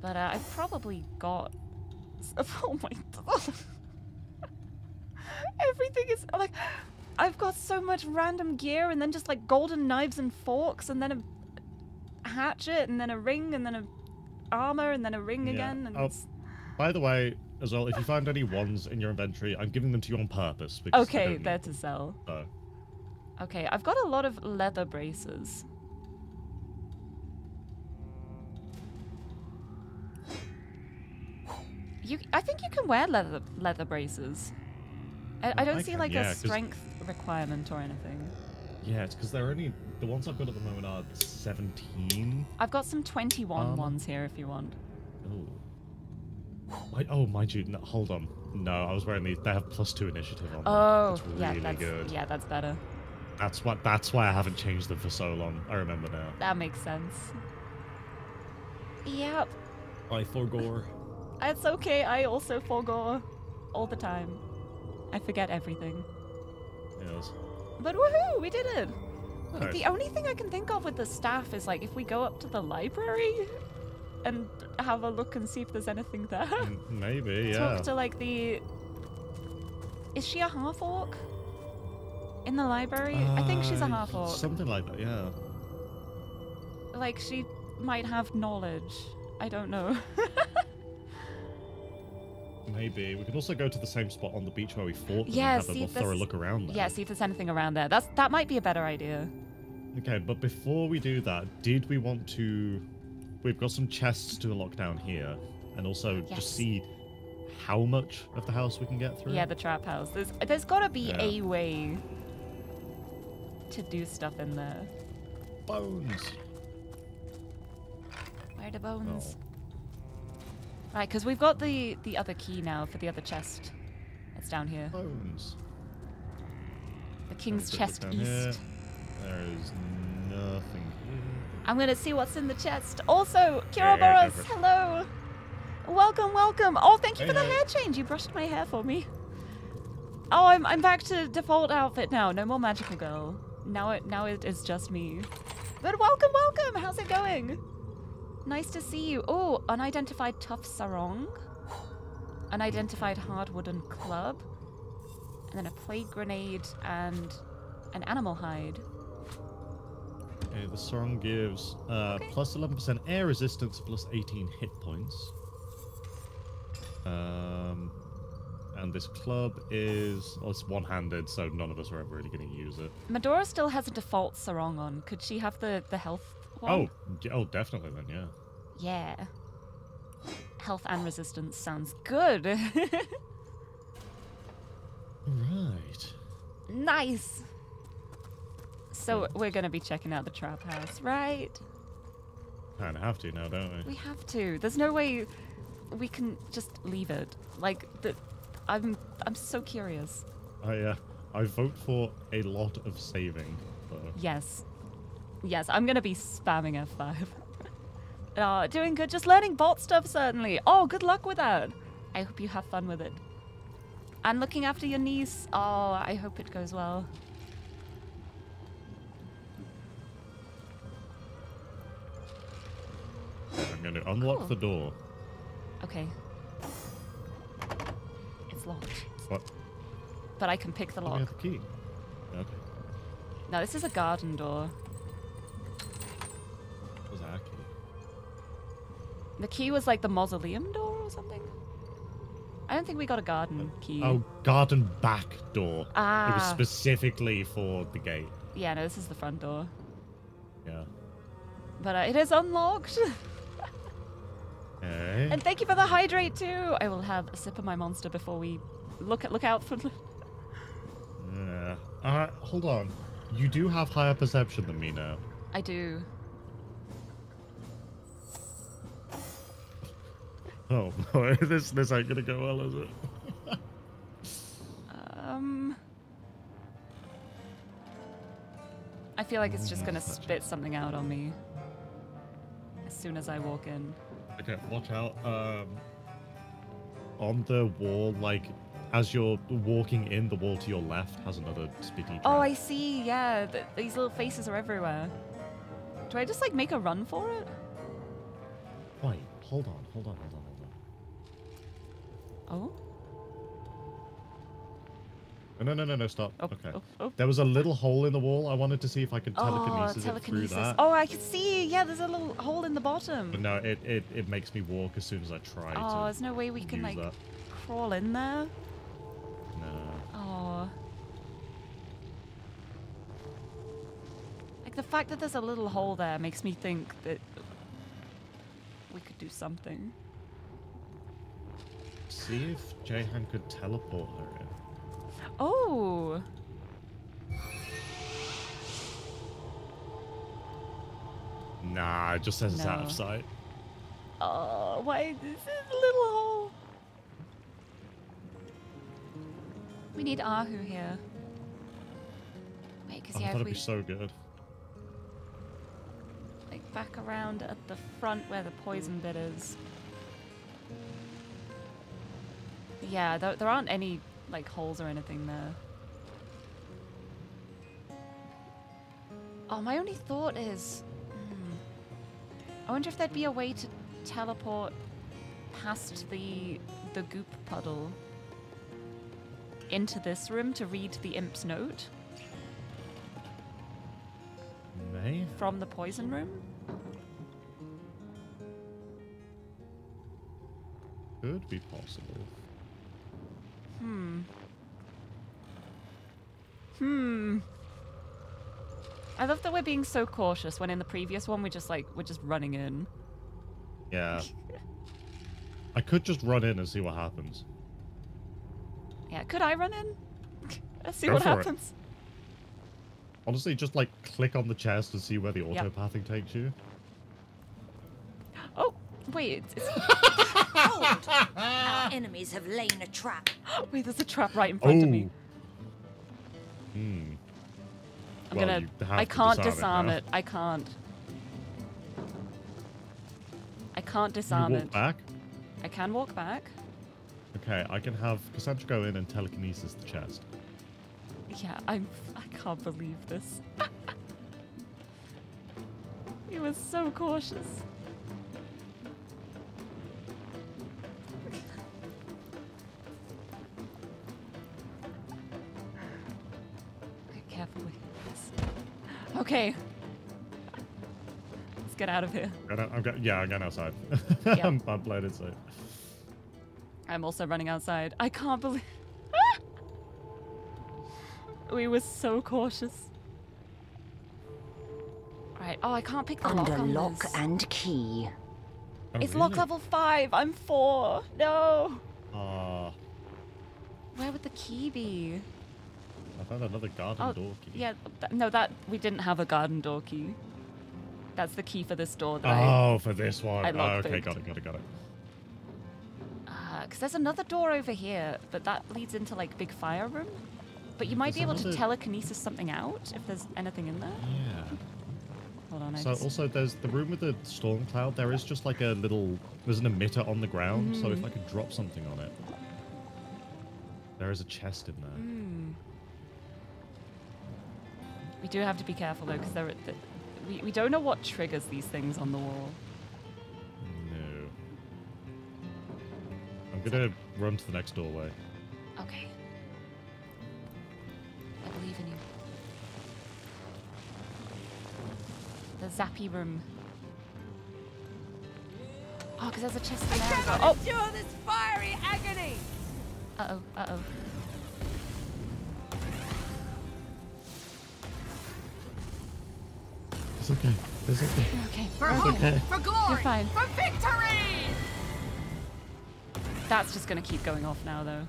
But uh, I've probably got. Oh my god. Everything is like. I've got so much random gear and then just like golden knives and forks and then a hatchet and then a ring and then a armor and then a ring Yeah. again. And Oh, By the way, as well, if you find any ones in your inventory, I'm giving them to you on purpose. Because Okay, they're to sell. them, Okay, I've got a lot of leather braces. You, I think you can wear leather leather braces. I, I don't I see can, like yeah, a strength requirement or anything. so- Yeah, it's because they're only the ones I've got at the moment are 17. I've got some 21 Um, ones here if you want. Oh. Wait, oh, mind you, no, hold on. No, I was wearing these. They have plus two initiative on them. Oh, It's really yeah, that's good. yeah, that's better. That's what. That's why I haven't changed them for so long. I remember now. That makes sense. Yep, I forgore. it's okay. I also forgo all the time. I forget everything. Yes. But woohoo, we did it! Nice. The only thing I can think of with the staff is like if we go up to the library and have a look and see if there's anything there. Maybe, yeah. Talk to like the. Is she a half orc? In the library? I think she's a Uh, half orc. Something like that, yeah. Like she might have knowledge. I don't know. Maybe. We could also go to the same spot on the beach where we fought yeah, and have a more thorough look around there. Yeah, see if there's anything around there. That's that might be a better idea. Okay, but before we do that, did we want to... We've got some chests to unlock down here. And also Yes. just see how much of the house we can get through. Yeah, the trap house. There's there's gotta be Yeah. a way to do stuff in there. Bones! Where are the bones? Right, because we've got the the other key now for the other chest. It's down here. Bones. The king's chest east. here. There is nothing. I'm gonna see what's in the chest. Also, Yeah, yeah, go Kiroboros, for hello. Welcome, welcome. Oh, thank you Hey, for the hey. hair change. You brushed my hair for me. Oh, I'm I'm back to default outfit now. No more magical girl. Now it now it is just me. But welcome, welcome. How's it going? Nice to see you. Oh, unidentified tough sarong. Unidentified hard wooden club. And then a plague grenade and an animal hide. Okay, the song gives uh, plus 11% air resistance, plus 18 hit points. Um, and this club is well, it's one-handed, so none of us are ever really going to use it. Madora still has a default sarong on. Could she have the, the health one? Oh, oh, definitely then, yeah. Yeah. Health and resistance sounds good. Right. nice. So we're gonna be checking out the trap house, right? Kind of have to now, don't we? We have to. There's no way we can just leave it. Like the, I'm I'm so curious. I uh, I vote for a lot of saving. Though. Yes. Yes, I'm gonna be spamming F5. oh, doing good. Just learning bot stuff, certainly. Oh, good luck with that. I hope you have fun with it. And looking after your niece. Oh, I hope it goes well. I'm going to unlock Cool. the door. Okay. It's locked. What? But I can pick the lock. have the key. Okay. No, this is a garden door. What's our key? The key was like the mausoleum door or something? I don't think we got a garden key. Oh, garden back door. Ah. It was Ah. specifically for the gate. Yeah, no, this is the front door. Yeah. But uh, it is unlocked. Okay. and thank you for the hydrate too. I will have a sip of my monster before we look at look out for. Yeah. Uh, hold on. You do have higher perception than me now. I do. Oh no, this this ain't gonna go well, is it? Um. I feel like it's just gonna spit something out on me as soon as I walk in. Okay, watch out. Um, on the wall, like as you're walking in, the wall to your left has another spitty. Oh. I see. Yeah, th- these little faces are everywhere. Do I just like make a run for it? Wait, hold on, hold on, hold on, hold on. Oh. Oh, no, no, no, no, stop. Oh, okay. oh, oh. There was a little hole in the wall. I wanted to see if I could Oh, telekinesis, it telekinesis. through that. Oh, I can see. Yeah, there's a little hole in the bottom. But no, it, it, it makes me walk as soon as I try Oh, there's no way we can like that. crawl in there. No. Oh. Like the fact that there's a little hole there makes me think that we could do something. See if Jahan could teleport her. Oh. Nah, it just says it's out of sight. Oh, why is this a little hole? We need Arhu here. Wait, because Oh, yeah, that'd we be so good. like back around at the front where the poison bit is. Yeah, there, there aren't any like holes or anything there. Oh, my only thought is, hmm, I wonder if there'd be a way to teleport past the the goop puddle into this room to read the imp's note May? from the poison room. Could be possible. Hmm. Hmm. I love that we're being so cautious when in the previous one we just like we're just running in. Yeah. I could just run in and see what happens. Yeah, could I run in? Let's see Go what for it. happens. Honestly, just like click on the chest and see where the Yep. autopathing takes you. Oh, wait, it's, it's Hold! Our enemies have lain a trap. wait, there's a trap right in front of me. Hmm. I'm Well, gonna you have I can't disarm it disarm now. it. I can't. I can't Can you disarm walk it. back? I can walk back. Okay, I can have Cassandra go in and telekinesis the chest. Yeah, I'm. I can't believe this. he was so cautious. Okay. Let's get out of here. I don't, I'm go- yeah, I'm going outside. Yeah. I'm, I'm playing it safe. I'm also running outside. I can't believe. we were so cautious. Right. Oh, I can't pick the lock Under on lock this. and key. Oh, It's lock level five. I'm four. No. Ah, Where would the key be? I found another garden Oh, door key. yeah. Th- no, that we didn't have a garden door key. That's the key for this door that Oh, for this one. I Oh, okay, got it, got it, got it. I. Because there's another door over here, but that leads into like big fire room. But you might be There's able to another- telekinesis something out if there's anything in there. Yeah. Hold on. I So just... also there's the room with the storm cloud. There is just like a little there's an emitter on the ground. So Mm-hmm. if I could drop something on it, there is a chest in there. Hmm. We do have to be careful though, because there, are- we we don't know what triggers these things on the wall. No. I'm gonna run to the next doorway. Okay. I believe in you. The zappy room. Oh, because there's a chest in there. as well. Oh! Endure this fiery agony! Uh oh, uh oh. It's okay. Okay. For okay. hope, okay. for glory, fine. for victory! That's just gonna keep going off now, though.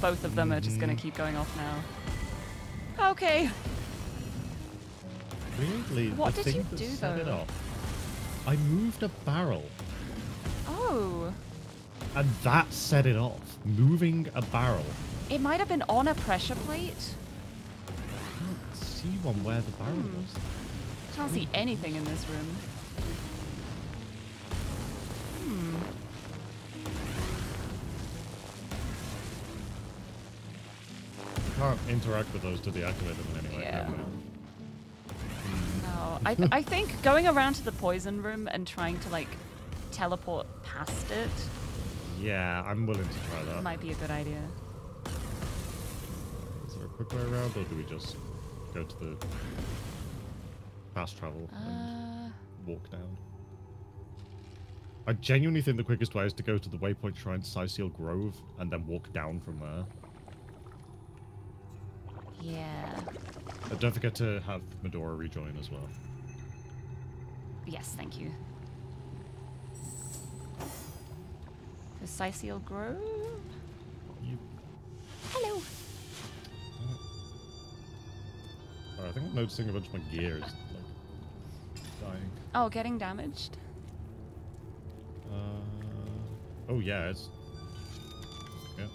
Both of them are just gonna Mhm. keep going off now. Okay. Weirdly, What the did thing you that do, set it though? off, I moved a barrel. Oh. Oh, And that set it off. Moving a barrel. it might have been on a pressure plate. I can't see one where the barrel Hmm. was. Can't see anything in this room. Hmm. Can't interact with those to deactivate them in any way. Yeah. No, I, th- I think going around to the poison room and trying to like teleport past it Yeah, I'm willing to try that. might be a good idea. Is there a quick way around, or do we just go to the fast travel and Uh, walk down? I genuinely think the quickest way is to go to the Waypoint Shrine Cyseal Grove and then walk down from there. yeah. Uh, don't forget to have Madora rejoin as well. Yes, thank you. The Grove? You, Hello. uh, I think I'm noticing a bunch of my gears like dying. Oh, getting damaged? Uh, oh yeah, it's yeah.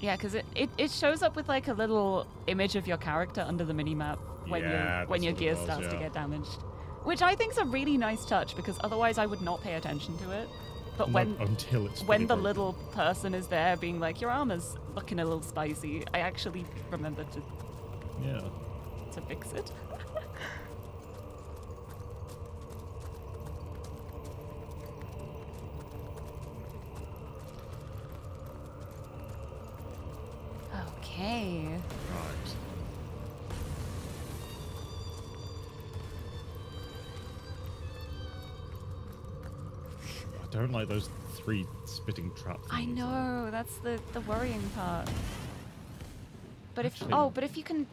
Yeah, because it, it, it shows up with like a little image of your character under the minimap when Yeah, your when your gear was, starts to get damaged. Which I think is a really nice touch because otherwise I would not pay attention to it. But when until it's when the broken. little person is there being like, Your armor's looking a little spicy, I actually remember to yeah. to fix it. Okay. Right. I don't like those three spitting trap I know, that's the, the worrying part. But if oh, but if you can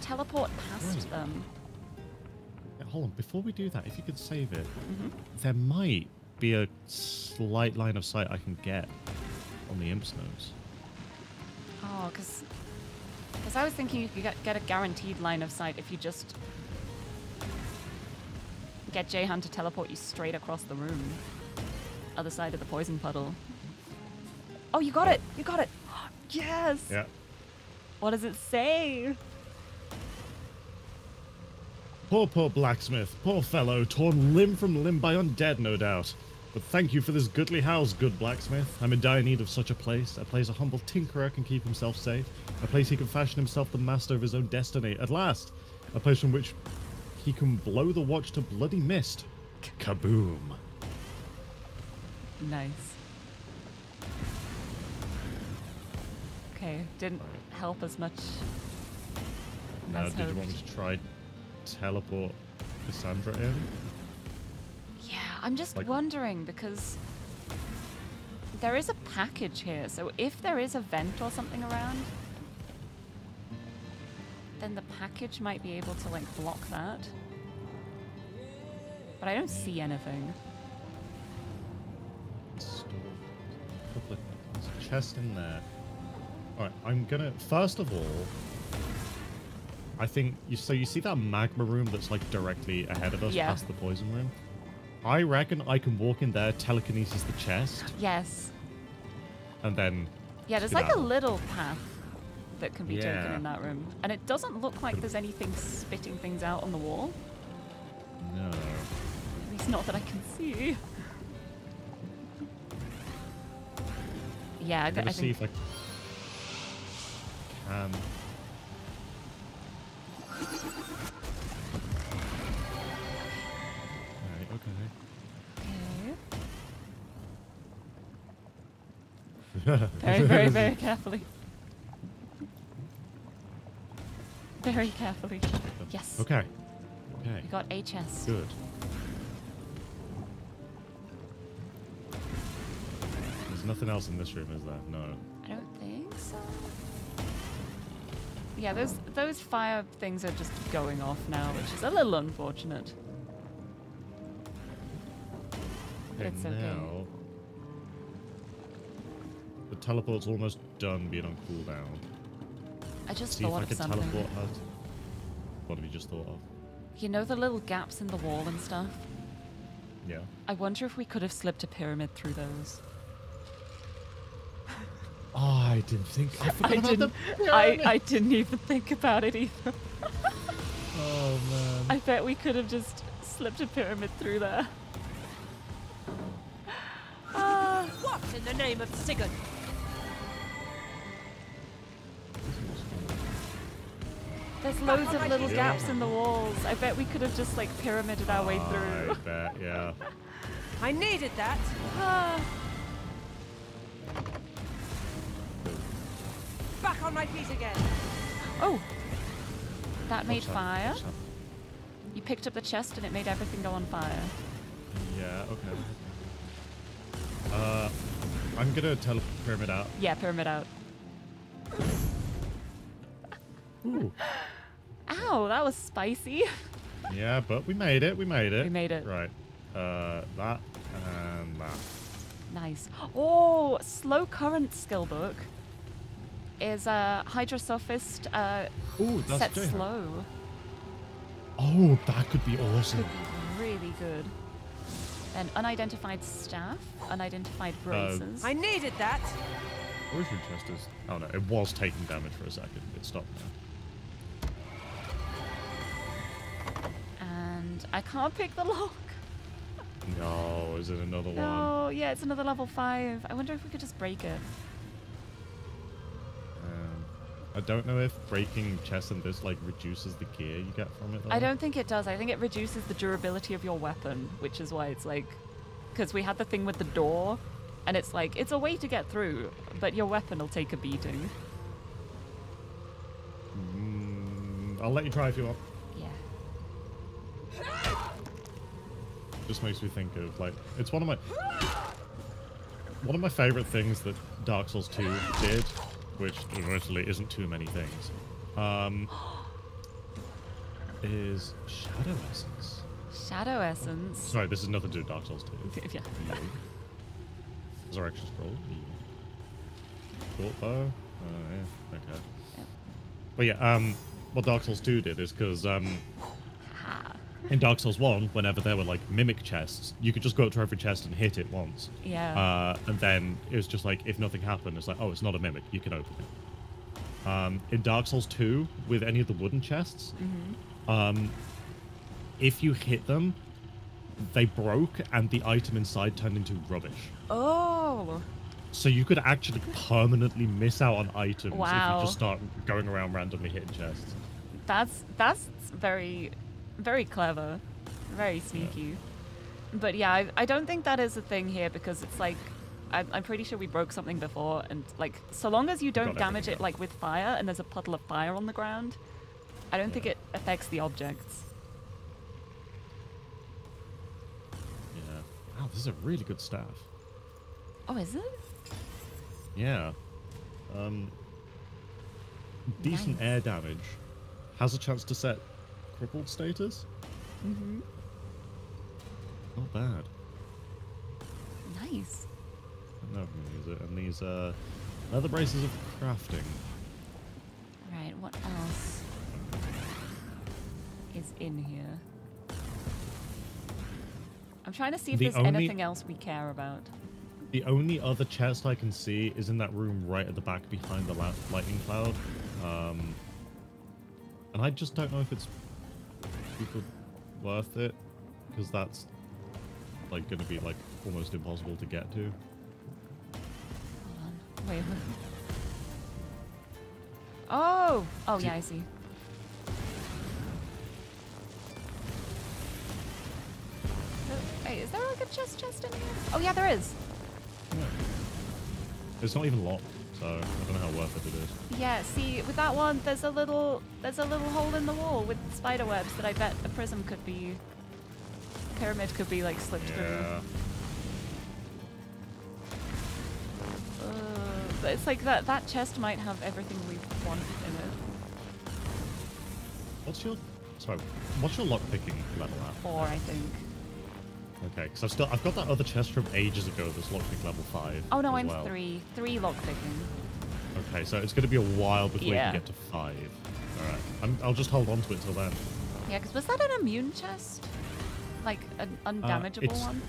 teleport past Right. them. Yeah, hold on, before we do that, if you could save it, Mm-hmm. there might be a slight line of sight I can get on the Imp's nose. Oh, because because I was thinking you could get, get a guaranteed line of sight if you just get Jahan to teleport you straight across the room, other side of the poison puddle. Oh, you got it! You got it! Yes! Yeah. What does it say? Poor, poor blacksmith. Poor fellow, torn limb from limb by undead, no doubt. But thank you for this goodly house, good blacksmith. I'm in dire need of such a place. A place a humble tinkerer can keep himself safe. A place he can fashion himself the master of his own destiny. At last, a place from which he can blow the watch to bloody mist. Kaboom. Nice. Okay, didn't help as much. Now, as did you want me to try teleport Cassandra in? I'm just Like- wondering because there is a package here. So if there is a vent or something around, then the package might be able to like block that. But I don't see anything. Store. Couple there's a chest in there. Alright, I'm gonna first of all I think you so you see that magma room that's like directly ahead of us Yeah. past the poison room? I reckon I can walk in there, telekinesis the chest, Yes. and then Yeah, there's like a little path that can be taken in that room. And it doesn't look like there's anything spitting things out on the wall. No. At least not that I can see. Yeah, I, I'm gonna I see think if I can Very, very, very carefully. Very carefully. Yes. Okay. Okay. You got a chest. Good. There's nothing else in this room, is there? No. I don't think so. Yeah, those those fire things are just going off now, which is a little unfortunate. But it's okay. now teleport's almost done being on cooldown. I just See if thought I of can something. teleport her. What have you just thought of? You know the little gaps in the wall and stuff? Yeah. I wonder if we could have slipped a pyramid through those. Oh, I didn't think. I forgot I about didn't. the I. I didn't even think about it either. Oh man. I bet we could have just slipped a pyramid through there. Ah, What in the name of Sigurd? There's loads of little gaps gone. in the walls. I bet we could have just like pyramided our way through. I through. bet. Yeah. I needed that. Back on my feet again. oh, that made What's that? fire. That? You picked up the chest and it made everything go on fire. Yeah. Okay. Uh, I'm gonna teleport pyramid out. Yeah, pyramid out. Ooh. Ow, that was spicy. Yeah, but we made it. We made it. We made it. Right. Uh, that and that. Nice. Oh, slow current skill book is a Hydrosophist uh, Ooh, that's set Jayhawk. slow. Oh, that could be awesome. Could be really good. An unidentified staff, unidentified Uh, braces. I needed that. Where's your chest is? Oh no, it was taking damage for a second. It stopped now. And I can't pick the lock. No, is it another one? No, yeah, it's another level five. I wonder if we could just break it. Um, I don't know if breaking chests and this like reduces the gear you get from it. Though. I don't think it does. I think it reduces the durability of your weapon, which is why it's like, because we had the thing with the door, and it's like it's a way to get through, but your weapon will take a beating. Mm, I'll let you try if you want. Just makes me think of like it's one of my one of my favorite things that Dark Souls 2 did, which admittedly isn't too many things, um, is Shadow Essence. Shadow essence. Sorry, this is nothing to do with Dark Souls 2. yeah. Resurrection Scroll. Short bow. Oh, yeah. Okay. But yeah, um, what Dark Souls 2 did is because um, in Dark Souls 1, whenever there were like mimic chests, you could just go up to every chest and hit it once. Yeah. Uh, and then it was just like, if nothing happened, it's like, oh, it's not a mimic. You can open it. Um, in Dark Souls 2, with any of the wooden chests, um, if you hit them, they broke and the item inside turned into rubbish. Oh. So you could actually permanently miss out on items if you just start going around randomly hitting chests. That's that's very, very clever, very sneaky. But yeah, I, I don't think that is a thing here because it's like, I'm, I'm pretty sure we broke something before, and like so long as you don't damage it like with fire and there's a puddle of fire on the ground, I don't think it affects the objects. Yeah. Wow, this is a really good staff. Oh, is it? Yeah. Um, decent Nice. air damage. Has a chance to set crippled status. Mm-hmm. Not bad. Nice. I don't know if I'm gonna use it. And these uh, leather braces of crafting. Right. What else is in here? I'm trying to see if The there's only- anything else we care about. The only other chest I can see is in that room right at the back behind the lightning cloud. Um, and I just don't know if it's super worth it because that's like going to be like almost impossible to get to. Hold on. Wait. Oh. Oh yeah, I see. Oh, wait, is there like a chest chest in here? Oh yeah, there is. It's not even locked, so I don't know how worth it it is. Yeah, see, with that one, there's a little, there's a little hole in the wall with spider webs that I bet a prism could be, pyramid could be like slipped Yeah. through. Uh, but it's like that, that chest might have everything we want in it. What's your sorry? What's your lock picking level at? Four, I think. Okay, because I've still I've got that other chest from ages ago that's lockpick level five. Oh no, I'm well. three. Three lockpicking. Okay, so it's going to be a while before you can get to five. All right, I'm, I'll just hold on to it till then. Yeah, because was that an immune chest? Like an undamageable it's- one?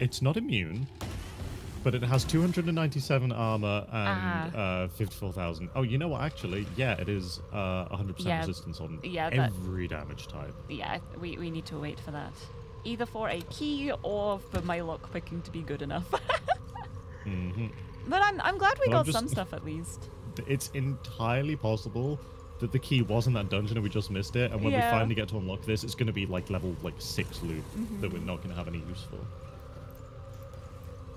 It's not immune, but it has 297 armor and uh, 54,000. Oh, you know what? Actually, yeah, it is uh, 100% Yeah, resistance on yeah, that- every damage type. Yeah, we, we need to wait for that. Either for a key or for my lock picking to be good enough. hmm but I'm, I'm glad we Well, got some stuff at least. It's entirely possible that the key was in that dungeon and we just missed it. And when Yeah. we finally get to unlock this, it's going to be like level like six loot that Mhm. we're not going to have any use for.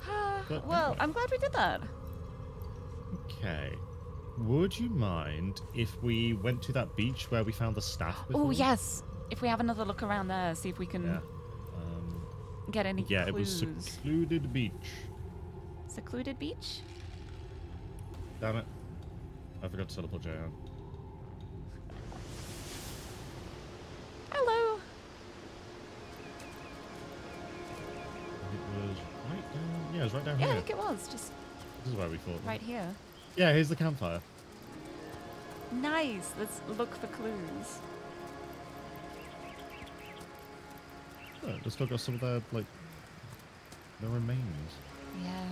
But- well, I'm glad we did that. Okay. Would you mind if we went to that beach where we found the staff? Oh, yes. If we have another look around there, see if we can Yeah. Get any yeah, clues. it was secluded beach. Secluded beach? Damn it. I forgot to teleport Jahan. Hello. It was right down. Yeah, it was right down here. Yeah, I think it was. Just This is where we fought. right here. Yeah, here's the campfire. Nice. Let's look for clues. Oh, they still got some of their like the remains. Yeah.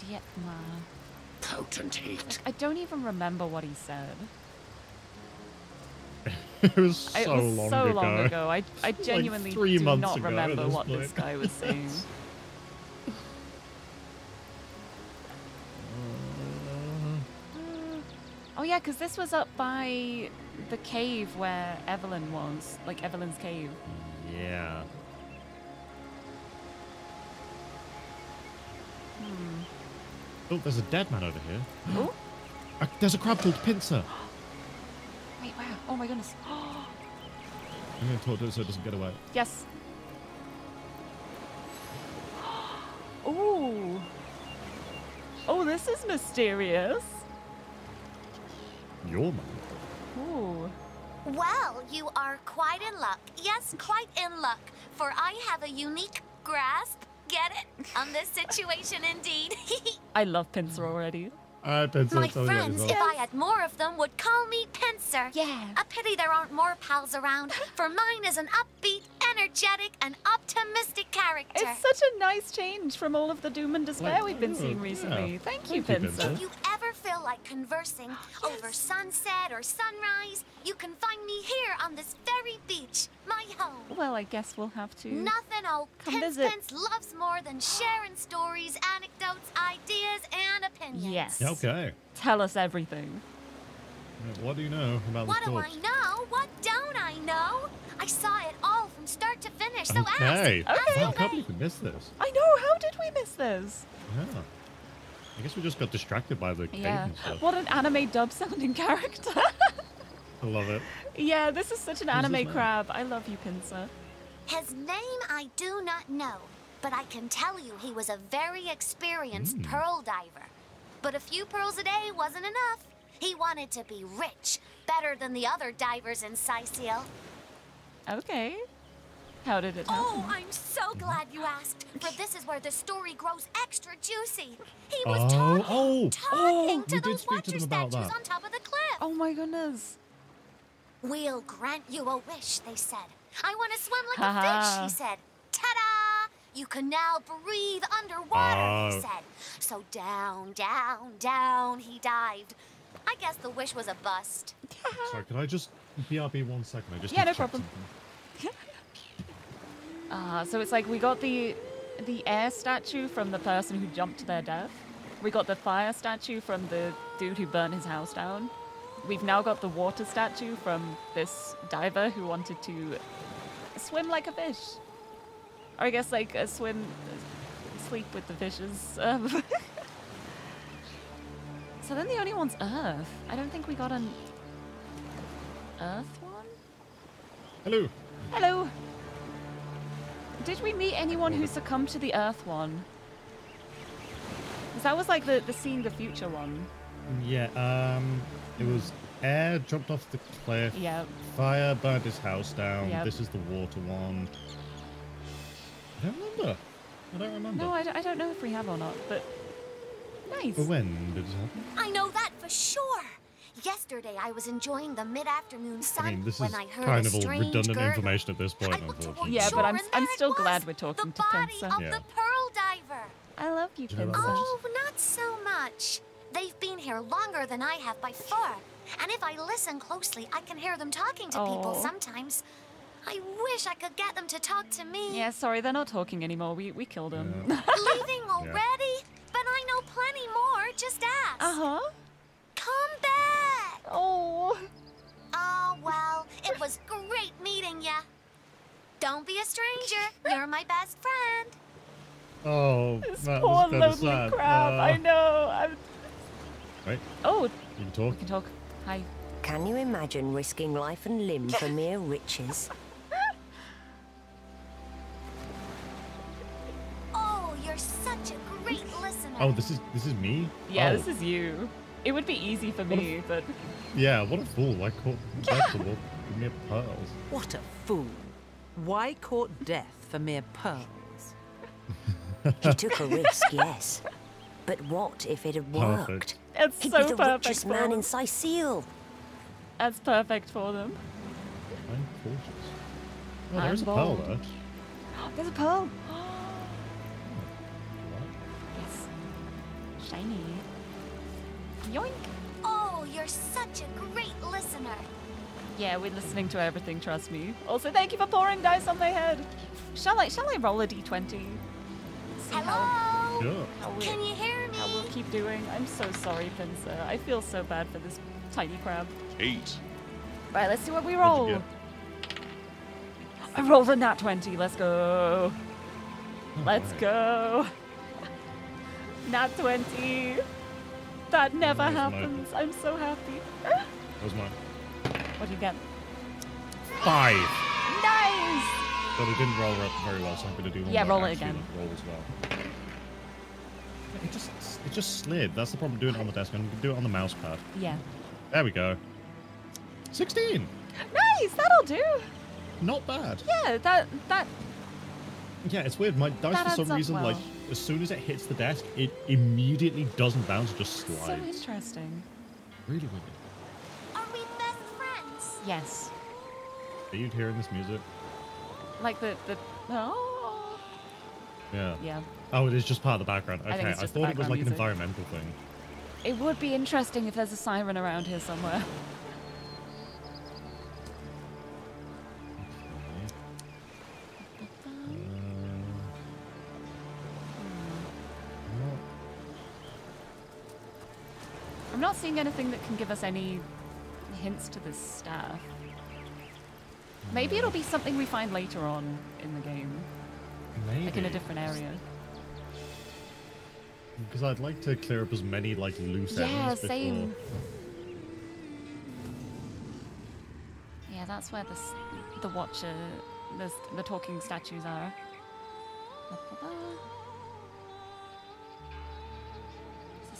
Dietmar. Potent heat. I don't even remember what he said. it was so it was long so ago. long ago. I, I Like genuinely three do months not ago remember this what this guy was saying. Oh yeah, because this was up by the cave where Evelyn was, like Evelyn's cave. Yeah. Hmm. Oh, there's a dead man over here. Oh, there's a crab called Pincer. wait, wow. Oh my goodness. I'm gonna talk to it so it doesn't get away. yes. Ooh. Oh, this is mysterious. Your money. Ooh. Well, you are quite in luck. Yes, quite in luck. For I have a unique grasp, get it, on this situation indeed. I love Pincer already. Alright, Pincer. My tell me about friends, if. I had more of them, would call me Pincer. Yeah. A pity there aren't more pals around, for mine is an upbeat, energetic, and optimistic character. It's such a nice change from all of the doom and despair Like, we've been oh, seeing yeah. recently. Thank you, Thank Pincer. Pincer. If you ever feel like conversing over sunset or sunrise, you can find me here on this very beach, my home. Well, I guess we'll have to. Nothing old Come Pence visit. Pence loves more than sharing stories, anecdotes, ideas, and opinions. Yes. Okay. Tell us everything. What do you know about What this What do I know? What don't I know? I saw it all from start to finish, so Okay. ask. ask Wow, I away. can't believe we missed this. I know. How did we miss this? Yeah. I guess we just got distracted by the cave Yeah. and stuff. What an anime dub sounding character. I love it. yeah, this is such an Who's anime crab. I love you, Pincer. His name I do not know, but I can tell you he was a very experienced Hmm. pearl diver. But a few pearls a day wasn't enough. He wanted to be rich, better than the other divers in Cyseal. Okay. How did it happen? Oh, I'm so glad you asked, for this is where the story grows extra juicy. He was Oh, talking, oh, oh talking oh, to we did those speak to watcher about statues that. on top of the cliff. Oh my goodness. We'll grant you a wish, they said. I want to swim like a fish, he said. Ta-da! You can now breathe underwater, he Oh. said. So down, down, down he dived. I guess the wish was a bust. Sorry, can I just BRB one second? I just Yeah, no problem. something. Ah, so it's like we got the the air statue from the person who jumped to their death. We got the fire statue from the dude who burned his house down. We've now got the water statue from this diver who wanted to swim like a fish. Or I guess like a swim, sleep with the fishes. Um, so then the only one's Earth. I don't think we got an Earth one. Hello. Hello. Did we meet anyone who succumbed to the Earth one? 'Cause that was like the, the seeing the future one. Yeah, um, it was air jumped off the cliff. Yeah. Fire burned his house down. Yep. This is the water one. I don't remember. I don't remember. No, I, d- I don't know if we have or not, but nice. But when did it happen? I know that for sure. Yesterday, I was enjoying the mid-afternoon sun I mean, this when is I heard kind a of all strange redundant gurgle. information at this point, I looked unfortunately. Yeah, but I'm I'm still glad we're talking the to body Pincer. of Yeah. the pearl diver. I love you, Do you know Oh, not so much. They've been here longer than I have by far. And if I listen closely, I can hear them talking to people Oh. sometimes. I wish I could get them to talk to me. Yeah, sorry, they're not talking anymore. We we killed them. Leaving already? But I know plenty more. Just ask. uh huh. Come back. Oh. Oh, well, it was great meeting you. Don't be a stranger. You're my best friend. Oh, This that poor was lonely sad. crab. I Uh, know. I'm. Right, Oh, you can talk. we can talk. Hi. Can you imagine risking life and limb for mere riches? You're such a great listener. Oh, this is this is me. Yeah, oh. this is you. It would be easy for me, but Yeah, what a fool! I caught vegetable. Give me a pearls. What a fool. Why court death for mere pearls? He took a risk, yes. But what if it had worked? Perfect. it's He'd so be the perfect richest for man in Cyseal. That's perfect for them. I'm cautious. Oh, there's a pearl there. There's a pearl. Shiny. Yoink. Oh, you're such a great listener. Yeah, we're listening to everything, trust me. Also, thank you for pouring dice on my head. Shall I shall I roll a d20? See how, Hello? How, we'll, Can you hear me? how we'll keep doing. I'm so sorry, Pincer. I feel so bad for this tiny crab. Eight. Right, let's see what we roll. I rolled a nat 20. Let's go. Let's Alright. go. Nat 20. That never nice. happens. I'm so happy. That was mine. What do you get? Five. Nice! But it didn't roll up very well, so I'm gonna do one. Yeah, roll it again. Roll as well. It just it just slid. That's the problem doing it on the desk. I'm gonna do it on the mouse pad. Yeah. There we go. Sixteen. Nice! That'll do. Not bad. Yeah, that that Yeah, it's weird. My dice That for some adds up reason, like as soon as it hits the desk, it immediately doesn't bounce, it just slides. so slides. interesting. really weird. Are we best friends? Yes. Are you hearing this music? Like the the oh Yeah. yeah. Oh, it is just part of the background. I think Okay, it's I just the thought it was background like an environmental thing. It would be interesting if there's a siren around here somewhere. I'm not seeing anything that can give us any hints to this staff. Maybe it'll be something we find later on in the game, Maybe. like in a different area. Because I'd like to clear up as many like loose Yeah, ends before. same. Yeah, that's where the the watcher, the the talking statues are.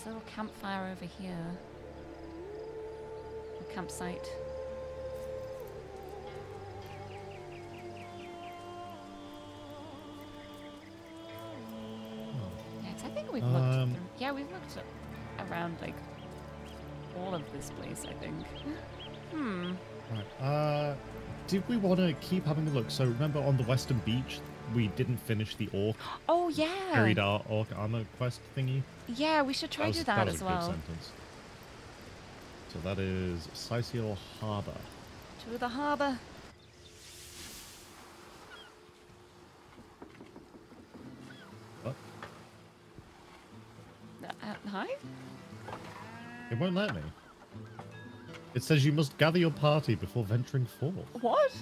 There's this little campfire over here. A campsite. Yeah, 'cause I think we've looked. Um, through, yeah, we've looked around like all of this place. I think. Hmm. Right. Uh, did we want to keep having a look? So remember on the western beach, we didn't finish the orc Oh yeah. buried our orc armor quest thingy. Yeah, we should try was, do that, that was as a well. Good sentence. So that is Cyseal Harbor. To the harbour. What? Uh, uh, hi. It won't let me. It says you must gather your party before venturing forth. What?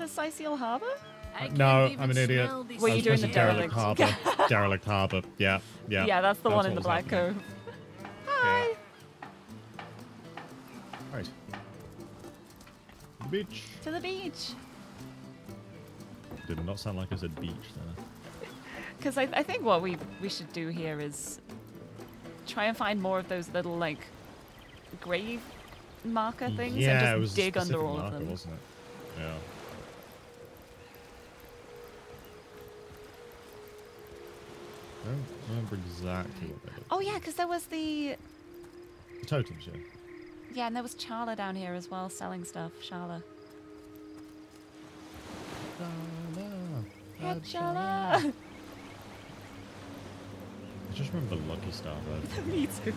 To the Cyseal harbour? no, I'm an idiot. Were I you doing supposed the derelict derelict? harbor? derelict harbor. Yeah, yeah. Yeah, that's the one in the Black. Cove. Hi. Right. The beach. To the beach. Did not sound like I said beach there. Because I, I think what we we should do here is try and find more of those little like grave marker things yeah, and it was just a dig under all marker, of them. wasn't it? Yeah. I don't remember exactly what that is. Oh yeah, because there was the totems, yeah. Yeah, and there was Charla down here as well, selling stuff. Charla. Head Charla! I just remember Lucky Star though. Me too.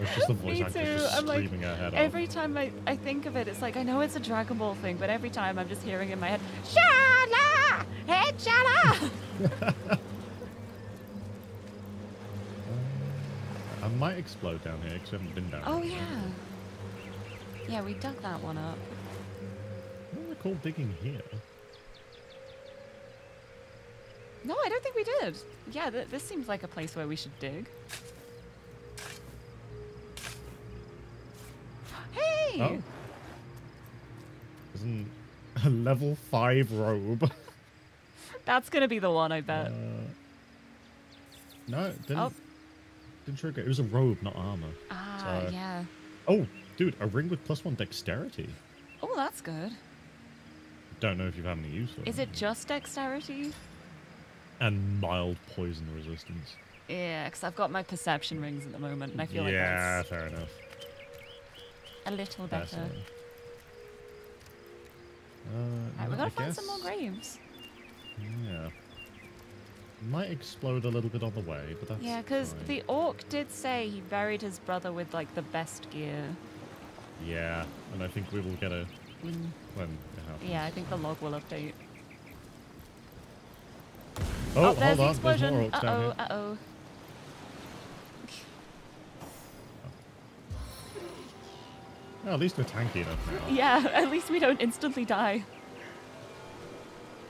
It's just the voice Me actor too. just I'm like, her head off. every time I, I think of it, it's like, I know it's a Dragon Ball thing, but every time I'm just hearing in my head, Shala! Head Shala! might explode down here because we haven't been down oh, here. yeah. Yeah, we dug that one up. I don't recall digging here. No, I don't think we did. Yeah, th- this seems like a place where we should dig. Hey! Oh. Isn't a level 5 robe? That's gonna be the one, I bet. Uh, no, it didn't. Oh. Didn't trigger. It was a robe, not armor. ah, so- yeah. Oh, dude, a ring with plus one dexterity. Oh, that's good. Don't know if you've had any use for it. Is it just dexterity? And mild poison resistance. Yeah, because I've got my perception rings at the moment, and I feel like yeah, fair enough. a little better. Uh, Alright, we gotta find some more graves. Yeah. Might explode a little bit on the way, but that's Yeah, because the orc did say he buried his brother with like the best gear. Yeah, and I think we will get a Mm. when it happens. Yeah, I think the log will update. Oh, there's hold the on, there's explosion. more orcs uh down oh, here. uh oh. Well, at least we're tanky enough now. Yeah, at least we don't instantly die.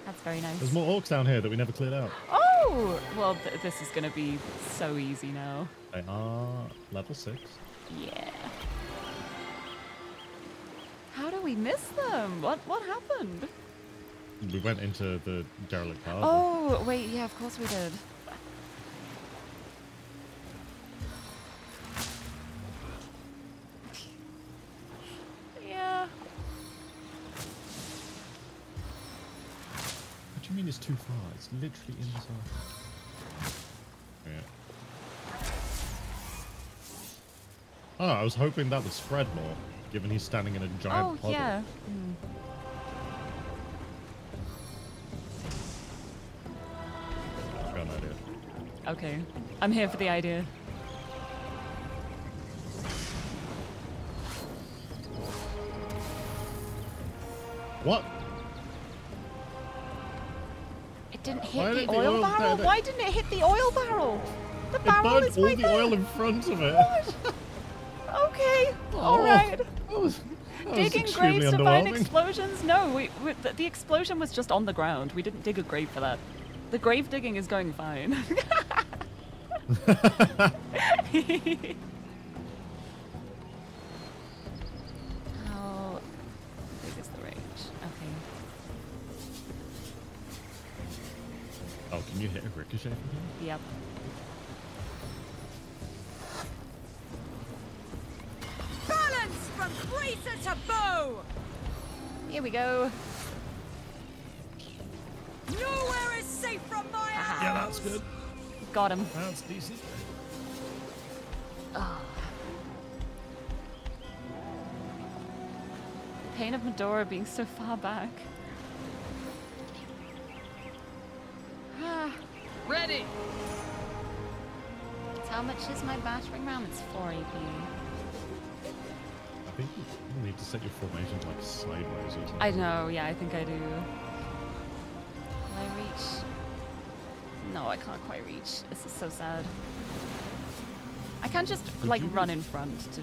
That's very nice. There's more orcs down here that we never cleared out. Oh! Well, th- this is gonna be so easy now. They are level six. Yeah. How do we miss them? What what happened? We went into the derelict harbor. Oh, wait, yeah, of course we did. What do you mean it's too far? It's literally in the zone. Yeah. Oh, I was hoping that would spread more, given he's standing in a giant Oh, puddle. yeah. Mm. I've got an idea. Okay. I'm here for the idea. What? Didn't Why hit the oil oil- barrel? Why didn't it hit the oil barrel? The barrel is all right the there. oil in front of it. Okay. Oh, All right. That was, that Digging graves to find explosions? No, we, we the, the explosion was just on the ground. We didn't dig a grave for that. The grave digging is going fine. you hit a ricochet from here? Yep. Balance from bracer to bow! Here we go. Nowhere is safe from my ah. Yeah, that's good. Got him. That's decent. Oh. Pain of Madora being so far back. Ready! How much is my battering ram? It's 4 AP. I think you need to set your formation like sideways or something. I know, yeah, I think I do. Will I reach? No, I can't quite reach. This is so sad. I can't just, Could like, run in front to...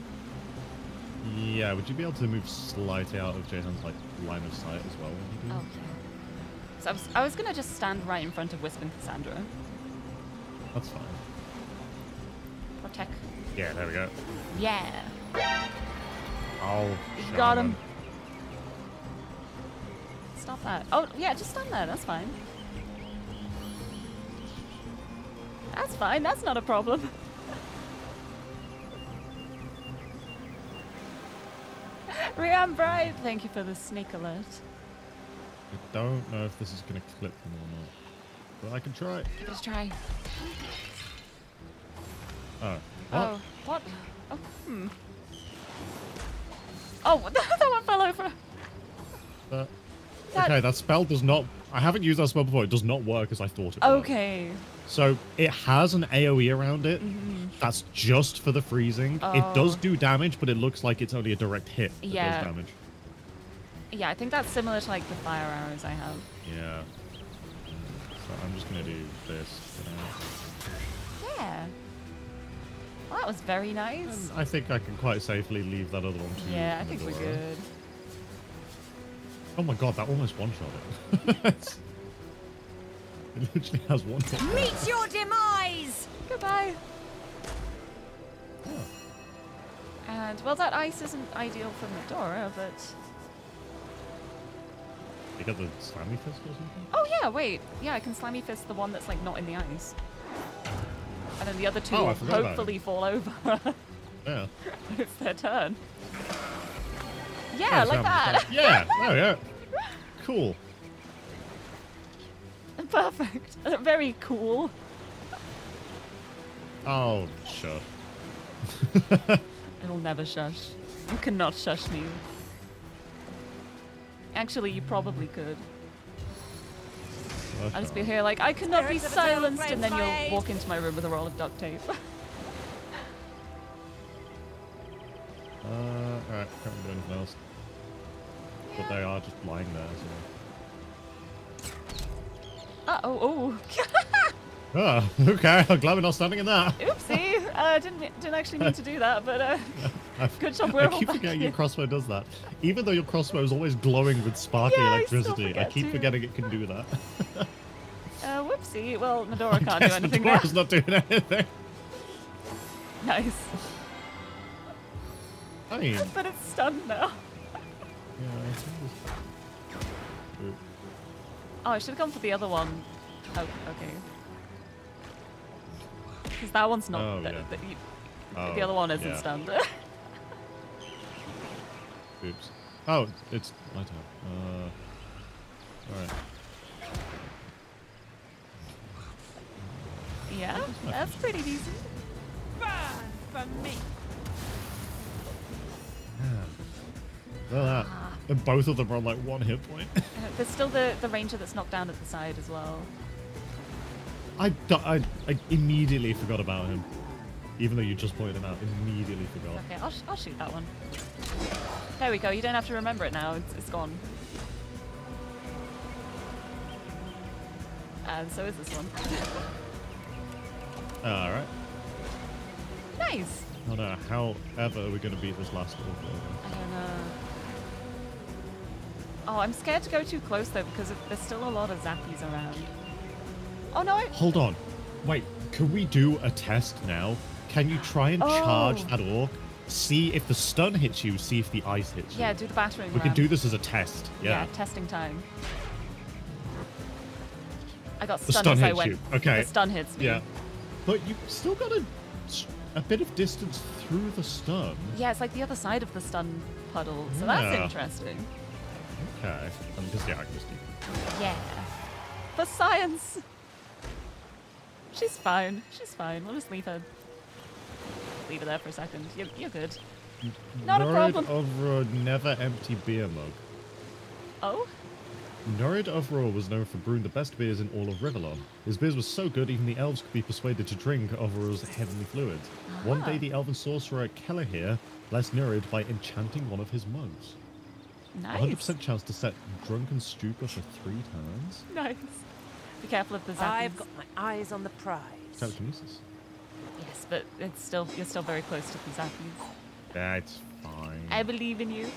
Yeah, would you be able to move slightly out of Jahan's like line of sight as well? When you do? Okay. So I was, I was gonna just stand right in front of Wisp and Cassandra. That's fine. Protect. Yeah, there we go. Yeah. Oh, You got him. Stop that. Oh, yeah, just stand there. That's fine. That's fine. That's not a problem. Rian Bride, thank you for the snake alert. I don't know if this is going to clip them or not. But I can try. A try. Oh. What? Oh, what? Oh, hmm. Oh, that one fell over. Uh, That- okay, that spell does not. I haven't used that spell before. It does not work as I thought it would. Okay. So it has an AoE around it. Mhm. That's just for the freezing. It does Oh. do damage, but it looks like it's only a direct hit Yeah. does damage. Yeah, I think that's similar to like the fire arrows I have. Yeah. So I'm just gonna do this. Yeah. Well, that was very nice. I think I can quite safely leave that other one to Yeah, I think we're good. Oh my god, that almost one shot it. it literally has one hit. Meet your demise! Goodbye. And well, that ice isn't ideal for Madora, but You got the slammy fist or something? oh yeah, wait, yeah, I can slimy fist the one that's like not in the ice, and then the other two Oh, I will forgot about it. hopefully fall over. Yeah. it's their turn. Yeah, Oh, like um, that. Yeah. Oh yeah. Cool. Perfect. Very cool. Oh, sure. It'll never shush. You cannot shush me. Actually, you probably could. I'll just be here like, I cannot be Spirits of silenced, and then you'll walk into my room with a roll of duct tape. Uh, alright, can't do anything else. But they are just lying there, so. uh oh, oh. Ah, okay, I'm glad we're not standing in that. Oopsie. Uh, didn't didn't actually mean to do that, but uh, good job we're I keep forgetting your crossbow does that. Even though your crossbow is always glowing with sparkly Yeah, electricity, I, forget keep to. forgetting it can do that. Uh, whoopsie. Well, Madora can't do anything now. Madora's not doing anything. Nice. I mean, yeah, But it's stunned now. I. Oop. Oh, I should have gone for the other one. Oh, okay. Because that one's not. Oh, th- yeah. th- you- Oh, the other one isn't yeah. stunned. Oops. Oh, it's my turn. Uh, alright. yeah, that's pretty decent. Burn for me! Look at that. And both of them are on like one hit point. Uh, There's still the, the ranger that's knocked down at the side as well. I, I, I immediately forgot about him. Even though you just pointed him out, immediately forgot. Okay, I'll, sh- I'll shoot that one. There we go. You don't have to remember it now. It's, it's gone. And so is this one. Alright. nice. I don't know how ever we're going to beat this last orc. I don't know. Oh, I'm scared to go too close though because there's still a lot of zappies around. Oh no! Hold on. Wait, can we do a test now? Can you try and charge Oh. that orc? See if the stun hits you, see if the ice hits you. Yeah, do the battering We can do this as a test. Yeah. testing time. I got The stunned stun as I hits went. you. Okay. The stun hits me. Yeah. But you still got a, a bit of distance through the stun. Yeah, it's like the other side of the stun puddle, so that's interesting. Okay. And just the accuracy. Yeah. For science! She's fine. She's fine. We'll just leave her. Leave her there for a second. You're, you're good. Not a Norid problem. of a never empty beer mug. Oh? Norid of Roar was known for brewing the best beers in all of Rivellon. His beers were so good even the elves could be persuaded to drink of Roar's heavenly fluids. One Ah. day the elven sorcerer Kelleher blessed Norid by enchanting one of his mugs. Nice. 100% chance to set drunken stupor for three times. Nice. Be careful of the zappies. I've got my eyes on the prize. Telekinesis. Yes, but it's still you're still very close to the zappies. Yeah, it's fine. I believe in you.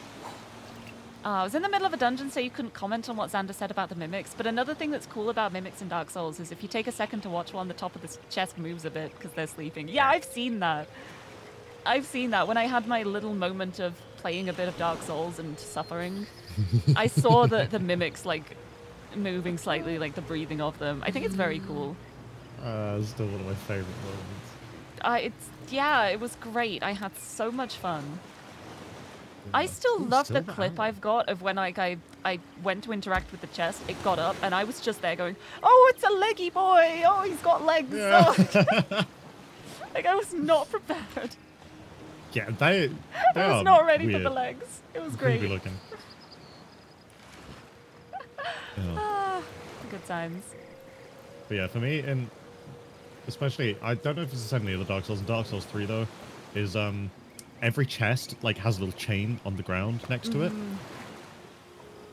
Uh, I was in the middle of a dungeon, so you couldn't comment on what Xander said about the mimics. But another thing that's cool about mimics in Dark Souls is if you take a second to watch one, the top of the chest moves a bit because they're sleeping. Yeah, I've seen that. I've seen that when I had my little moment of playing a bit of Dark Souls and suffering. I saw the, the mimics like moving slightly, like the breathing of them. I think it's very cool. Uh, still one of my favorite moments. Uh, it's yeah, it was great. I had so much fun. I still Ooh, love the clip. I've got of when like I I went to interact with the chest. It got up and I was just there going, "Oh, it's a leggy boy. Oh, he's got legs." Oh. like I was not prepared. Yeah, they. they I was not ready for the legs. It was Creepy great. looking. Ah, good times. But yeah, for me, and especially, I don't know if it's the same in the other Dark Souls. In Dark Souls 3, though, is um every chest like has a little chain on the ground next to it. Mhm.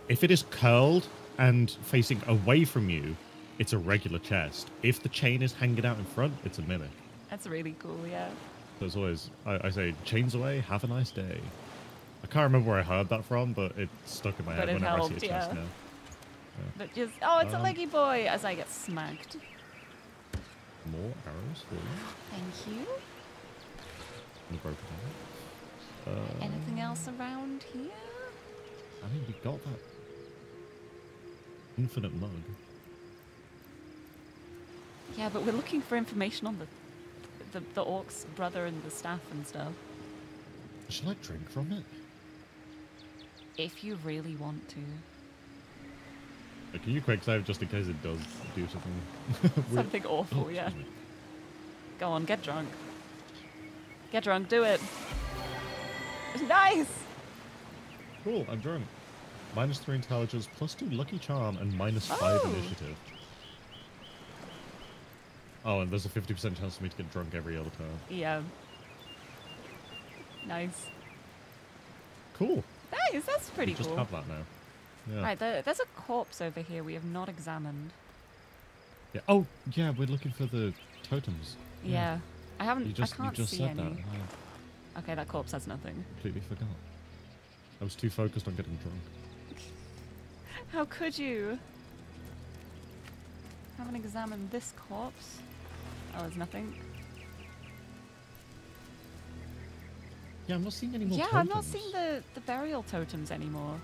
If it is curled and facing away from you, it's a regular chest. If the chain is hanging out in front, it's a mimic. That's really cool, yeah. So it's always, I, I say, chains away, have a nice day. I can't remember where I heard that from, but it stuck in my But head it whenever I see a chest yeah. now. But just, oh, it's a Um, leggy boy as I get smacked. More arrows for you. Thank you. A broken arrow. Uh, Anything else around here? I mean, we got that infinite mug. Yeah, but we're looking for information on the, the, the orc's brother and the staff and stuff. Shall I drink from it? If you really want to. Can you quick save just in case it does do something? Something oh, awful, Oh, yeah. me. Go on, get drunk. Get drunk, do it. Nice! Cool, I'm drunk. Minus three intelligence, plus two lucky charm, and minus five Oh. initiative. Oh, and there's a 50% chance for me to get drunk every other turn. Yeah. Nice. Cool. Nice, that's pretty we just cool. have that now. Yeah. Right, there, there's a corpse over here we have not examined. yeah. Oh, yeah, we're looking for the totems. Yeah. I haven't, You just, I can't you just see said any. that. I Okay, that corpse has nothing. completely forgot. I was too focused on getting drunk. How could you? Haven't examined this corpse. Oh, there's nothing. Yeah, I'm not seeing any more Yeah, totems. I'm not seeing the, the burial totems anymore.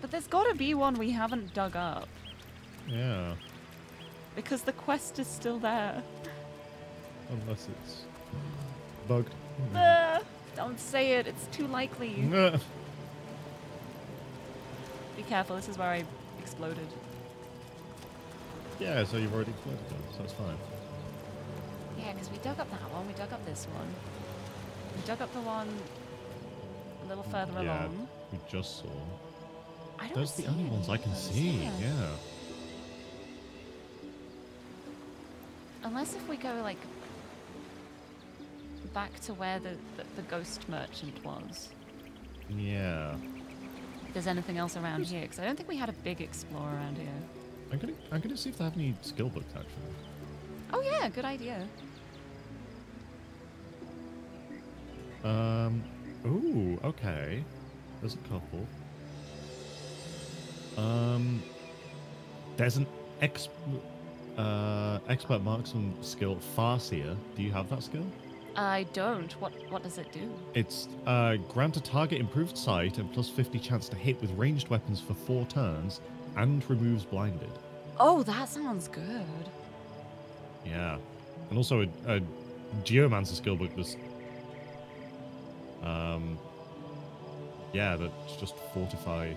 But there's gotta be one we haven't dug up. Yeah, Because the quest is still there. unless it's bugged. Ah, don't say it, it's too likely. Be careful, this is where I exploded. Yeah, so you've already exploded them, so it's fine. Yeah, because we dug up that one, we dug up this one. We dug up the one a little further yeah, along. we just saw. I don't Those are the only ones I can see. yeah. Yeah. Unless if we go like back to where the, the, the ghost merchant was. Yeah. If there's anything else around here, because I don't think we had a big explore around here. I'm gonna I'm gonna see if they have any skill books actually. Oh yeah, good idea. Um. Ooh. Okay. There's a couple. Um. There's an ex. Uh, expert marksman skill, Farseer. Do you have that skill? I don't. What what does it do? It's uh, grant a target improved sight and plus 50 chance to hit with ranged weapons for four turns, and removes blinded. Oh, that sounds good. Yeah, and also a, a Geomancer skill book that's um yeah that's just fortify,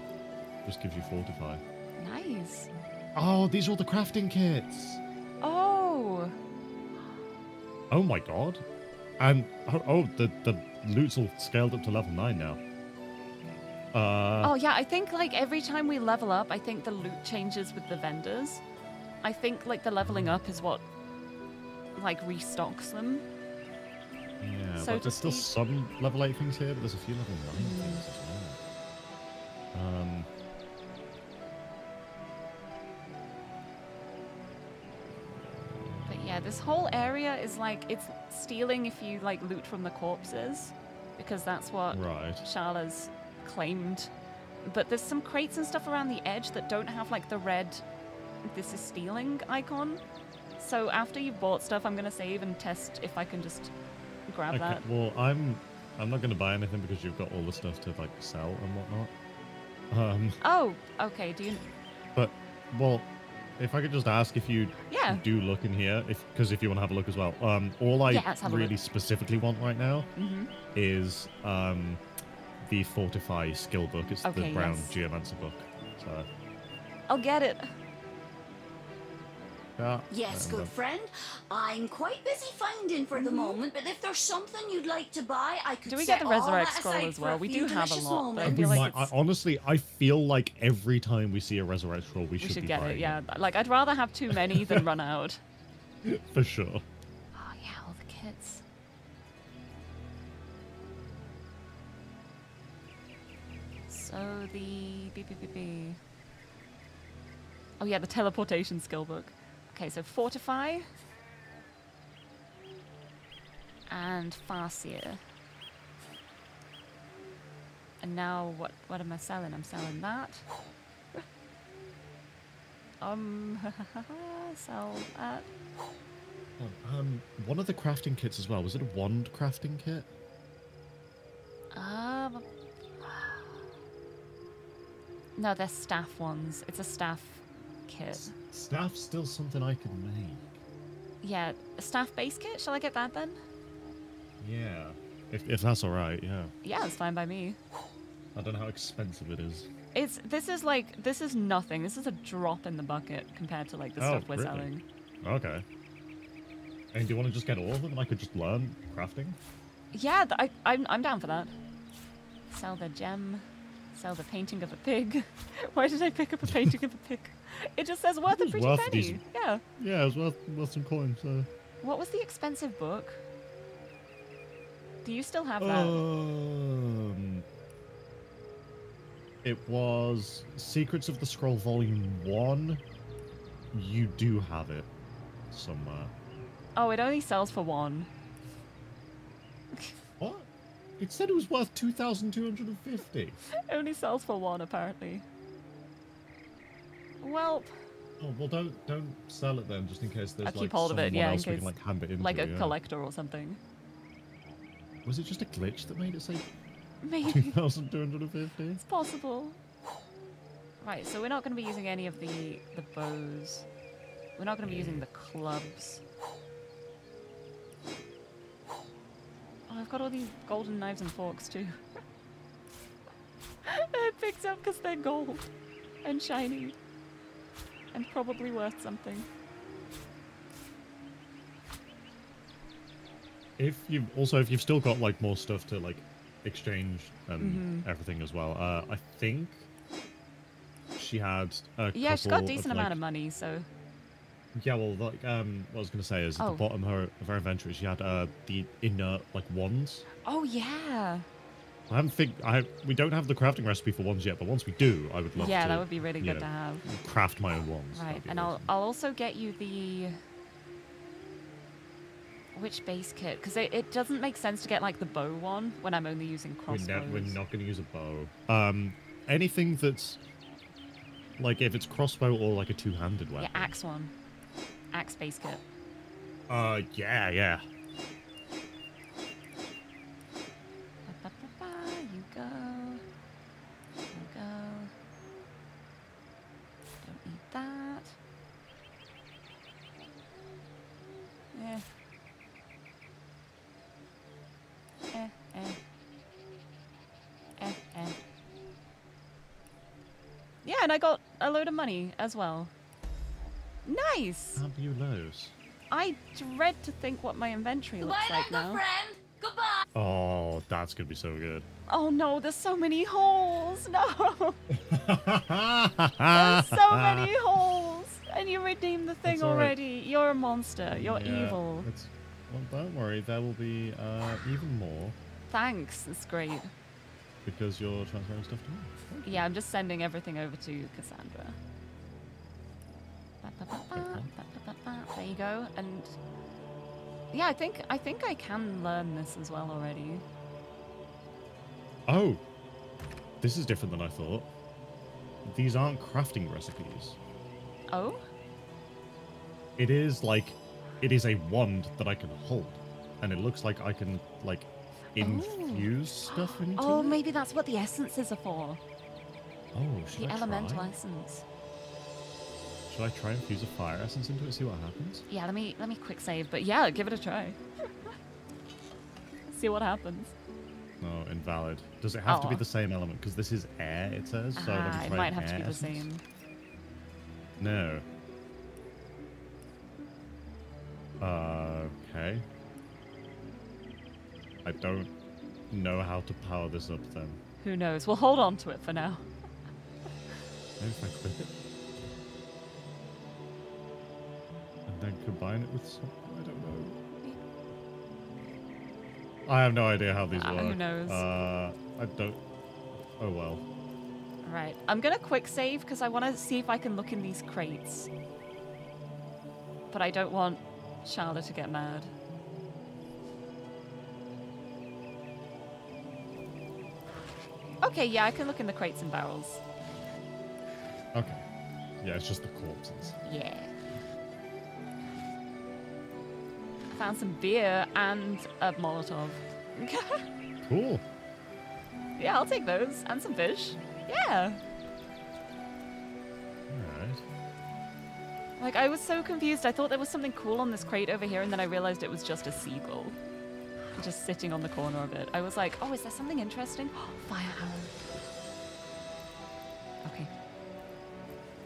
just gives you fortify. Nice. Oh, these are all the crafting kits. Oh. Oh my god, and oh, oh the the loot's all scaled up to level nine now. Uh, oh yeah, I think like every time we level up, I think the loot changes with the vendors. I think like the leveling up is what like restocks them. yeah, so but there's still some level eight things here, but there's a few level nine things as well. Um. Yeah, this whole area is like it's stealing if you like loot from the corpses, because that's what Right. Sharla's claimed. But there's some crates and stuff around the edge that don't have like the red "this is stealing" icon. So after you've bought stuff, I'm gonna save and test if I can just grab Okay, that. well, I'm I'm not going to buy anything because you've got all the stuff to like sell and whatnot. Um, Oh, okay. Do you? but well, if I could just ask if you Yeah. do look in here, because if you want to have a look as well. Um, all I Yeah, let's have a really specifically want right now Mhm. is um the Fortify skill book. It's Okay, the brown yes. Geomancer book. So I'll get it. Yeah. Yes, good uh, friend. I'm quite busy finding for the moment, but if there's something you'd like to buy, I could Do we set get the all Resurrect that Scroll as well? We do have a delicious lot, but I feel like might, I, honestly, I feel like every time we see a resurrect scroll, we We should, should be get it, yeah. Like, I'd rather have too many than run out. for sure. Oh, yeah, all the kits. So, the... B, B, B, B. Oh, yeah, the teleportation skill book. Okay, so Fortify. And Farseer. And now, what, what am I selling? I'm selling that. um, sell that. Oh, Um, one of the crafting kits as well. Was it a wand crafting kit? Um. No, they're staff ones. It's a staff kit. Staff's still something I can make. Yeah, a staff base kit. Shall I get that then? Yeah. If, if that's all right, yeah. Yeah, it's fine by me. I don't know how expensive it is. It's this is like this is nothing. This is a drop in the bucket compared to like the Oh, stuff we're really? selling. Okay. And do you want to just get all of them I could just learn crafting? Yeah, th- I I'm I'm down for that. Sell the gem. Sell the painting of a pig. Why did I pick up a painting of a pig? It just says worth a pretty worth penny. these- Yeah. Yeah, it was worth, worth some coins, so. What was the expensive book? Do you still have that? Um, it was Secrets of the Scroll Volume 1. You do have it somewhere. Oh, it only sells for one. What? It said it was worth 2,250. It only sells for one, apparently. Well, Oh, well, don't don't sell it then, just in case there's I'll like keep hold of it, yeah, in case, can like hand it into. like a yeah. collector or something. Was it just a glitch that made it say Maybe 2,250? it's possible. Right, so we're not going to be using any of the the bows. We're not going to be using the clubs. Oh, I've got all these golden knives and forks too. I picked up because they're gold and shiny and probably worth something. If you've also if you've still got like more stuff to like exchange and Mhm. everything as well, uh, I think she had a Yeah, she's got a decent of, amount like- of money, so Yeah, well, like um, what I was gonna say is at Oh. the bottom of her of her inventory, she had uh the inert like wands. Oh yeah. I haven't fig I we don't have the crafting recipe for wands yet, but once we do, I would love Yeah, to. Yeah, that would be really good know, to have. Craft my own wands. Right, and I'll I'll also get you the which base kit because it, it doesn't make sense to get like the bow one when I'm only using crossbows. We're, ne- we're not going to use a bow. Um, anything that's like if it's crossbow or like a two-handed weapon. Yeah, axe one, axe base kit. Uh, yeah, yeah. And I got a load of money as well. Nice! Fabulous. I dread to think what my inventory looks Goodbye, like then, now. good friend. Goodbye. Oh, that's gonna be so good. Oh no, there's so many holes! No! There's so many holes! And you redeemed the thing That's all right. already. You're a monster. You're Yeah, evil. It's, well, don't worry. There will be uh, even more Thanks. It's great. Because you're transferring stuff to me. Yeah, I'm just sending everything over to Cassandra. There you go. And yeah, I think I think I can learn this as well already. Oh, this is different than I thought. These aren't crafting recipes. Oh? It is like, it is a wand that I can hold, and it looks like I can like infuse stuff into Oh, it. maybe that's what the essences are for. Oh, should The I elemental try? essence. Should I try and fuse a fire essence into it? See what happens. Yeah, let me let me quick save, but yeah, give it a try. See what happens. No, invalid. Does it have to be Oh. the same element? Because this is air, it says. So let me ah, it might have to be the same. No. Uh, okay. I don't know how to power this up then. Who knows? We'll hold on to it for now. Maybe if I click it. And then combine it with something. I don't know. I have no idea how these Ah, work. who knows? Uh, I don't. Oh well. Right. I'm gonna quick save because I want to see if I can look in these crates. But I don't want Charlotte to get mad. Okay, yeah, I can look in the crates and barrels. Okay. Yeah, it's just the corpses. Yeah. Found some beer and a Molotov. Cool. yeah, I'll take those. And some fish. Yeah. Alright. Like, I was so confused. I thought there was something cool on this crate over here, and then I realized it was just a seagull. Just sitting on the corner of it. I was like, oh, is there something interesting? Fire arrow. Okay.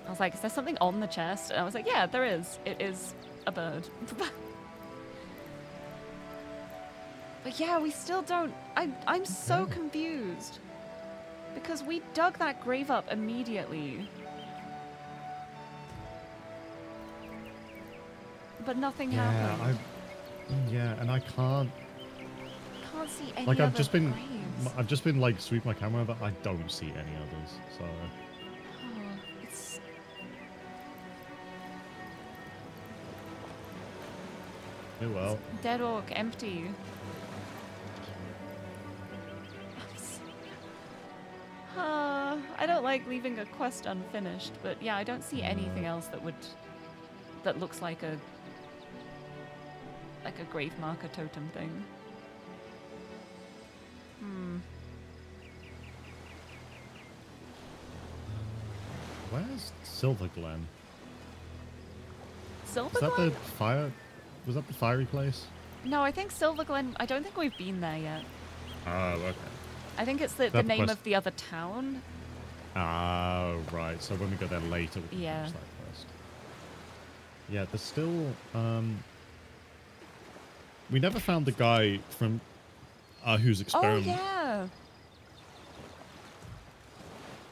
I was like, is there something on the chest? And I was like, yeah, there is. It is a bird. but yeah, we still don't. I, I'm so confused. Because we dug that grave up immediately. But nothing Yeah, happened. I. Yeah, and I can't. Can't see any Like I've just been, graves. I've just been like sweep my camera, but I don't see any others. So Oh, it's oh well. dead orc, empty. Uh, I don't like leaving a quest unfinished, but yeah, I don't see anything else that would that looks like a like a grave marker totem thing. Hmm. Where's Silver Glen? Silver Is that the fire? Was that the fiery place? No, I think Silver Glen. I don't think we've been there yet. Oh, okay. I think it's the, the name of the other town. Ah, right. So when we go there later, we can Yeah. that first. Yeah, there's still. Um, we never found the guy from uh, whose Oh experiment yeah.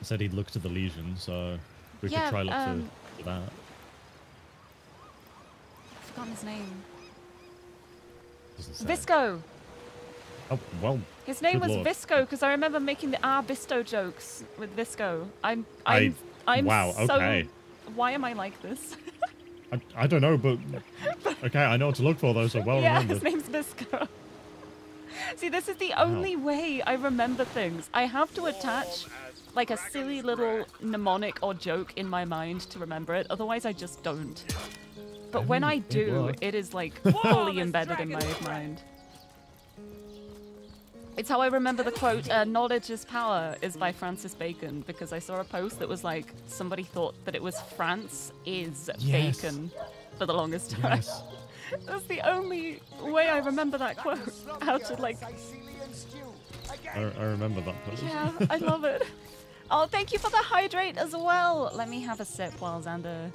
said he'd look to the legion, so we Yeah, could try look um, for that. I've forgotten his name. Visco. Oh well. His name was lord. Visco because I remember making the Ah Bisto jokes with Visco. I'm I- I'm I'm wow, so okay. why am I like this? I, I don't know, but okay, I know what to look for though, so well yeah, remembered. his name's Visco. See, this is the only way I remember things. I have to attach like a silly little mnemonic or joke in my mind to remember it. Otherwise, I just don't. But when I do, it is like fully embedded in my mind. It's how I remember the quote, uh, knowledge is power, is by Francis Bacon, because I saw a post that was like, somebody thought that it was France is Yes. bacon for the longest time. Yes. That's the only way I remember that quote. How to like, I, I remember that post. yeah, I love it. Oh, thank you for the hydrate as well. Let me have a sip while Xander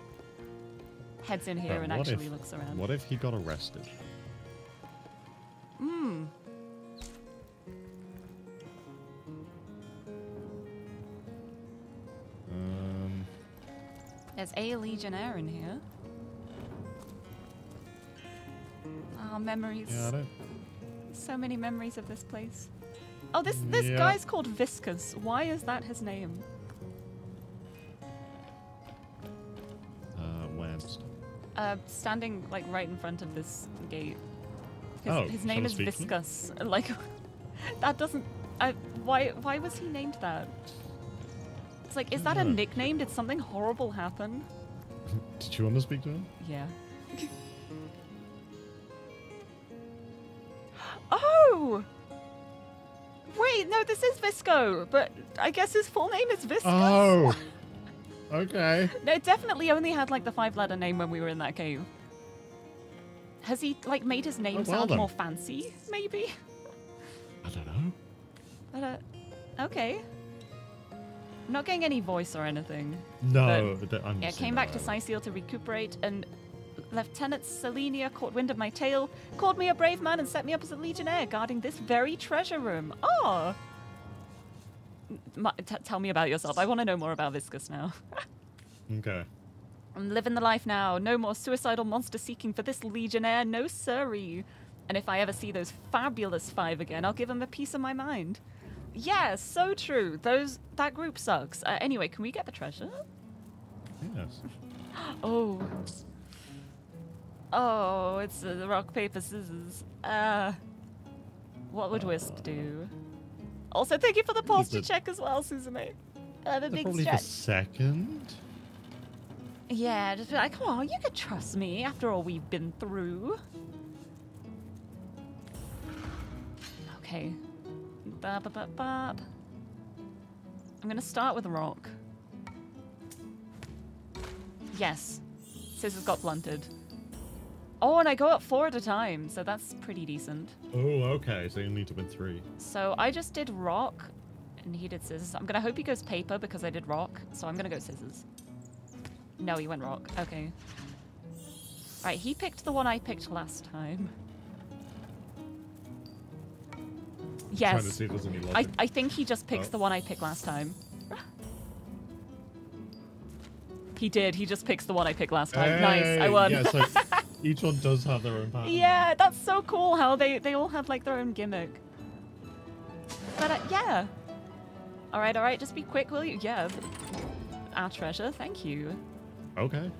heads in here But and actually if- looks around. What if he got arrested? Hmm. Um, There's a Legionnaire in here. Oh, memories. yeah, I don't. So many memories of this place. Oh, this this Yeah. guy's called Viscus. Why is that his name? Uh, Webs. Uh, standing like right in front of this gate. His, Oh, his name is speak to him? Viscous. Like, that doesn't. I, why why was he named that? It's like, is that a nickname? Did something horrible happen? Did you want to speak to him? Yeah. Wait, no, this is Visco, but I guess his full name is Visco. Oh. Okay. No, definitely only had like the five letter name when we were in that cave. Has he like made his name Oh, well sound then. more fancy, maybe? I don't know. But, uh, okay. I'm not getting any voice or anything. No, but I'm yeah, came back to. Cyseal to recuperate, and Lieutenant Selenia caught wind of my tale, called me a brave man, and set me up as a legionnaire guarding this very treasure room. Oh! T- tell me about yourself. I want to know more about Viscus now. Okay. I'm living the life now. No more suicidal monster seeking for this legionnaire. No siree. And if I ever see those fabulous five again, I'll give them a piece of my mind. Yeah, so true. Those that group sucks. Uh, anyway, can we get the treasure? Yes. Oh. Oh, it's uh, rock paper scissors. Uh, what would Wisp do? Also, thank you for the posture check as well, Suzume. Uh, the They're big probably stretch. the second. Yeah, just be like, come on, you could trust me after all we've been through. Okay. Ba ba ba. I'm gonna start with rock. Yes. Scissors got blunted. Oh, and I go up four at a time, so that's pretty decent. Oh, okay. So you need to win three. So I just did rock, and he did scissors. I'm gonna hope he goes paper because I did rock, so I'm gonna go scissors. No, he went rock. Okay. Right, he picked the one I picked last time. Yes. To see if any I. I think he just picks Oh. the one I oh. picked last time. He did. He just picks the one I picked last time. nice. I won. Yeah, so each one does have their own pattern. Yeah, that's so cool how they, they all have like their own gimmick. But uh, yeah. All right, all right, just be quick, will you? Yeah. Our treasure, thank you. Okay.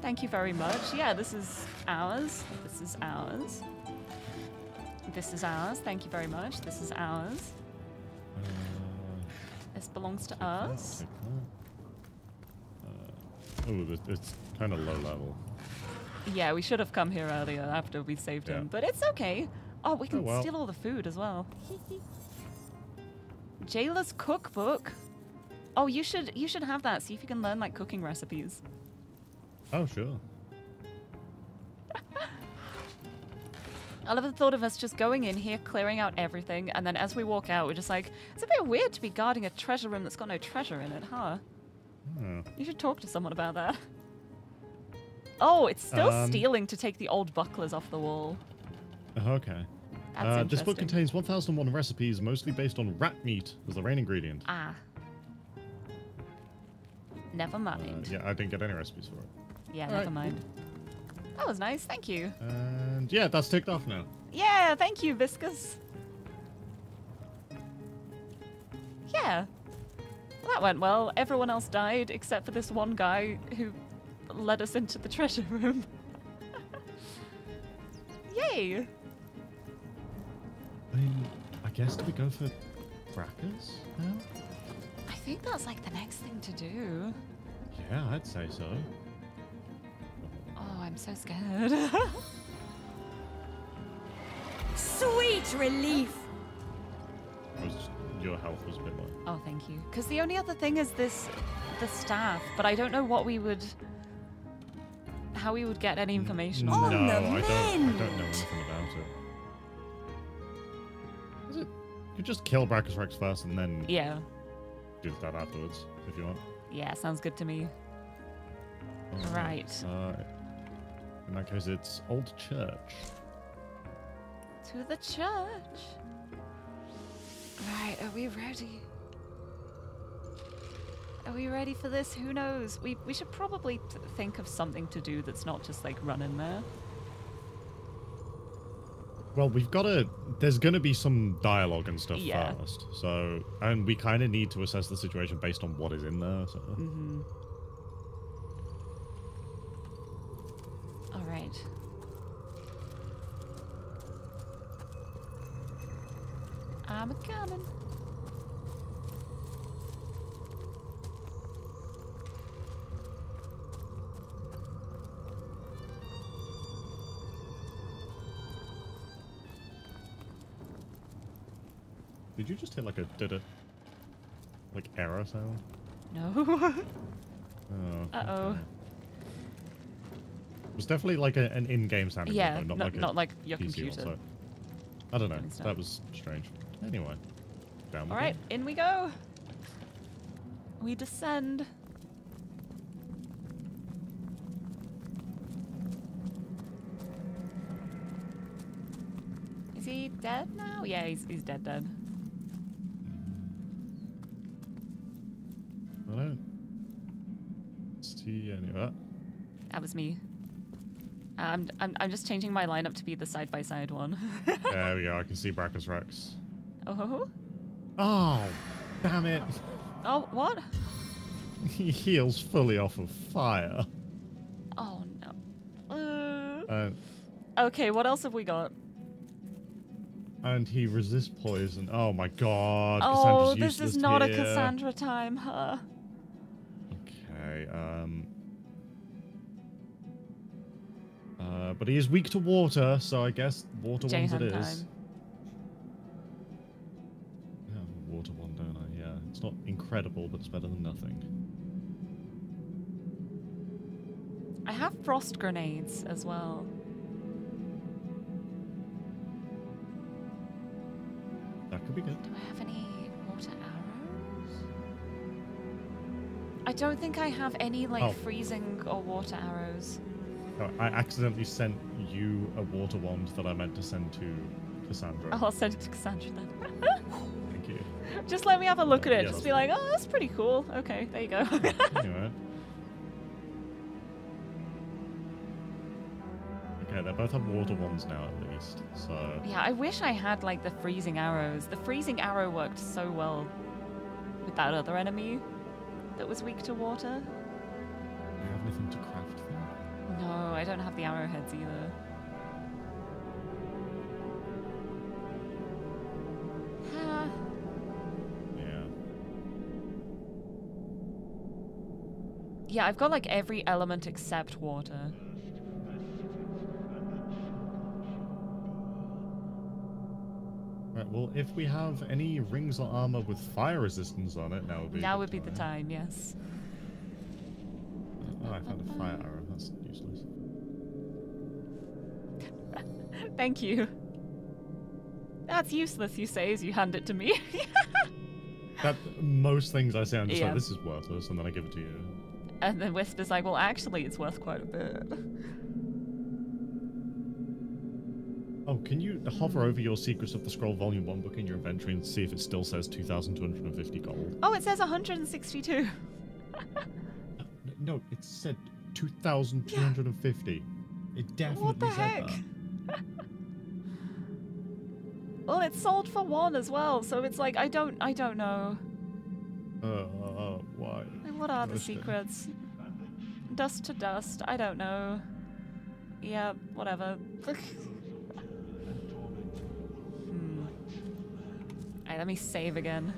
Thank you very much. Yeah, this is ours. This is ours. This is ours. Thank you very much. This is ours. This belongs to us. Oh, it's kind of low level. Yeah, we should have come here earlier after we saved him, but it's okay. Oh, we can oh, well. steal all the food as well. Jailer's cookbook. Oh, you should you should have that. See if you can learn like cooking recipes. Oh, sure. I love the thought of us just going in here, clearing out everything, and then as we walk out, we're just like, it's a bit weird to be guarding a treasure room that's got no treasure in it, huh? Oh. You should talk to someone about that. Oh, it's still Um, stealing to take the old bucklers off the wall. Okay. That's Uh, this book contains 1001 recipes, mostly based on rat meat as the main ingredient. Ah. Never Uh, mind. yeah, I didn't get any recipes for it. yeah, all never right, mind. That was nice, thank you. And yeah, that's ticked off now. Yeah, thank you, Viscous. Yeah. Well, that went well. Everyone else died except for this one guy who led us into the treasure room. Yay! I mean, I guess do we go for Braccus now? I think that's like the next thing to do. Yeah, I'd say so. Oh, I'm so scared. Sweet relief. Just, your health was a bit low. oh, thank you. Because the only other thing is this, the staff, but I don't know what we would, how we would get any information no, on I don't. I don't know anything about it. Is it? You just kill Braccus Rex first and then Yeah. do that afterwards if you want. Yeah, sounds good to me. Alright, Right. Uh, in that case, it's Old Church. To the church. Right, are we ready? Are we ready for this? Who knows? We we should probably t- think of something to do that's not just like run in there. Well, we've got to. There's going to be some dialogue and stuff Yeah. first. So, and we kind of need to assess the situation based on what is in there. So. Mm-hmm. All right. I'm a coming. Did you just hear like a did it, like error sound? No. oh. Uh oh. Okay. It was definitely like a, an in-game sound. Yeah, though, not, not, like, not like your PC computer. Also. I don't know. That was strange. Anyway, down. All right, in we go. We descend. Is he dead now? Yeah, he's, he's dead dead. Don't see any of that. That was me. I'm, I'm, I'm just changing my lineup to be the side by side one. there we go. I can see Braccus Rex. oh, ho, ho. Oh, damn it. oh, what? He heals fully off of fire. Oh no. Uh, Uh, okay, what else have we got? and he resists poison. Oh my god. oh, Cassandra's this is not a. Cassandra time, huh? Okay, um. Uh, but he is weak to water, so I guess water ones it is. time. I have a water one, don't I? Yeah. It's not incredible, but it's better than nothing. I have frost grenades as well. That could be good. Do I have any I don't think I have any like Oh. freezing or water arrows. Oh, I accidentally sent you a water wand that I meant to send to Cassandra. I'll send it to Cassandra then. Thank you. Just let me have a look at it. Yeah, Just be like, oh, that's pretty cool. Okay, there you go. anyway. Okay, they both have water wands now at least, so. yeah, I wish I had like the freezing arrows. The freezing arrow worked so well with that other enemy that was weak to water. You have anything to craft them? No, I don't have the arrowheads either. Ah, Yeah. yeah, I've got like every element except water. Right, well, if we have any rings or armor with fire resistance on it, now would be. Now would be the time, yes. Oh, I found a fire arrow. That's useless. Thank you. That's useless, you say, as you hand it to me. That most things I say, I'm just Yeah. like, this is worthless, and then I give it to you. and then Wisp is like, well, actually, it's worth quite a bit. Oh, can you hover over your Secrets of the Scroll Volume 1 book in your inventory and see if it still says 2,250 gold? Oh, it says 162. No, it said 2,250. It definitely What the said heck? Well, it's sold for one as well, so it's like I don't, I don't know. that. Uh, why? Like, what are the secrets? Dust to dust. I don't know. Yeah, whatever. Alright, let me save again.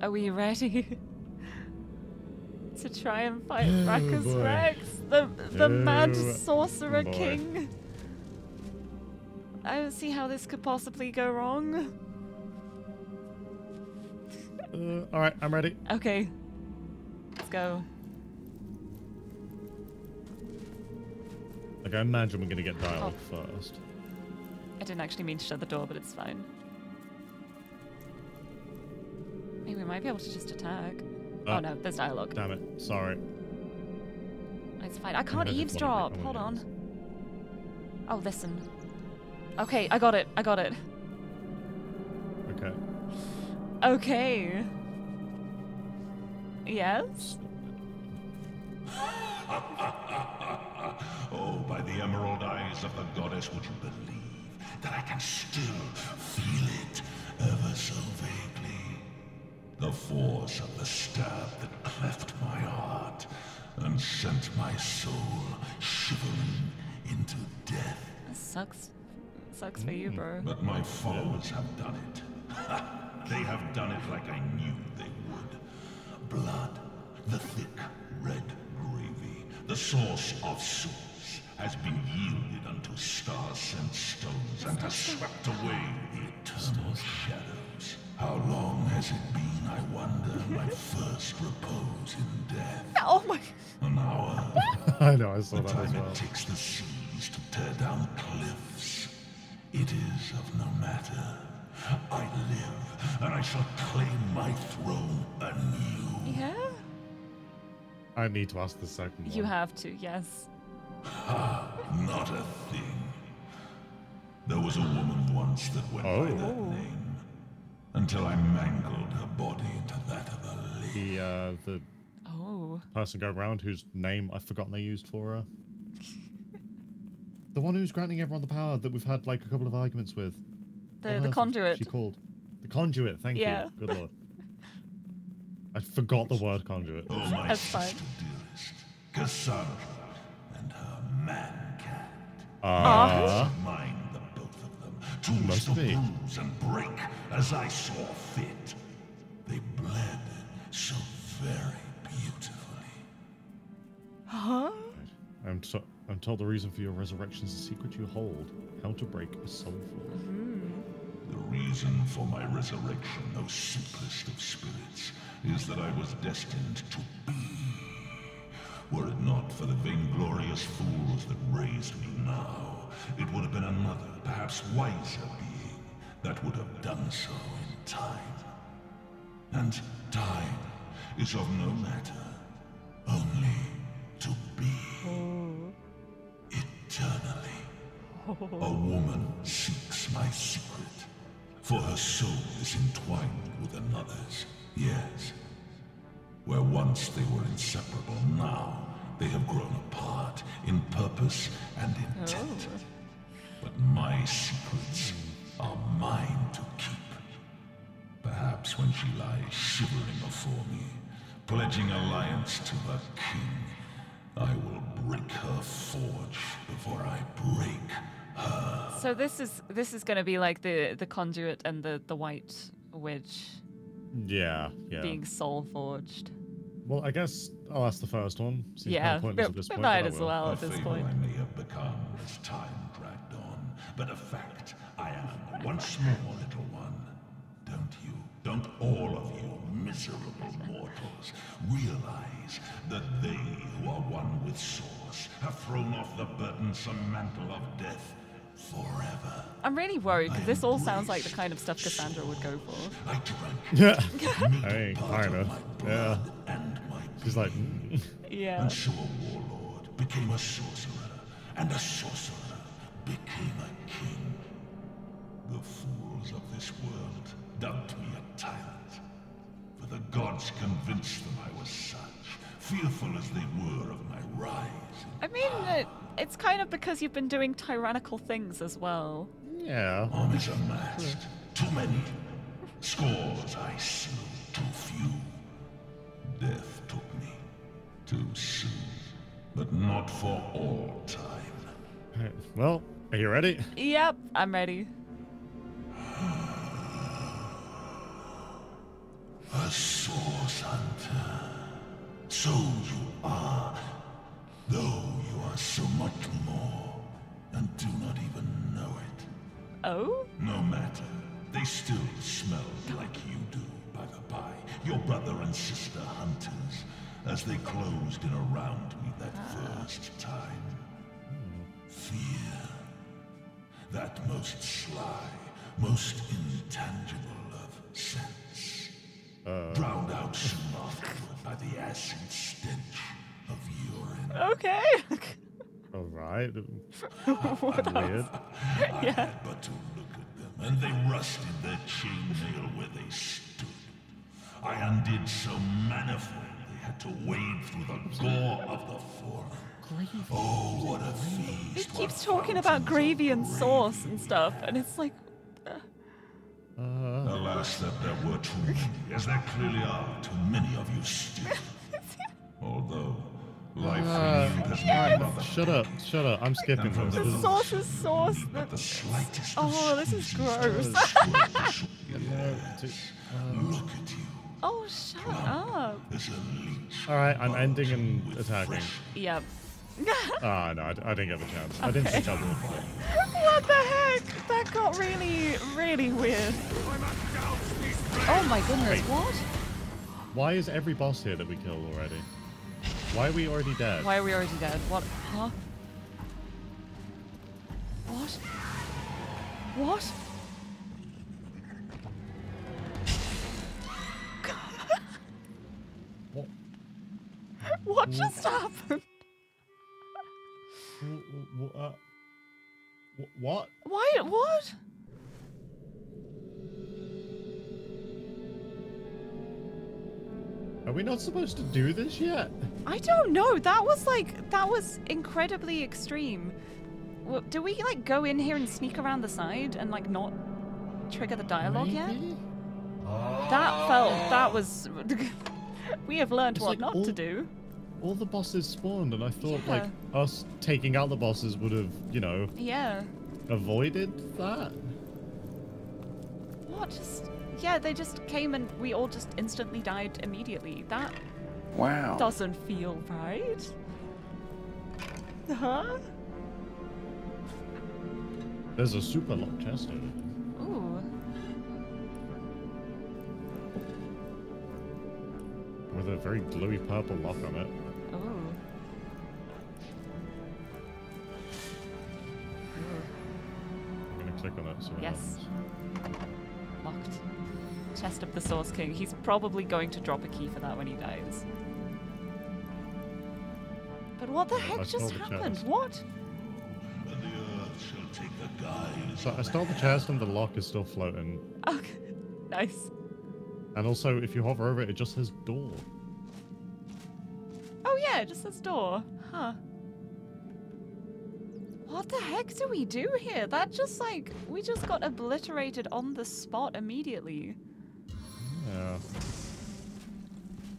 Are we ready to try and fight Oh, Braccus boy. Rex, the the mad Oh, sorcerer boy. king? I don't see how this could possibly go wrong. Uh, alright, I'm ready. Okay. Let's go. Like, I imagine we're gonna get dialogue Oh. first. I didn't actually mean to shut the door, but it's fine. Maybe we might be able to just attack. oh Uh, no, there's dialogue. Damn it. Sorry. It's fine. I can't I just wanna eavesdrop. Hold wanna on. Oh, listen. Okay, I got it. I got it. Okay. Okay. Yes? Oh, by the emerald eyes of the goddess, would you believe that I can still feel it ever so vaguely? The force of the stab that cleft my heart and sent my soul shivering into death. This sucks. Sucks for you, mm, bro. But my followers have done it. they have done it like I knew they would. Blood, the thick red gravy, the source of souls, has been yielded unto star-sent stones and has swept away the eternal shadows. How long has it been, I wonder, my first repose in death? Oh my. An hour. I know, I saw the that time as well. it takes the seas to tear down cliffs. It is of no matter. I live, and I shall claim my throne anew. Yeah? I need to ask the second one. You have to, yes. Ha! Not a thing. There was a woman once that went by that Oh. name. Until I mangled her body into that of a lady. The uh, the Oh. person going around whose name I've forgotten they used for her. The one who's granting everyone the power that we've had like a couple of arguments with. The What the conduit. She called the conduit. Thank Yeah. you. Good lord. I forgot the word conduit. Oh, my That's fine. sister dearest, Cassandra, and her man cat. Ah. Mind the both of them, tools Must to be. bruise and break as I saw fit. They bled so very beautifully. Huh? I'm so, I'm told the reason for your resurrection is a secret you hold. How to break a soul forge. Mm-hmm. The reason for my resurrection, O simplest of spirits, is that I was destined to be. Were it not for the vainglorious fools that raised me now, it would have been another, perhaps wiser being that would have done so in time. And time is of no matter, only to be eternally. A woman seeks my secret, for her soul is entwined with another's. Yes. Where once they were inseparable, now they have grown apart in purpose and intent. Oh. But my secrets are mine to keep. Perhaps when she lies shivering before me, pledging alliance to her king, I will break her forge before I break her. So this is this is going to be like the the conduit and the the white witch Yeah, yeah. being soul forged. Well, I guess I'll ask the first one. Seems Yeah, kind of pointless we- at this we point, might as well at this point. I may have become as time dragged on, but a fact I am once more, little one. Don't you, don't all of you miserable mortals realize that they who are one with Source have thrown off the burdensome mantle of death forever? I'm really worried because this all sounds like the kind of stuff Cassandra would go for. I drank Yeah. meat part of kinda. Yeah. and my She's like. Yeah. And so a warlord became a sorcerer, and a sorcerer became a king. The fools of this world dubbed me a tyrant, for the gods convinced them I was such, fearful as they were of my rise. I mean, it, it's kind of because you've been doing tyrannical things as well. yeah. Armies amassed, too many. Scores I slew, too few. Death took me, too soon, but not for all time. Right, Well, are you ready? Yep, I'm ready. A source hunter. So you are, though you are so much more, and do not even know it. Oh? No matter, they still smell like you do, by the by. Your brother and sister hunters, as they closed in around me that ah. first time. Fear. That most sly, most intangible of sense. Drowned out soon afterward by the acid stench of urine. Okay. All right. What Weird. I had but to look at them, and they rusted their chainmail where they stood. I undid so manifold they had to wade through the gore of the fallen. Oh, what a He feast! keeps talking about gravy and sauce and stuff, and it's like, Alas, that there were too many, as there clearly are too many of you still. Although, life Uh, renewed has alright, made shut up, shut up. I'm skipping from this. the This is- sauce is sauce. but the slightest Oh, this is gross. Look at you. oh, shut up. There's a leech. All right, I'm ending and attacking. Yep. Ah, no, I, I didn't get the chance. I didn't see Okay. double. what the heck? That got really, really weird. Oh my goodness, Wait. what? Why is every boss here that we killed already? Why are we already dead? Why are we already dead? What? Huh? What? What? What? What just happened? What? Why? What? Are we not supposed to do this yet? I don't know. That was like that was incredibly extreme. Do we like go in here and sneak around the side and like not trigger the dialogue yet? Maybe? That felt that was. Ah. we have learned It's what like not all- to do. All the bosses spawned, and I thought Yeah. like us taking out the bosses would have, you know, Yeah. avoided that. What? Just yeah. They just came and we all just instantly died immediately. That Wow. doesn't feel right. Huh? There's a super lock chest over there. Ooh. with a very gluey purple lock on it. Gonna on it. See Yes. Locked. Chest of the Source King. He's probably going to drop a key for that when he dies. But what the Yeah, I heck just the happened? chest. What? And the earth shall take the So I stole the chest and the lock is still floating. Okay. Nice. And also, if you hover over it, it just says door. Oh yeah, it just says door. Huh. What the heck do we do here? That just like we just got obliterated on the spot immediately. Yeah.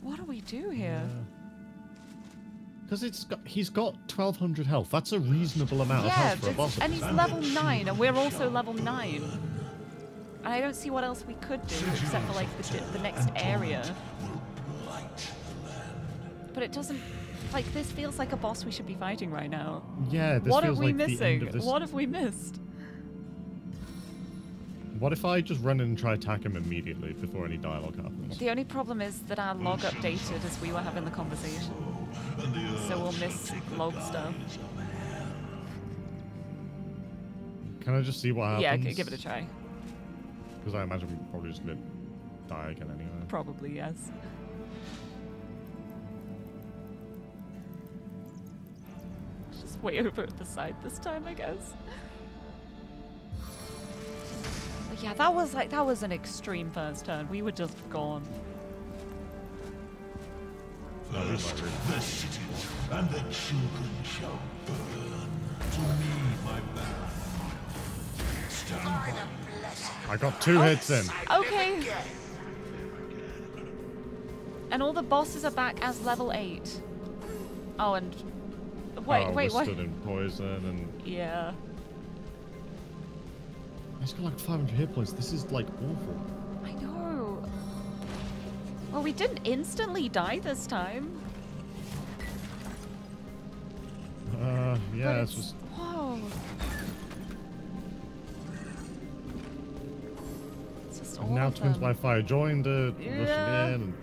What do we do here? Because it's got, he's got 1200 health. That's a reasonable amount of health for a this- boss. and he's level nine, and we're also level nine. And I don't see what else we could do except for like the, the next area. But it doesn't. Like this feels like a boss we should be fighting right now. Yeah, this what are feels we like the end missing? What have we missed? What if I just run in and try to attack him immediately before any dialogue happens? The only problem is that our log updated as we were having the conversation. So we'll miss log stuff. Can I just see what happens? Yeah, give it a try. Because I imagine we're probably just die again anyway. Probably, yes. Just way over at the side this time, I guess. But yeah, that was like that was an extreme first turn. We were just gone. First, the cities and the children shall burn. To me, my band. Stand by. I got two oh. hits in. Okay. And all the bosses are back as level eight. Oh, and wait, oh, wait, what? stood in poison and Yeah. he's got like 500 hit points. This is like awful. I know. Well, we didn't instantly die this time. Uh, but yeah, it's just Whoa. It's just all and now Twins by Fire joined it, Yeah. And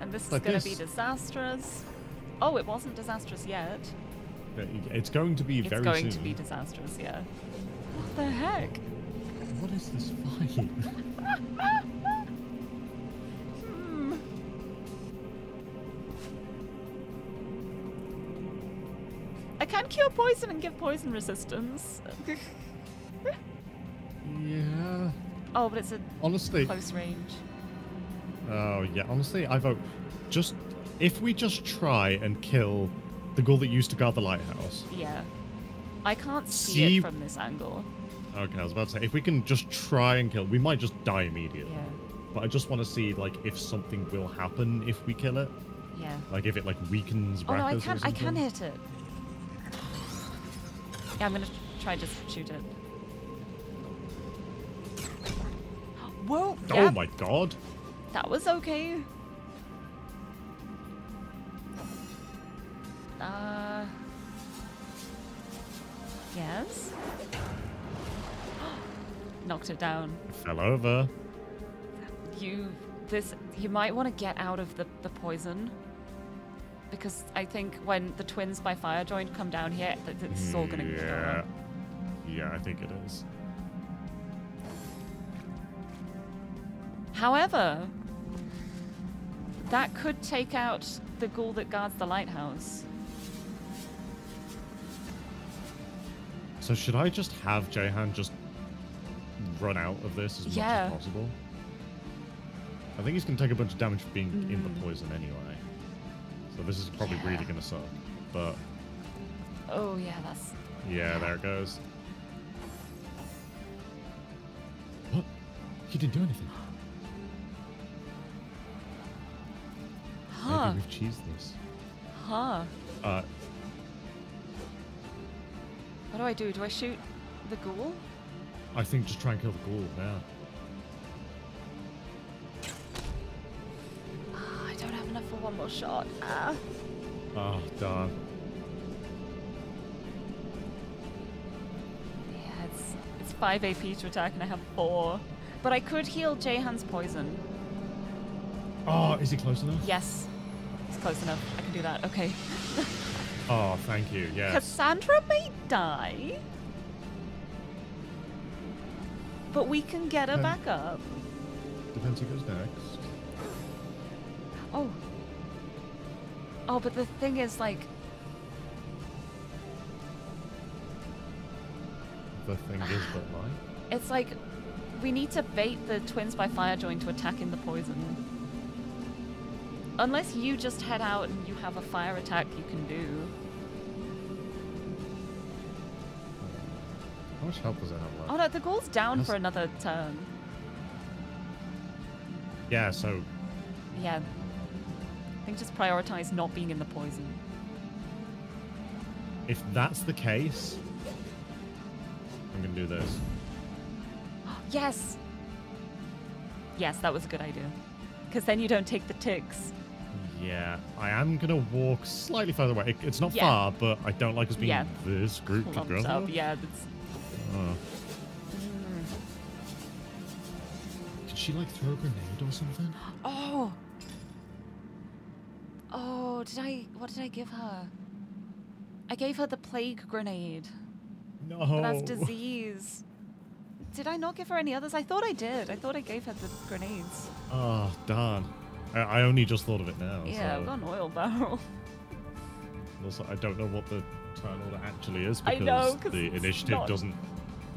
And this is like going to be disastrous. Oh, it wasn't disastrous yet. It's going to be It's very It's going soon. to be disastrous, yeah. What the heck? What is this fight? Hmm. I can cure poison and give poison resistance. yeah. oh, but it's a Honestly. close range. Oh yeah, honestly, I vote just if we just try and kill the ghoul that used to guard the lighthouse. Yeah. I can't see, See- it from this angle. Okay, I was about to say if we can just try and kill, we might just die immediately. Yeah. But I just want to see like if something will happen if we kill it. Yeah. Like if it like weakens Oh no, I can I can hit it. Yeah, I'm gonna try just shoot it. Whoa! Oh yep, my god. That was okay. Uh. Yes. Knocked it down. Fell over. You this you might want to get out of the the poison. Because I think when the twins by fire joint come down here, it's this all gonna go Yeah. Yeah, I think it is. However, that could take out the ghoul that guards the lighthouse. So should I just have Jahan just run out of this as Yeah. much as possible? I think he's going to take a bunch of damage for being in the Mm. poison anyway. So this is probably Yeah. really going to suck. But Oh yeah, that's yeah, there it goes. What? He didn't do anything. huh, Maybe we've cheesed this. huh. Uh, What do I do? Do I shoot the ghoul? I think just try and kill the ghoul yeah. Ah, I don't have enough for one more shot. Ah. Oh, darn. Yeah, it's it's five AP to attack, and I have four. But I could heal Jahan's poison. Oh, is he close enough? Yes, it's close enough. I can do that. Okay. Oh, thank you. Yes. Cassandra may die, but we can get her Um, back up. Depends who goes next. Oh. Oh, but the thing is, like, The thing is, but like. it's like we need to bait the twins by fire join to attack in the poison. Unless you just head out and you have a fire attack you can do. How much help does it have left? Oh no, the ghoul's down for another turn. Yeah, so Yeah. I think just prioritize not being in the poison. if that's the case, I'm gonna do this. Yes! Yes, that was a good idea. Because then you don't take the ticks. Yeah, I am gonna walk slightly further away. It- it's not Yeah. far, but I don't like us being Yeah. this group together. up. Yeah, that's. Mm. Did she like throw a grenade or something? Oh! Oh, did I. What did I give her? I gave her the plague grenade. No. But that's disease. Did I not give her any others? I thought I did. I thought I gave her the grenades. Oh, darn. I, I only just thought of it now. Yeah, I've got an oil barrel. Also, I don't know what the turn order actually is I because know, the initiative doesn't.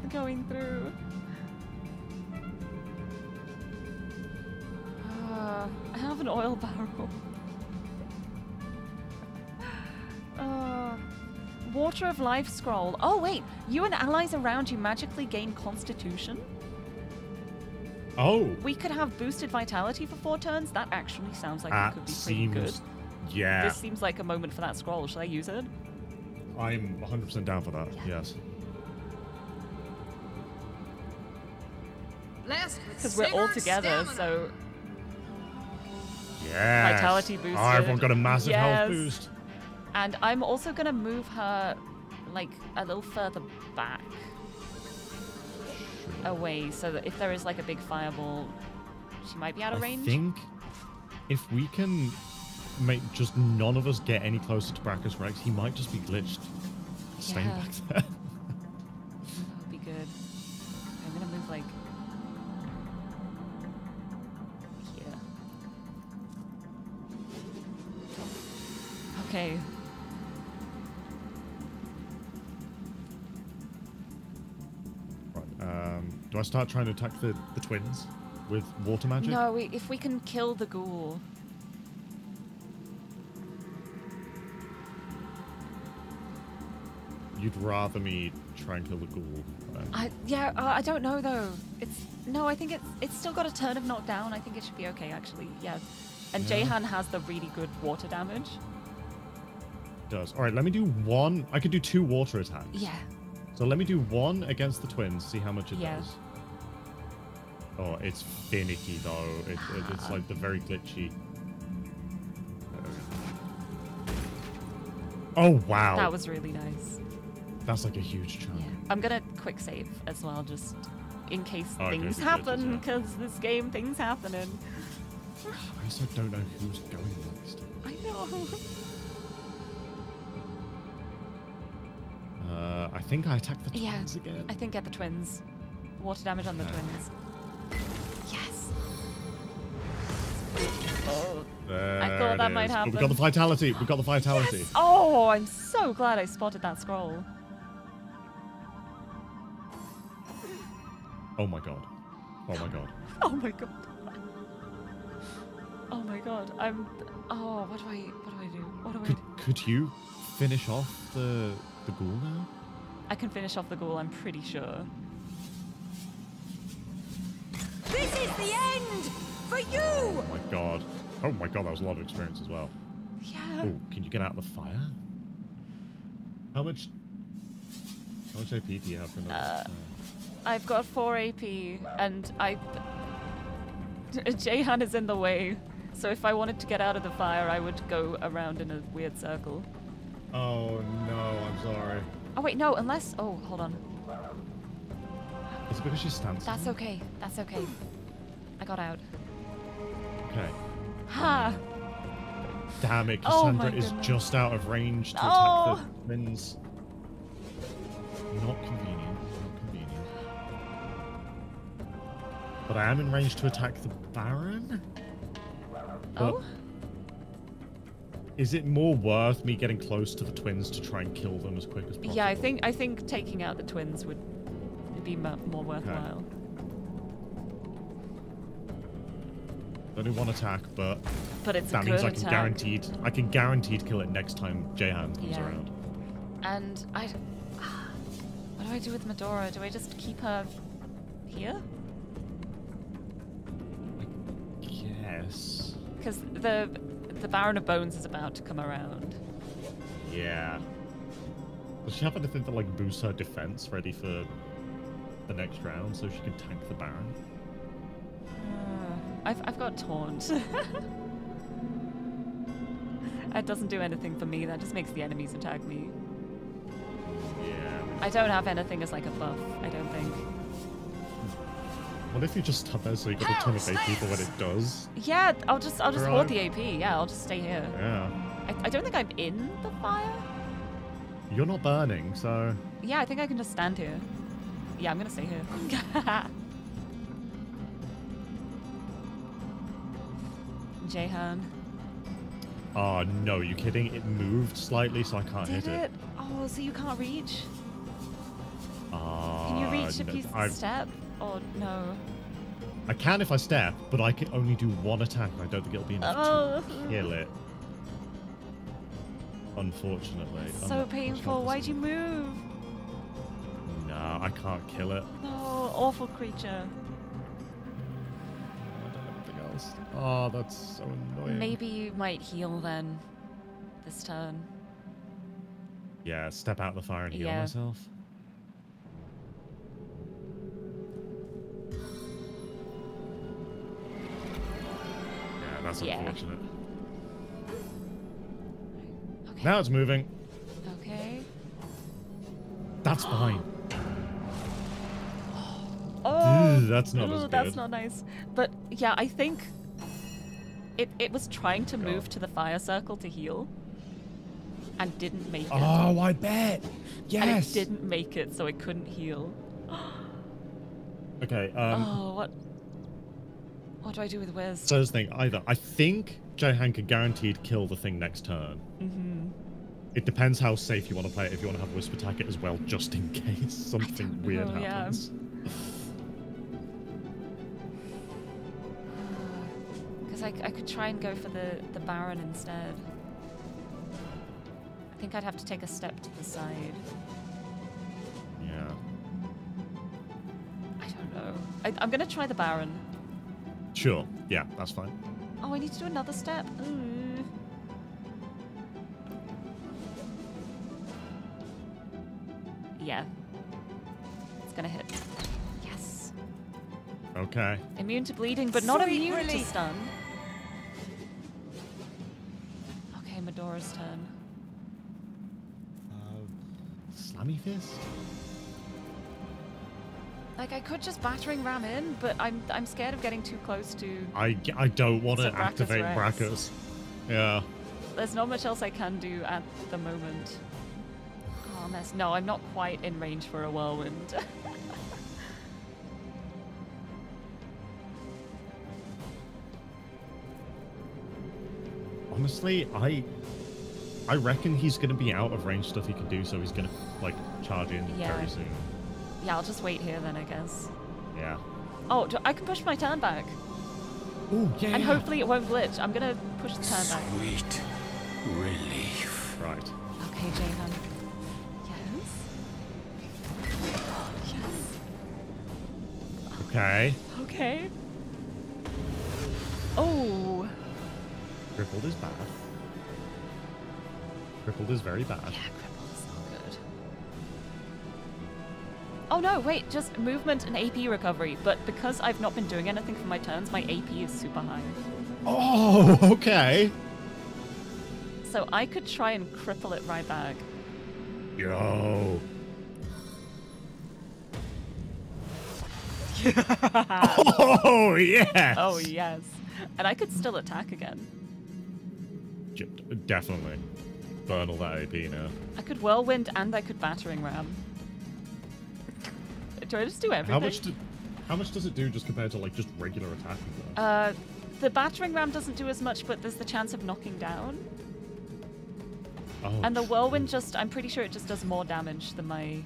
going through. Uh, I have an oil barrel. Uh, Water of Life scroll. Oh wait, you and allies around you magically gain Constitution. Oh, We could have boosted vitality for four turns. That actually sounds like that it could be pretty good. Yeah, This seems like a moment for that scroll. Should I use it? I'm 100% down for that. Yes. Because we're all together, so Yes. Vitality boosted. Oh, everyone got a massive health boost. And I'm also gonna move her like a little further back away so that if there is like a big fireball, she might be out of I range. I think if we can make just none of us get any closer to Braccus Rex, he might just be glitched. Staying Yeah. back there. start trying to attack the, the twins with water magic? No, we, if we can kill the ghoul. You'd rather me try and kill the ghoul. right? I yeah, uh, I don't know though. It's no, I think it's it's still got a turn of knockdown. I think it should be okay actually. Yeah. And Yeah. Jahan has the really good water damage. does. All right, let me do one. I could do two water attacks. Yeah. So let me do one against the twins, see how much it Yeah. does. Oh, it's finicky though. It, it, it's like the very glitchy. Oh wow. That was really nice. That's like a huge chunk. I'm gonna quick save as well, just in case Oh, things happen, yeah. because this game things happening. I also don't know who's going next. I know. Uh, I think I attack the Yeah, twins again. I think get the twins. Water damage on the twins. There I thought that it might is. But happen. We got the vitality. We've got the vitality. Yes! Oh, I'm so glad I spotted that scroll. Oh my god. Oh my god. Oh my god. Oh my god. I'm. Oh, what do I? What do I do? What do I? Could do? could you finish off the the ghoul now? I can finish off the ghoul. I'm pretty sure. This is the end for you. Oh my god. Oh my god, that was a lot of experience as well. Yeah. Oh, can you get out of the fire? How much? How much AP do you have for another? Uh. I've got four AP, and I. Jahan is in the way, so if I wanted to get out of the fire, I would go around in a weird circle. Oh no, I'm sorry. Oh wait, no, unless. Oh, hold on. Is it because she stands? That's okay. That's okay. I got out. Okay. Ha! Damn it, Oh Cassandra is just out of range to No. attack the twins. Not convenient. Not convenient. But I am in range to attack the Baron. But Oh? Is it more worth me getting close to the twins to try and kill them as quick as possible? Yeah, I think I think taking out the twins would be more worthwhile. Only one attack, but But it's that means I can attack. guaranteed I can guaranteed kill it next time Jahan comes Yeah. around. And I. What do I do with Madora? Do I just keep her here? Yes. Because the the Baron of Bones is about to come around. Yeah. Does she have anything that like boosts her defense ready for the next round so she can tank the Baron? I've I've got taunt. that doesn't do anything for me. That just makes the enemies attack me. Yeah. I don't have anything as like a buff. I don't think. What if you just stand there so you got a ton of AP for when it does? Yeah, I'll just I'll just hold the AP. Yeah, I'll just stay here. Yeah. I, I don't think I'm in the fire. You're not burning, so Yeah, I think I can just stand here. Yeah, I'm gonna stay here. Jahan. Oh no, you kidding? It moved slightly so I can't Did hit it. it? Oh, so you can't reach? Ah, Can you reach a no, piece of I, step? Or no? I can if I step, but I can only do one attack. I don't think it'll be enough Oh. to kill it. Unfortunately. I'm So painful. Why'd you move? No, I can't kill it. Oh, awful creature. Anything? Oh, that's so annoying. Maybe you might heal then. This turn. Yeah, step out of the fire and heal Yeah. myself. Yeah, that's Yeah. unfortunate. Now it's moving. Okay. That's fine. Oh, that's not ooh, That's not nice. But yeah, I think it it was trying to move to the fire circle to heal, and didn't make it. Oh, I bet. Yes. And it didn't make it, so it couldn't heal. Okay. Um. oh, what? What do I do with Wiz? So this thing, either I think Jahan can guaranteed kill the thing next turn. hmm It depends how safe you want to play it. If you want to have Wisp attack it as well, just in case something weird know, yeah. Because I, I could try and go for the, the Baron instead. I think I'd have to take a step to the side. Yeah. I don't know. I, I'm going to try the Baron. Sure. Yeah, that's fine. Oh, I need to do another step. Ooh. Yeah. It's gonna hit. Yes. Okay. Immune to bleeding, but not Sweet immune to stun. Madora's turn. Uh, Slammy fist. Like I could just battering ram in, but I'm I'm scared of getting too close to. I, I don't want to activate. Braccus. Yeah. There's not much else I can do at the moment. Oh, mess. No, I'm not quite in range for a whirlwind. Honestly, I I reckon he's gonna be out of range stuff he can do, so he's gonna like charge in Yeah. very soon. yeah, I'll just wait here then, I guess. Yeah. Oh, do- I can push my turn back. Oh, yeah. And hopefully it won't glitch. I'm gonna push the turn back. Sweet relief. Right. Okay, Jahan. Yes. Yes. Okay. Okay. Oh. Crippled is bad. Crippled is very bad. Yeah, crippled is not good. Oh no, wait, just movement and AP recovery. But because I've not been doing anything for my turns, my AP is super high. Oh, okay. So I could try and cripple it right back. Yo. oh, yes. Oh yes. And I could still attack again. Definitely. Burn all that AP now. I could whirlwind and I could battering ram. Do I just do everything? How much do, How much does it do just compared to like just regular attacking? Though? Uh, the battering ram doesn't do as much, but there's the chance of knocking down. Oh, And the whirlwind just, I'm pretty sure it just does more damage than my.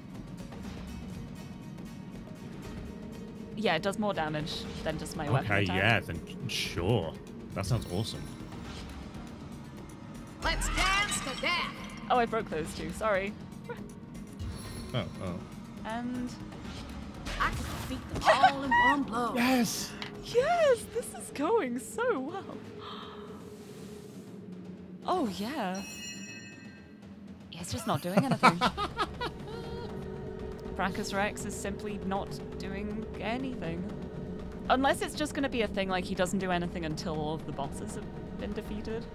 Yeah, it does more damage than just my weapon okay, yeah, then sure. That sounds awesome. Let's dance. Oh, I broke those two. Sorry. Oh, oh. And I can defeat them all in one blow. Yes. yes, this is going so well. Oh yeah. Yeah, it's just not doing anything. Braccus Rex is simply not doing anything. Unless it's just going to be a thing like he doesn't do anything until all of the bosses have been defeated.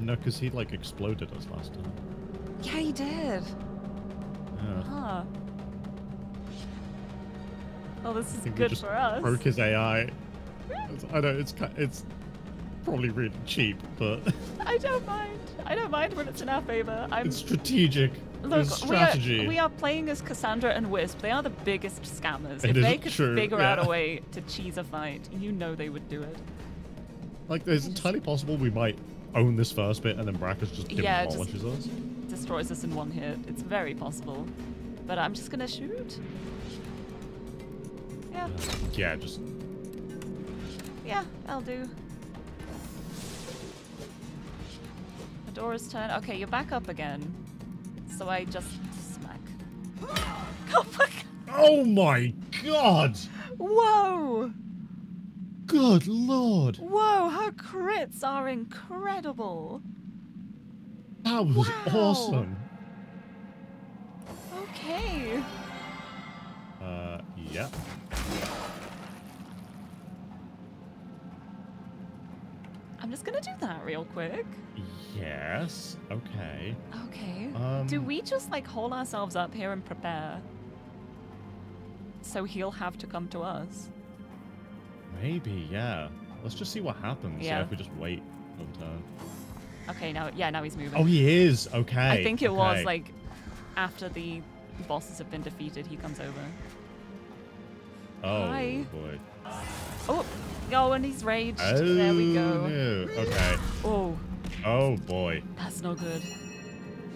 No, because he like exploded us last time. Yeah, he did. Yeah. Huh. Oh, this is good for us. broke his AI. I know it's it's probably really cheap, but I don't mind. I don't mind when it's in our favor. I'm it's strategic. Look, it's we are, we are playing as Cassandra and Wisp. They are the biggest scammers. It if they could true, figure out a way to cheese a fight, you know they would do it. Like, it's entirely possible we might own this first bit and then Braccus just Yeah, just- us. Destroys us in one hit. It's very possible. But I'm just gonna shoot. Yeah, Yeah, just yeah, I'll do. Adora's turn. Okay, you're back up again. So I just smack. Oh my Oh my god! Whoa! Good lord! Whoa, her crits are incredible. That was Wow. awesome. Okay. Uh, yeah. I'm just gonna do that real quick. Yes. Okay. Okay. Um, do we just like hold ourselves up here and prepare? So he'll have to come to us. Maybe, yeah. Let's just see what happens. Yeah. if we just wait a turn. Okay, now yeah, now he's moving. Oh, he is. Okay. I think it was like after the bosses have been defeated, he comes over. Oh Hi. boy. Oh, oh, and he's raged. Oh, there we go. Oh, no. Okay. Oh, Oh boy. that's no good.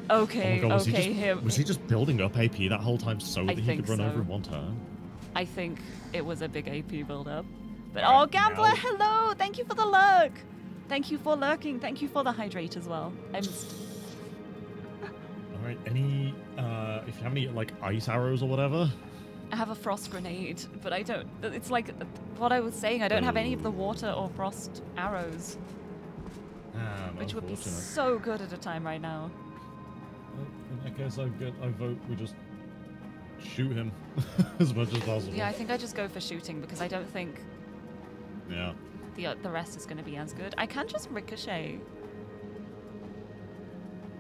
Oh Okay, my god, was okay, he just him. was he just building up AP that whole time so I that he could run so. over in one turn? I think it was a big AP build up. But oh, Gambler, hello! Thank you for the lurk. Thank you for lurking. Thank you for the hydrate as well. I'm All right. Any uh, if you have any like ice arrows or whatever. I have a frost grenade, but I don't. It's like what I was saying. I don't have any of the water or frost arrows, Ah, which would be so good at a time right now. That case, I get I vote we just shoot him as much as possible. Yeah, I think I just go for shooting because I don't think Yeah. the uh, the rest is going to be as good. I can just ricochet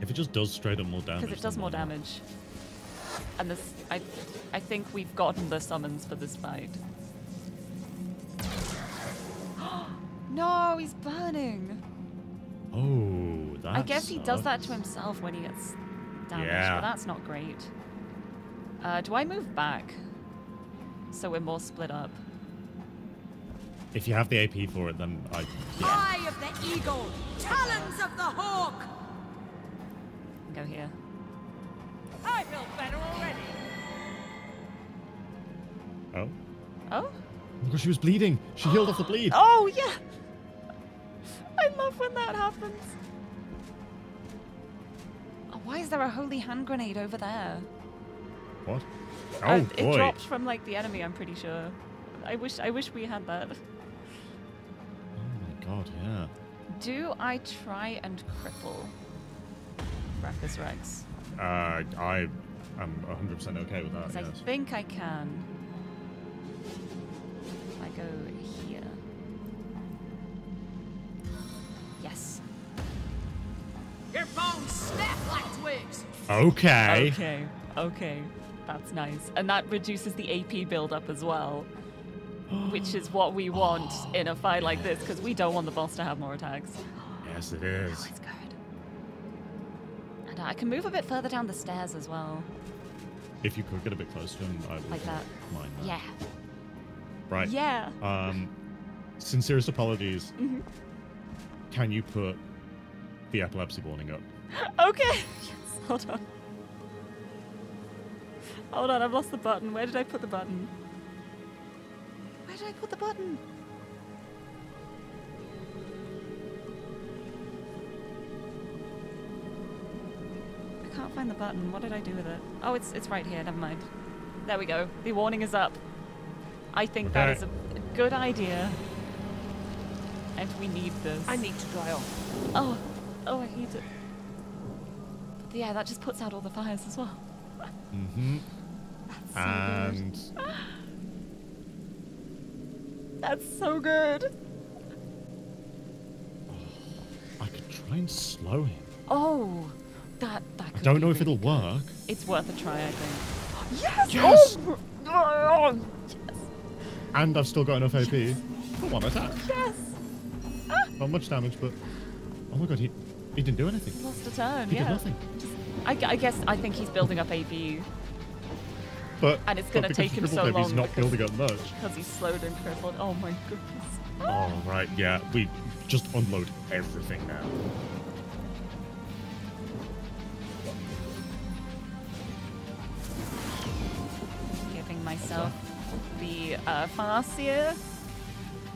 If it just does straight up more damage. because it does more damage. And this, I, I think we've gotten the summons for this fight. no, he's burning. Oh, that. I guess he does that to himself when he gets damaged, Yeah. but that's not great. Uh, do I move back? So we're more split up. If you have the AP for it, then I. Eye of the eagle, talons of the hawk. Go here. I feel better already. Oh. Oh? Because she was bleeding. She healed off the bleed. Oh, yeah. I love when that happens. Oh, why is there a holy hand grenade over there? What? Oh, Uh, it boy. dropped from like the enemy, I'm pretty sure. I wish I wish we had that. Oh my god, yeah. Do I try and cripple Braccus Rex? Uh, I am 100% okay with that, 'Cause I think I can. If I go here. Yes. Your bones snap like twigs. Okay. Okay. Okay. That's nice. And that reduces the AP buildup as well. Which is what we want in a fight like this, because we don't want the boss to have more attacks. Yes, it is. It's good. And I can move a bit further down the stairs as well. If you could get a bit closer to him, I would Like that. mind that. Yeah. Right. Yeah. Um, sincerest apologies. Mhm. Can you put the epilepsy warning up? Okay. Yes, hold on. Hold on, I've lost the button. Where did I put the button? Where did I put the button? I can't find the button. What did I do with it? Oh, it's it's right here. Never mind. There we go. The warning is up. I think that Okay. is a a good idea. And we need this. I need to dry off. Oh, oh, I hate it. But Yeah, that just puts out all the fires as well. Mm-hmm. so good. and That's so good. Oh, I could try and slow him. Oh, that that. I don't be know if it'll work. It's worth a try, I think. Yes. Yes! Oh, oh, And I've still got enough AP for one attack. yes. Not much damage, but oh my god, he he didn't do anything. Lost a turn. He yeah. did nothing. I, I guess I think he's building up AP But And it's gonna take him so wave, He's long not because- building up much. because he's slowed and crippled. Oh my goodness. Oh right, yeah. We just unload everything now. Giving myself the uh, Farseer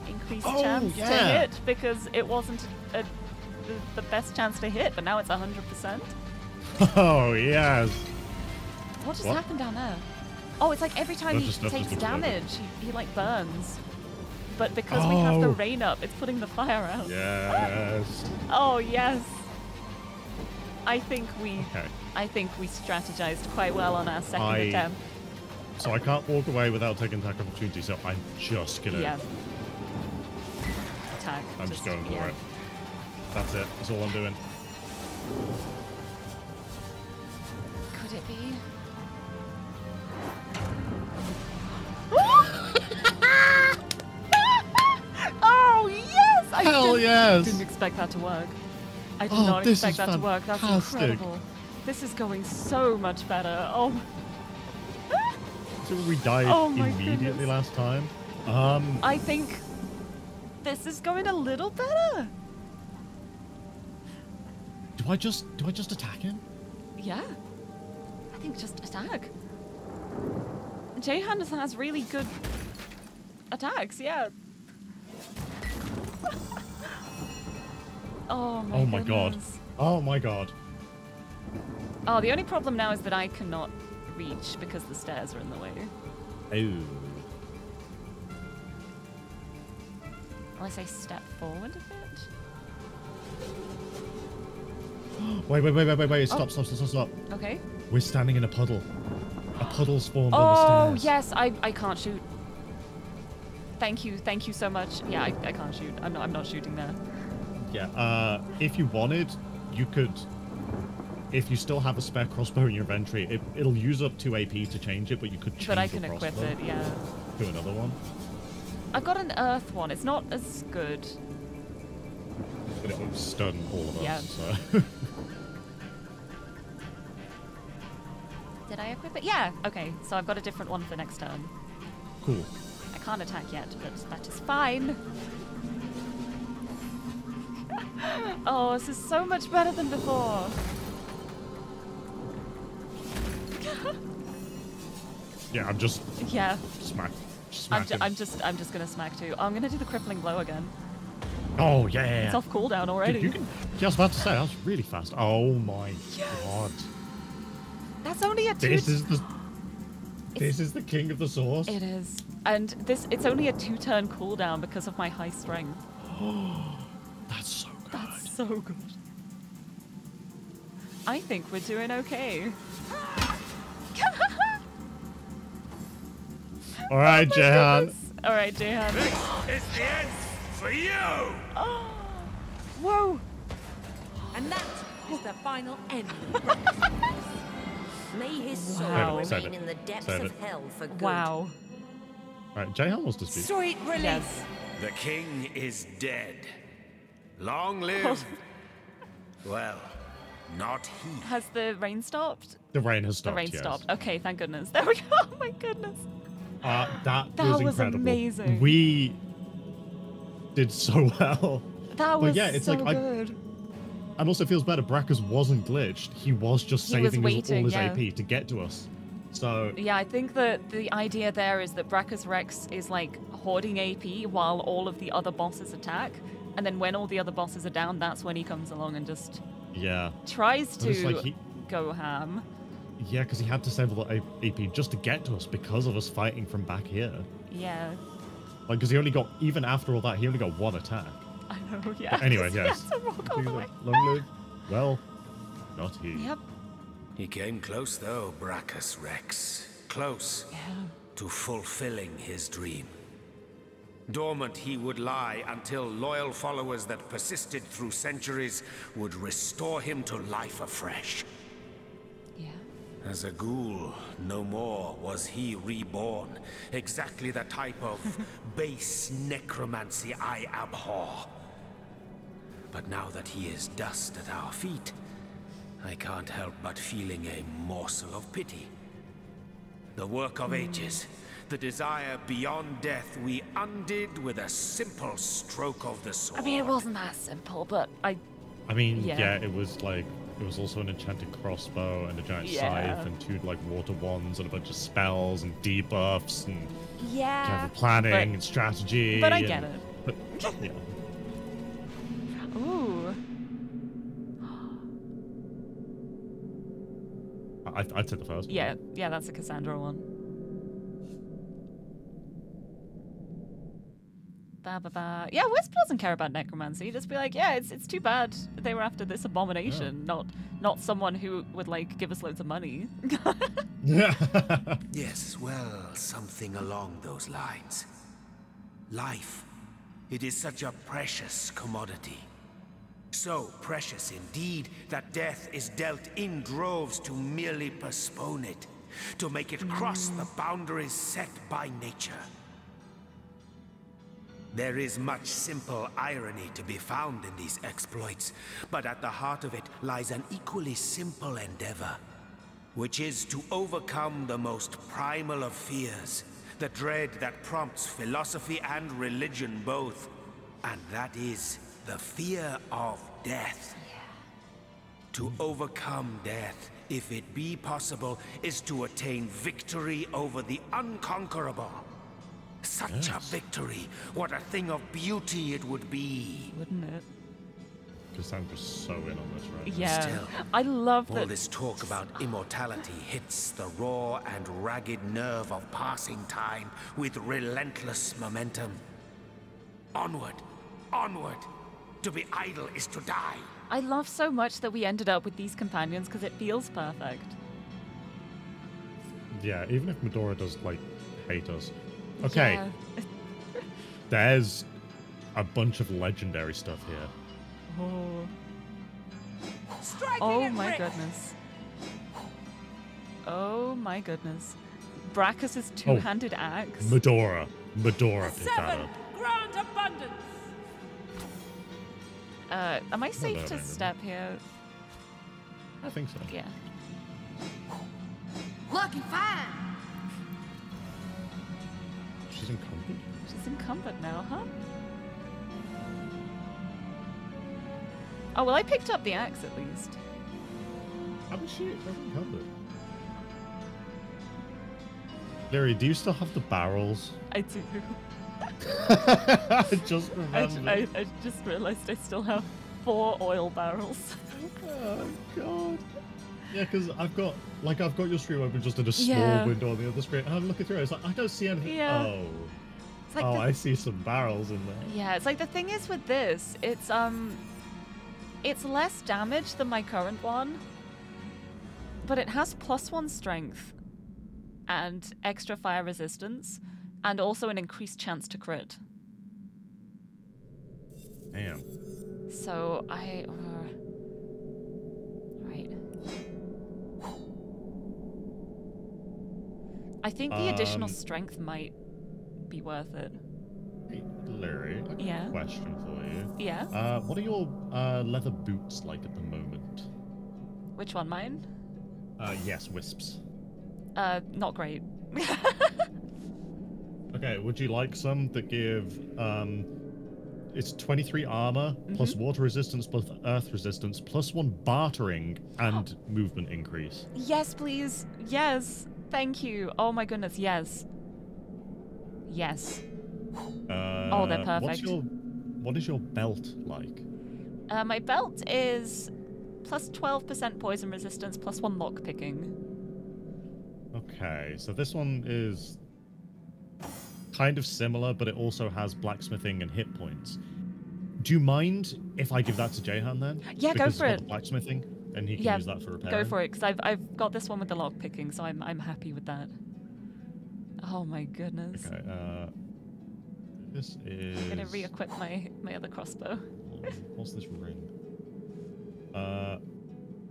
increased Oh, chance to hit because it wasn't a, the, the best chance to hit, but now it's 100%. Oh yes. What just What? happened down there? Oh, it's like every time he takes damage, he, he like burns. But because we have the Oh. rain up, it's putting the fire out. Yes. Oh yes. I think we Okay. I think we strategized quite well on our second I- attempt. So I can't walk away without taking attack opportunity. So I'm just gonna. Yeah. Attack. I'm just, going for yeah. it. That's it. That's all I'm doing. Could it be? I Hell didn't, yes! didn't expect that to work. I did Oh, not expect that to work. That's incredible. This is going so much better. Oh, So we died Oh immediately goodness. last time. Um. I think this is going a little better. Do I just do I just attack him? Yeah. I think just attack. Jahan has really good attacks, yeah. oh my oh my god. Oh my god. Oh, the only problem now is that I cannot reach because the stairs are in the way. Oh. Unless I step forward a bit. Wait, wait, wait, wait, wait, wait. Oh. Stop, stop, stop, stop, stop. Okay. We're standing in a puddle. A puddle spawned Oh, on the oh, stairs. Oh, yes, I, I can't shoot. Thank you, thank you so much. Yeah, I, I can't shoot. I'm not, I'm not shooting there. Yeah. Uh, if you wanted, you could. If you still have a spare crossbow in your inventory, it, it'll use up two AP to change it, but you could change But I can equip it, yeah. to another one. I've got an earth one. It's not as good. But it will stun all of Yeah. us. So. Did I equip it? Yeah. Okay, so I've got a different one for the next turn. cool. I can't attack yet, but that is fine. oh, this is so much better than before. Yeah, I'm just Yeah. smack, Smack I'm, ju- I'm just I'm just gonna smack too. I'm gonna do the crippling blow again. Oh yeah, It's off cooldown Dude, already. you can. Yeah, I was about to say that was really fast. Oh my god. That's only a two. This is the. This is the king of the source. It is, and this it's only a two-turn cooldown because of my high strength. That's so good. That's so good. I think we're doing okay. All right, Jahan. All right, Jahan. It's the end for you! Oh, whoa! And that is the final end. May his soul Wow. remain it. in the depths of hell for good. Wow. All right, Jahan wants to speak. Sweet release. Yes. The king is dead. Long live. well, not he. Has the rain stopped? The rain has stopped. the rain yes. stopped. Okay, thank goodness. There we go. Oh my goodness. Uh, that, That was was incredible. amazing. We did so well. That But was yeah, it's so like I- good. And also, feels better. Braccus wasn't glitched. He was just He was saving his, all his yeah. AP to get to us. So Yeah, I think that the idea there is that Braccus Rex is like hoarding AP while all of the other bosses attack. And then when all the other bosses are down, that's when he comes along and just yeah, tries to like he- go ham. yeah, because he had to save all the AP just to get to us because of us fighting from back here. Yeah, Like, because he only got even after all that, he only got one attack. I know. Yeah. But anyway, He yes. has to all the way. Long live. Well, not he. Yep. He came close, though, Braccus Rex. Close Yeah. to fulfilling his dream. Dormant he would lie until loyal followers that persisted through centuries would restore him to life afresh. Yeah. As a ghoul, no more was he reborn. Exactly the type of base necromancy I abhor. But now that he is dust at our feet, I can't help but feeling a morsel of pity. The work of ages, the desire beyond death we undid with a simple stroke of the sword. I mean, it wasn't that simple, but I. I mean, Yeah. yeah. it was like it was also an enchanted crossbow and a giant Yeah. scythe and two like water wands and a bunch of spells and debuffs and Yeah. careful planning but- and strategy. but I and- get it. But yeah. Ooh. I, I'd say the first. one. Yeah, yeah, that's a Cassandra one. Ba ba ba. Yeah, Wisp doesn't care about necromancy. Just be like, yeah, it's it's too bad they were after this abomination, not not someone who would like give us loads of money. Yes, well, something along those lines. Life. It is such a precious commodity. So precious indeed that death is dealt in droves to merely postpone it, to make it cross hmm. the boundaries set by nature. There is much simple irony to be found in these exploits, but at the heart of it lies an equally simple endeavor which is to overcome the most primal of fears, the dread that prompts philosophy and religion both, and that is the fear of death. To overcome death, if it be possible, is to attain victory over the unconquerable. Such a victory, what a thing of beauty it would be. Wouldn't it? Cassandra's so in on this right now. Yeah. Still, I love All that. All this talk about immortality hits the raw and ragged nerve of passing time with relentless momentum. Onward, onward. To be idle is to die. I love so much that we ended up with these companions because it feels perfect. Yeah, even if Madora does like hate us. Okay, Yeah. there's a bunch of legendary stuff here. Oh. Striking Oh my rich. goodness. Oh my goodness. Braccus's oh. two-handed axe. Madora. Madora picked that Seven up. grand abundance. Uh, am I safe that to random. step here? I think so. Yeah. Lucky fine. She's encumbered. She's incumbent now, huh? Oh well, I picked up the axe at least. How was she encumbered? Lirie, do you still have the barrels? I do. I just remembered. I, I just realized I still have four oil barrels. Oh god. Yeah, because I've got like I've got your stream open just in a small Yeah. window on the other screen, and I'm looking through it. It's like I don't see anything. Yeah. Oh. It's like oh, the- I see some barrels in there. Yeah, it's like the thing is with this, it's um it's less damage than my current one. But it has plus one strength and extra fire resistance and also an increased chance to crit. Damn. So I uh, right. I think the additional Um, strength might be worth it. Hey, Lirie, a Yeah? question for you. Yeah? Uh, what are your uh, leather boots like at the moment? Which one, mine? Uh, yes, wisps. Uh, not great. Okay, would you like some that give um it's 23 armor plus Mm-hmm. water resistance plus earth resistance plus one bartering and movement increase. Yes, please. Yes. Thank you. Oh my goodness. Yes. Yes. Uh, Oh, they're What's perfect. your what is your belt like? Uh, my belt is plus 12% poison resistance, plus one lock picking. Okay, so this one is kind of similar, but it also has blacksmithing and hit points. Do you mind if I give that to Jahan then? Yeah, go Because it's for it. blacksmithing, and he can yeah, use that for repair. go for it, because I've, I've got this one with the lock picking, so I'm, I'm happy with that. Oh my goodness. Okay, uh, this is. I'm gonna re-equip my, my other crossbow. What's this ring? Uh,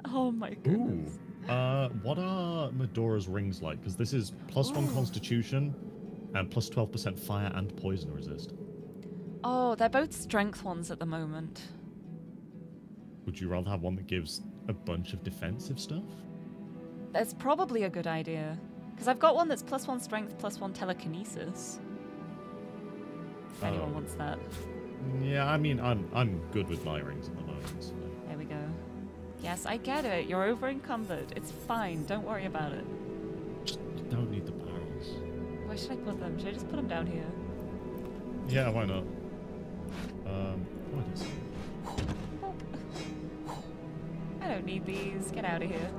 Oh my goodness. ooh. Uh, what are Madora's rings like? Because this is plus one. Constitution, and plus plus twelve percent fire and poison resist. Oh, they're both strength ones at the moment. Would you rather have one that gives a bunch of defensive stuff? That's probably a good idea. Because I've got one that's plus one strength, plus one telekinesis. If anyone Oh. wants that. Yeah, I mean, I'm I'm good with my rings at the moment. So. There we go. Yes, I get it. You're over encumbered. It's fine. Don't worry about it. Should I put them? Should I just put them down here? Yeah, why not? Um, what is? I don't need these. Get out of here.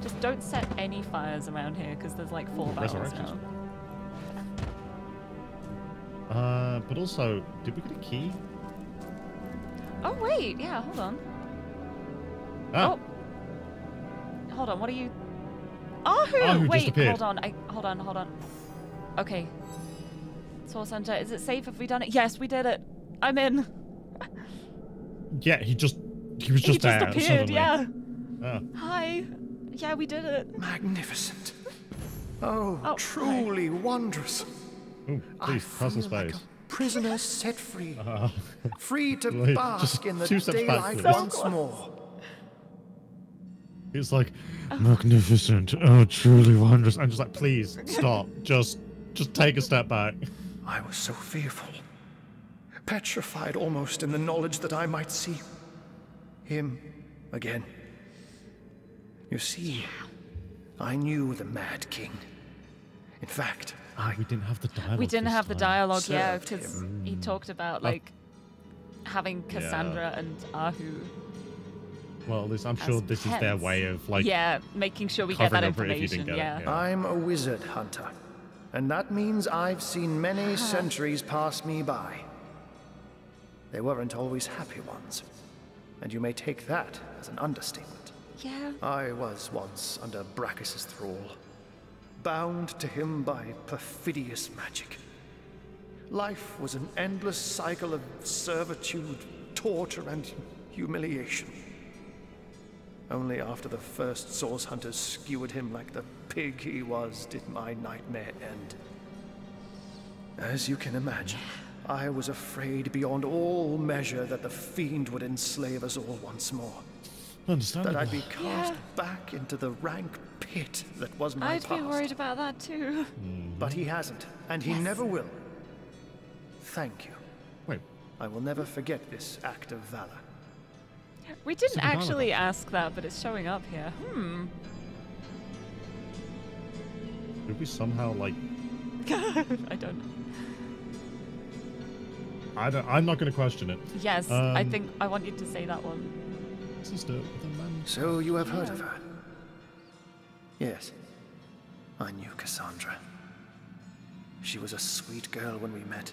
Just don't set any fires around here because there's like four barrels now. Uh, but also, did we get a key? Oh wait, yeah. Hold on. Ah, Oh. Hold on. What are you? Arhu! Arhu just wait, appeared. hold on. I hold on. Hold on. Okay. Source Hunter, is it safe Have we done it? Yes, we did it. I'm in. yeah, he just he was just he just just there appeared. suddenly. Yeah. Ah. Hi. Yeah, we did it. Magnificent. Oh, Oh, truly wondrous. Ooh, please, personal feel like space. a prisoner set free. Uh, Free to bask in the two back, daylight once more. It's like magnificent. Oh, truly wondrous. I'm just like, please stop. just, just take a step back. I was so fearful, petrified almost in the knowledge that I might see him again. You see, I knew the Mad King. In fact, I We didn't have the dialogue. We didn't this have the time. dialogue, yeah, because he talked about Oh. like having Cassandra and Arhu. Well, at least I'm sure this is their way of like. yeah, making sure we get that covering if you information. didn't get it, yeah. yeah. I'm a wizard hunter, and that means I've seen many centuries pass me by. They weren't always happy ones, and you may take that as an understatement. Yeah. I was once under Braccus's thrall, bound to him by perfidious magic. Life was an endless cycle of servitude, torture, and humiliation. Only after the first source hunters skewered him like the pig he was did my nightmare end. As you can imagine, I was afraid beyond all measure that the fiend would enslave us all once more. Understand. That I'd be cast Yeah. back into the rank pit that was my I'd past. be worried about that too. Mm-hmm. But he hasn't, and he Yes. never will. Thank you. Wait, I will never forget this act of valor. We didn't Something about actually ask that, but it's showing up here. Hmm. Could we somehow like? I don't. Know. I don't. I'm not going to question it. Yes, I Um, think I want you to say that one. Sister with man. So you have heard of her? Yes. I knew Cassandra. She was a sweet girl when we met.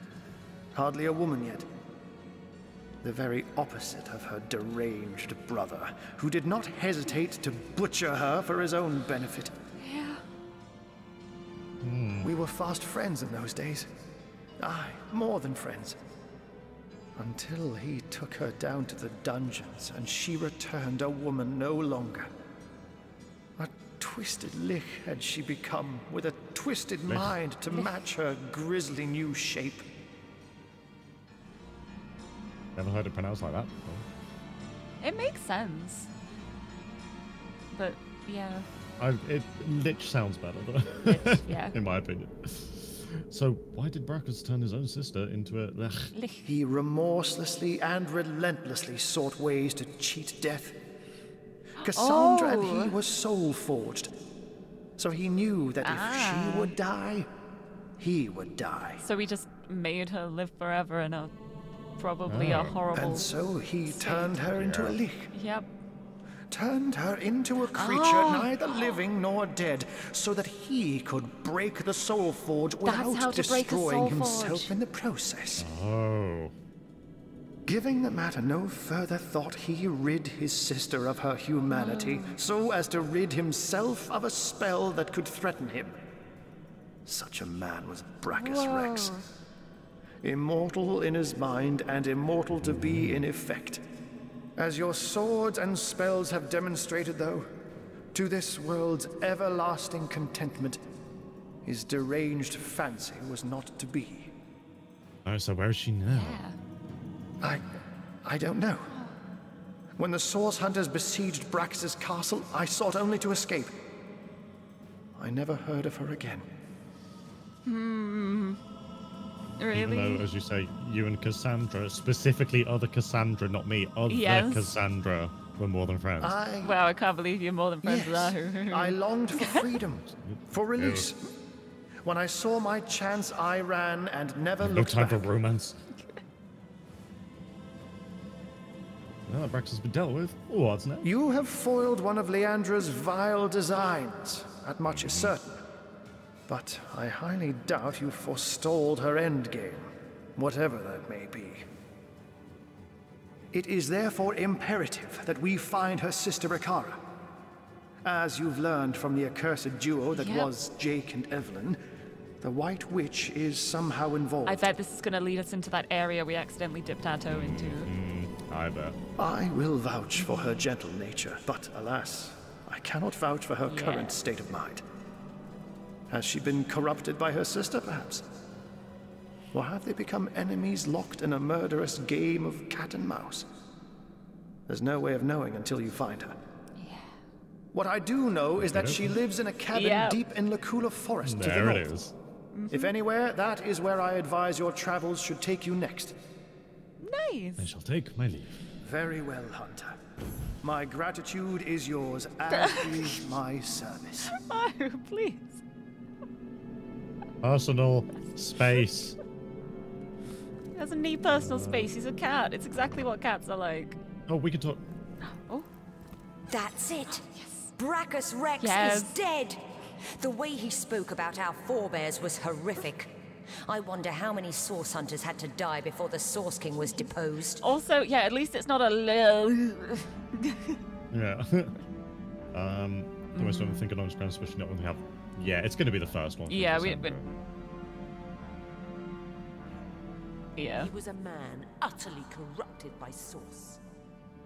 Hardly a woman yet. The very opposite of her deranged brother, who did not hesitate to butcher her for his own benefit. Yeah. We were fast friends in those days. Aye, more than friends. Until he took her down to the dungeons and she returned a woman no longer. A twisted lich had she become, with a twisted mind to match her grisly new shape. Never heard it pronounced like that. before. It makes sense. But yeah. I, it Lich sounds better, though. Lich, yeah. In my opinion. So why did Braccus turn his own sister into a Lich? He remorselessly and relentlessly sought ways to cheat death. Cassandra and Oh. he were soul forged. So he knew that if Ah. she would die, he would die. So we just made her live forever in a probably a Oh. horrible. And so he turned her into a lich. Yep. Turned her into a creature Oh. neither living nor dead, so that he could break the soul forge without how to break a destroying himself forge. in the process. Oh. Giving the matter no further thought, he rid his sister of her humanity, ah. so as to rid himself of a spell that could threaten him. Such a man was Braccus Rex. Immortal in his mind and immortal to be in effect. As your swords and spells have demonstrated, though, to this world's everlasting contentment, his deranged fancy was not to be. Oh, so where is she now? I. I don't know. When the Source Hunters besieged Braccus's castle, I sought only to escape. I never heard of her again. Hmm. Even though, as you say, you and Cassandra, specifically other Cassandra, not me, other Yes. Cassandra, were more than friends. I. Wow, I can't believe you're more than friends Yes, with her. I longed for freedom, for release. When I saw my chance, I ran and never no looked time back. for romance. Well, Braccus has been dealt with. What's next? You have foiled one of Leandra's vile designs. That much is certain. But I highly doubt you forestalled her endgame, whatever that may be. It is therefore imperative that we find her sister Icara. As you've learned from the accursed duo that Yep. was Jake and Evelyn, the White Witch is somehow involved. I bet this is going to lead us into that area we accidentally dipped our toe into. Hmm, I bet. I will vouch for her gentle nature, but alas, I cannot vouch for her Yeah. current state of mind. Has she been corrupted by her sister, perhaps? Or have they become enemies locked in a murderous game of cat and mouse? There's no way of knowing until you find her. What I do know is that she lives in a cabin Yep. deep in Luculla Forest to the There north. it is. Mm-hmm. If anywhere, that is where I advise your travels should take you next. Nice. I shall take my leave. Very well, Hunter. My gratitude is yours, as is my service. Oh, please. Personal space. He doesn't need personal space. He's a cat. It's exactly what cats are like. Oh, we can talk. Oh. That's it. Braccus Rex Yes. is dead. The way he spoke about our forebears was horrific. I wonder how many Source Hunters had to die before the Source King was deposed. Also, yeah, at least it's not a little. Yeah. um, the most I'm thinking on ground, especially not when we have. Yeah, it's going to be the first one. Yeah, we- Cassandra. Yeah. He was a man utterly corrupted by Source.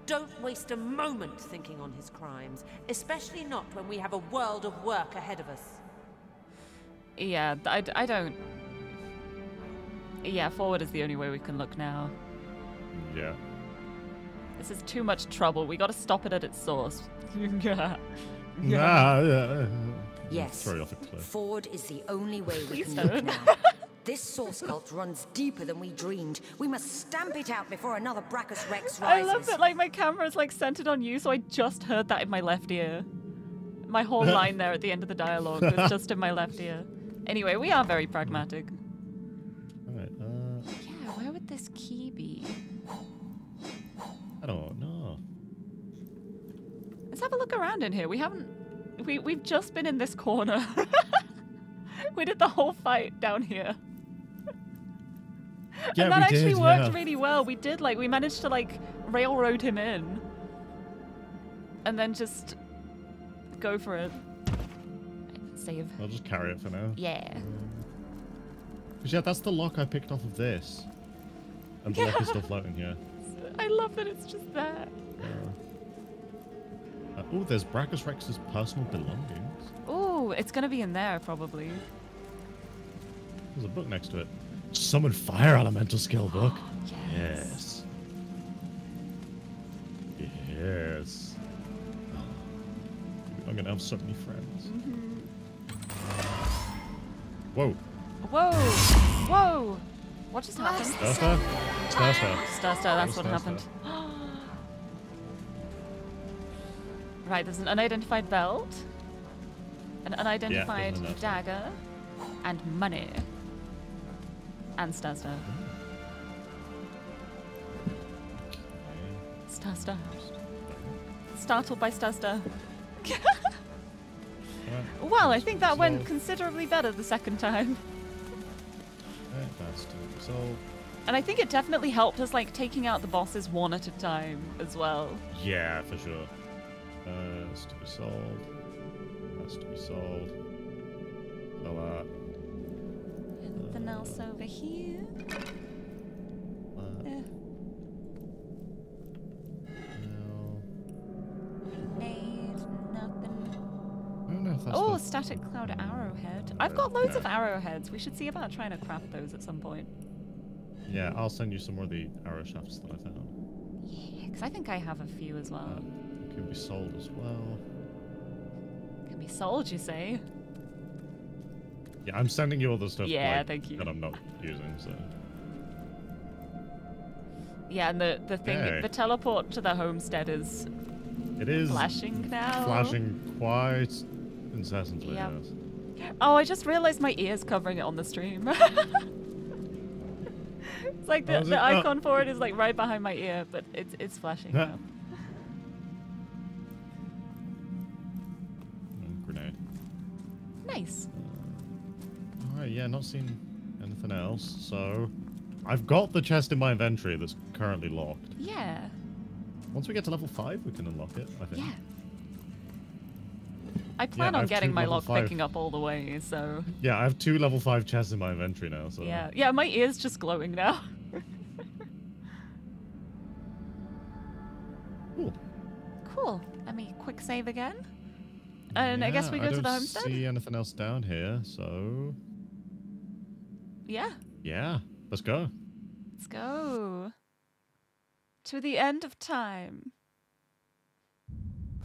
Don't waste a moment thinking on his crimes, especially not when we have a world of work ahead of us. Yeah, I, I don't. Yeah, forward is the only way we can look now. Yeah. This is too much trouble. We gotta stop it at its source. yeah. Nah, yeah. Yes. Throw you off a cliff. Forward is the only way we can look don't. now. This source cult runs deeper than we dreamed. We must stamp it out before another Braccus Rex I love that, like, my camera is like, centered on you, so I just heard that in my left ear. my whole line there at the end of the dialogue was just in my left ear. Anyway, we are very pragmatic. Alright, uh, Yeah, where would this key be? I don't know. Let's have a look around in here. We haven't. We we've just been in this corner. we did the whole fight down here. Yeah, and that we actually did, worked yeah. really well. We did like we managed to like railroad him in, and then just go for it. Save. I'll just carry it for now. Yeah. Because yeah, that's the lock I picked off of this. And the lock is still floating here. I love that it's just there. Uh, oh, there's Braccus Rex's personal belongings. Ooh, it's gonna be in there probably. There's a book next to it. Summon Fire Elemental skill book. yes. Yes. I'm gonna have so many friends. Mm-hmm. Whoa. Whoa! Whoa! What just happened? Stah Stah? Stah Stah. Stah Stah, that's what Star happened. Right, there's an unidentified belt, an unidentified enough. dagger, and money. And Stah Stah. Stah Stah. Startled by Stah Stah. Well, I think that went considerably better the second time. Right, that's two. So, And I think it definitely helped us like taking out the bosses one at a time as well. yeah, for sure. Uh, that's to be sold. That's to be sold. So, uh, Anything else over here? uh, Eh. no. Made nothing. I don't know if that's Oh, static cloud arrowhead. I've got loads of arrowheads. We should see about trying to craft those at some point. Yeah, I'll send you some more of the arrow shafts that I found. Yeah, because I think I have a few as well. Can be sold as well. Can be sold, you say? Yeah, I'm sending you all the stuff Yeah, like, thank you. that I'm not using, so. Yeah, and the, the thing, Hey. the teleport to the homestead is It is flashing now. flashing quite incessantly, Yep. yes. Oh, I just realized my ear's covering it on the stream. it's like the, Oh, the it? Oh. icon for it is like right behind my ear, but it's it's flashing now. Nice. Alright, yeah, not seen anything else, so. I've got the chest in my inventory that's currently locked. Yeah. Once we get to level 5, we can unlock it, I think. Yeah. I plan I on have getting my lock five. picking up all the way, so Yeah, I have two level 5 chests in my inventory now, so. yeah. Yeah, my ear's just glowing now. Cool. Cool. Let me quick save again. And I guess we go to the homestead. I don't the homestead? see anything else down here, so. Yeah. Yeah, let's go. Let's go. To the end of time.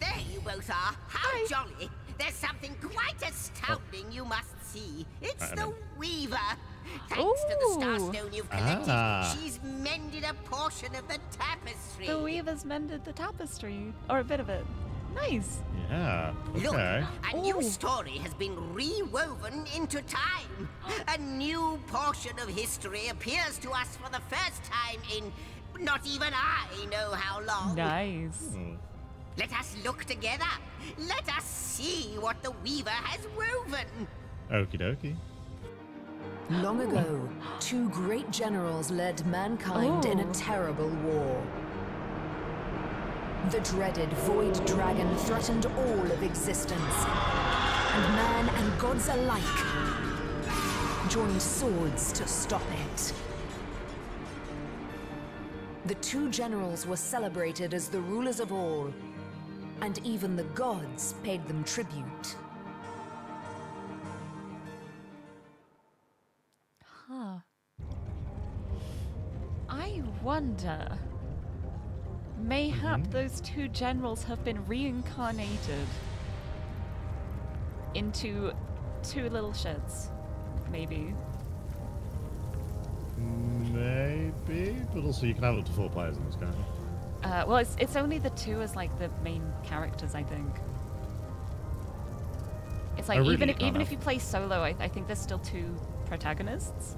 There you both are. How jolly. There's something quite astounding you must see. It's the in. Weaver. Thanks to the Ooh. Starstone you've collected, Ah. she's mended a portion of the tapestry. The weaver's mended the tapestry. Or a bit of it. Nice. Yeah, Look, okay. a new oh. story has been rewoven into time. A new portion of history appears to us for the first time in not even I know how long. Nice. Hmm. Let us look together. Let us see what the Weaver has woven. Okie dokie. Long ago, two great generals led mankind in a Oh. terrible war. The dreaded Void Dragon threatened all of existence, and man and gods alike joined swords to stop it. The two generals were celebrated as the rulers of all, and even the gods paid them tribute. Huh. I wonder. Mayhap Mm-hmm. those two generals have been reincarnated into two little sheds. Maybe. Maybe, but also you can have up to four players in this game. Uh, well, it's it's only the two as like the main characters, I think. it's like I even if even if you play solo, I, I think there's still two protagonists.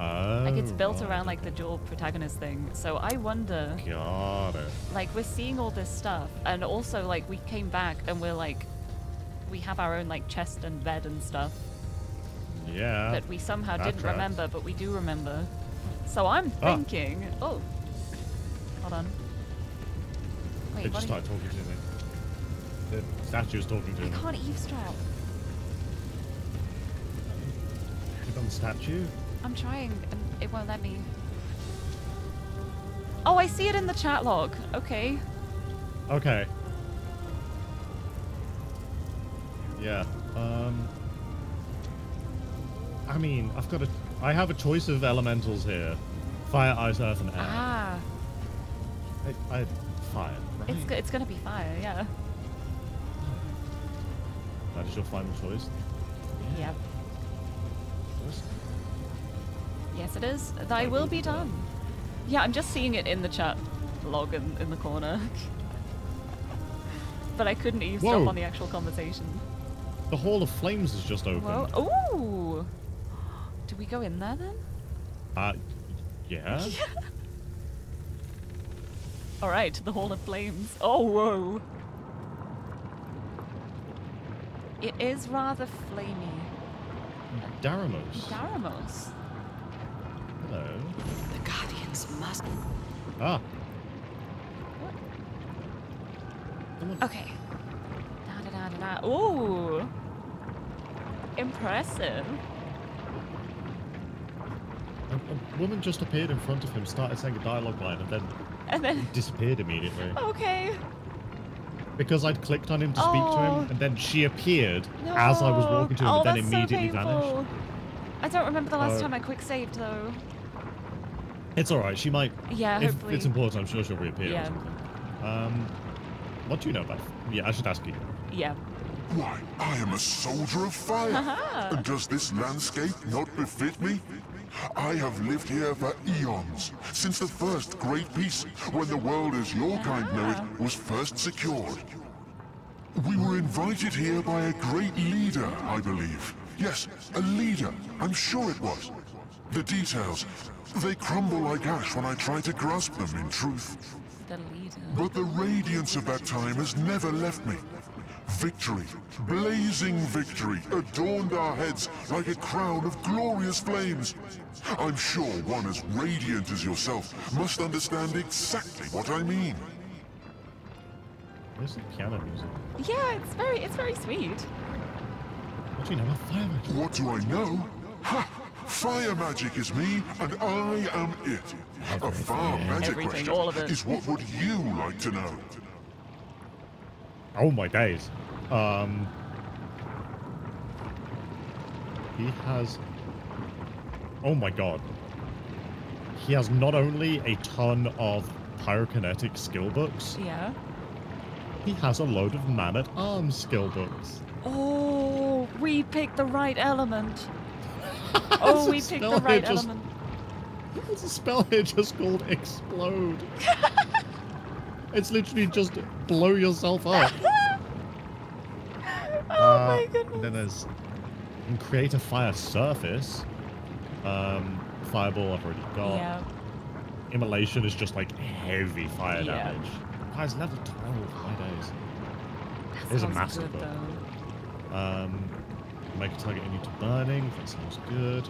Oh, like it's built right. around like the dual protagonist thing. So I wonder, Got it. like we're seeing all this stuff, and also like we came back and we're like, we have our own like chest and bed and stuff Yeah. that we somehow that didn't tracks. remember, but we do remember. So I'm Ah. thinking, oh, hold on. Wait, They just started talking to me. The statue's talking to I me. can't eavesdrop. Click on the statue. I'm trying, and it won't let me. Oh, I see it in the chat log. Okay. Okay. Yeah. Um. I mean, I've got a. I have a choice of elementals here: fire, ice, earth, and air. Ah, I, I fire. Right? it's it's gonna be fire. Yeah. That is your final choice. Yep. Yes, it is. Thy will be done. Yeah, I'm just seeing it in the chat log in, in the corner. but I couldn't eavesdrop Whoa. on the actual conversation. The Hall of Flames is just open. Whoa. Ooh. Do we go in there then? Uh, yeah. All right, the Hall of Flames. Oh, whoa. It is rather flamey. Daramos. Daramos. Hello. The Guardians must. Ah. What? Okay. Da da da da da. Ooh. Impressive. A, a woman just appeared in front of him, started saying a dialogue line, and then And then. disappeared immediately. Okay. Because I'd clicked on him to speak to Oh. him, and then she appeared as I was walking to him, oh, and then immediately so vanished. I don't remember the last Uh, time I quick saved though. It's alright, she might. Yeah, if hopefully. it's important, I'm sure she'll reappear. or Yeah. something. Um, what do you know about Yeah, I should ask you. Yeah. Why, I am a soldier of fire. Haha. and does this landscape not befit me? I have lived here for eons, since the first great peace, when the world as your kind know it was first secured. We were invited here by a great leader, I believe. Yes, a leader. I'm sure it was. The details, they crumble like ash when I try to grasp them in truth. The leader. But the radiance of that time has never left me. Victory, blazing victory, adorned our heads like a crown of glorious flames. I'm sure one as radiant as yourself must understand exactly what I mean. Where's the piano music? Yeah, it's very it's very sweet. What do you know about fire magic? What do I know? Ha! Fire magic is me, and I am it. A far magic question all of it. is what would you like to know? Oh my days. Um, he has. Oh my god. He has not only a ton of pyrokinetic skill books, Yeah. he has a load of man at arms skill books. Oh, we picked the right element. oh, we It's picked the right just- element. There's a spell here just called Explode. it's literally just blow yourself up. Oh my goodness. Then there's create a fire surface. Um, fireball I've already got. Yeah. Immolation is just like heavy fire Yeah. damage. Guys, level 12, my days. That It's a massive good, though. Um, make a target immune to burning. That sounds good.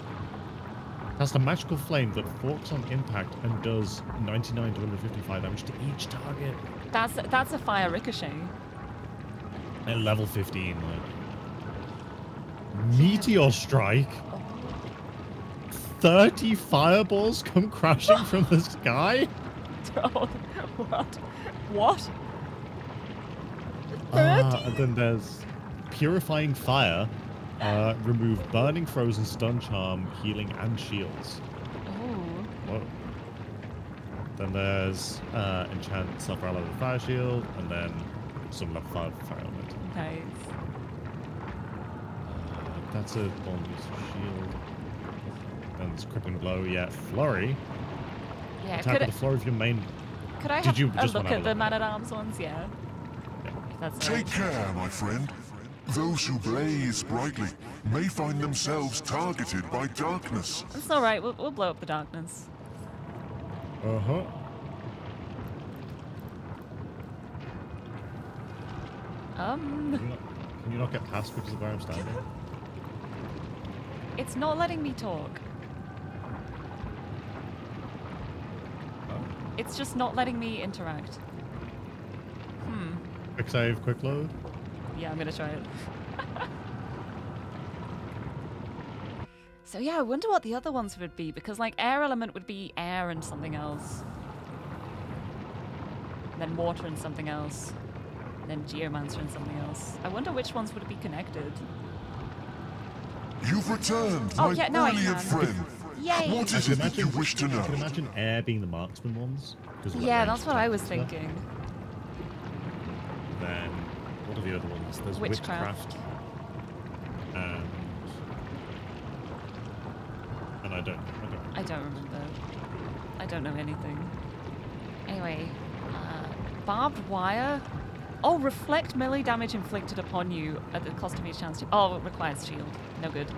Has the magical flame that forks on impact and does 99 to 155 damage to each target. That's that's a fire ricochet. At level 15, like. Meteor strike. 30 fireballs come crashing from the sky. Oh, what? What? Ah, and then there's purifying fire. Uh, remove burning, frozen, stun charm, healing, and shields. Oh. Whoa. Then there's uh, enchant self level fire shield, and then some level five fire element. Nice. Uh, that's it. One use of shield. Then it's crippling blow. Yeah, flurry. Yeah, Attack could with I, the flurry of your main. could I Did have you a just look at the man at arms ones? Yeah. If That's Take right. care, my friend. Those who blaze brightly may find themselves targeted by darkness. It's alright, we'll, we'll blow up the darkness. Uh huh. Um, Can you, not, can you not get past because of where I'm standing? it's not letting me talk. It's just not letting me interact. Hmm. Quick save, quick load. Yeah, I'm gonna try it. so yeah, I wonder what the other ones would be because like air element would be air and something else. Then water and something else. Then geomancer and something else. I wonder which ones would be connected. You've returned, Oh, my yeah, no, I brilliant can. friend. Yay! What I is can it that you wish to I know? can imagine air being the marksman ones. Yeah, range that's what I was thinking. Then, what are the other ones? There's Witchcraft. witchcraft. And. And I don't. I don't. I don't remember. I don't know anything. Anyway, uh, barbed wire. Oh, reflect melee damage inflicted upon you at the cost of each chance to. Oh, it requires shield. No good.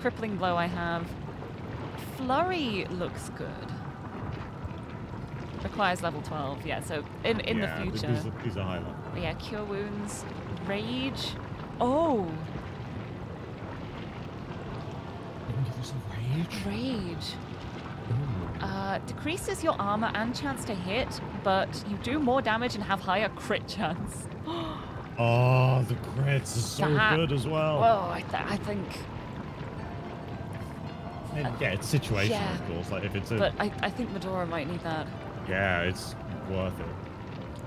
Crippling blow I have. Flurry looks good. Requires level 12, yeah, so in, in yeah, the future. These are, these are high level. But yeah, cure wounds. Rage. Oh, give you some rage. Rage. Uh, decreases your armor and chance to hit, but you do more damage and have higher crit chance. Oh, the crits are so That- good as well. Oh, I, th- I think. And yeah, it's situational, yeah. of course. Like if it's a But I, I think Madora might need that. yeah, it's worth it.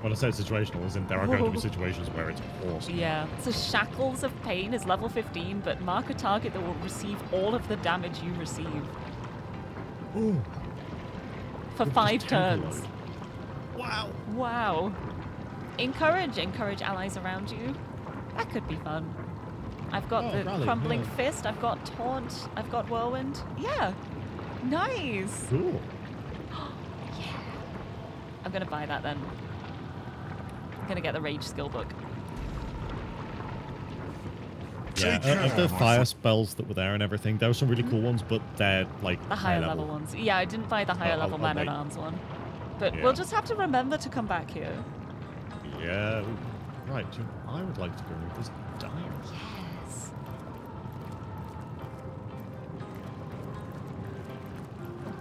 When I say situational, is in there are going to be situations where it's awesome. Yeah. So Shackles of Pain is level 15, but mark a target that will receive all of the damage you receive. Ooh. For five turns. Wow. Wow. Encourage, encourage allies around you. That could be fun. I've got Oh, the rally, Crumbling yeah. Fist, I've got Taunt, I've got Whirlwind. Yeah. Nice. Cool. Yeah. I'm gonna buy that then. I'm gonna get the Rage skill book. Yeah, uh, of the fire spells that were there and everything, there were some really cool ones, but they're like The higher level. ones. Yeah, I didn't buy the higher I'll- level I'll man at arms one. But Yeah. we'll just have to remember to come back here. Yeah. Right. I would like to go read this diary. Yes.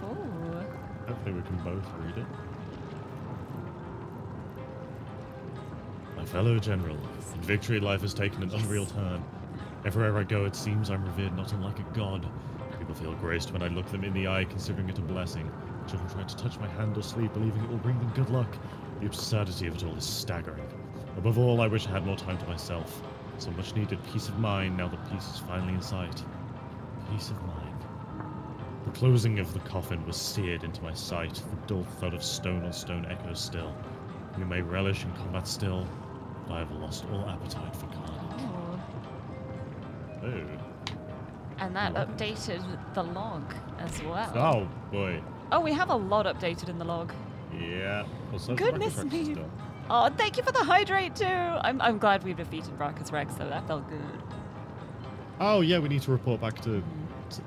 Oh. Hopefully we can both read it. My fellow general, in victory life has taken an unreal turn. Everywhere I go, it seems I'm revered not unlike a god. People feel graced when I look them in the eye, considering it a blessing. Children try to touch my hand or sleep, believing it will bring them good luck. The absurdity of it all is staggering. Above all, I wish I had more time to myself. So much needed peace of mind now that peace is finally in sight. Peace of mind. The closing of the coffin was seared into my sight, the dull thud of stone on stone echoes still. You may relish in combat still, I have lost all appetite for carnage. Oh. Oh. And that updated the log as well. Oh, boy. Oh, we have a lot updated in the log. Yeah. Well, so Goodness me. Oh, thank you for the hydrate too. I'm, I'm glad we've defeated Braccus Rex though. That felt good. Oh, yeah, we need to report back to. to,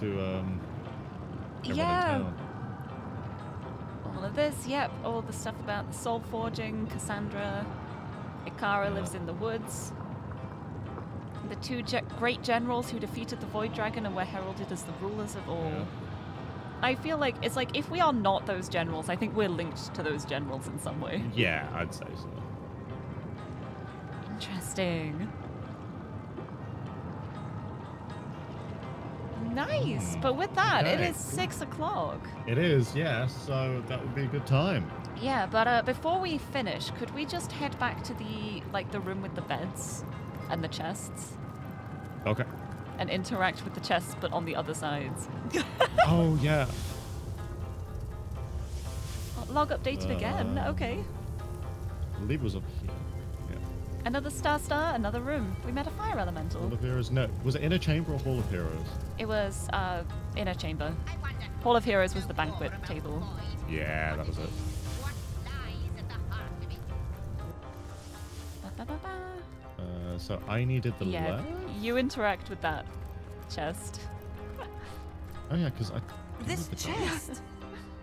to um. Yeah. All of this, yep. All the stuff about the soul forging, Cassandra. Icara lives in the woods. The two ge- great generals who defeated the Void Dragon and were heralded as the rulers of all. I feel like it's like if we are not those generals, I think we're linked to those generals in some way. Yeah, I'd say so. Interesting. Nice, hmm. but with that, it Okay, is six o'clock. It is, yeah, so that would be a good time. Yeah, but uh, before we finish, could we just head back to the like the room with the beds and the chests Okay. and interact with the chests, but on the other sides? oh, yeah. Log updated again. Um, Okay, I believe it was up here. Yeah. another star star, another room. We met a fire elemental. Hall of Heroes? No. Was it Inner Chamber or Hall of Heroes? It was uh, inner chamber. Hall of Heroes was the banquet table. Yeah, that was it. Uh, so I needed the yeah, left. you interact with that chest. Oh yeah, because I. This chest.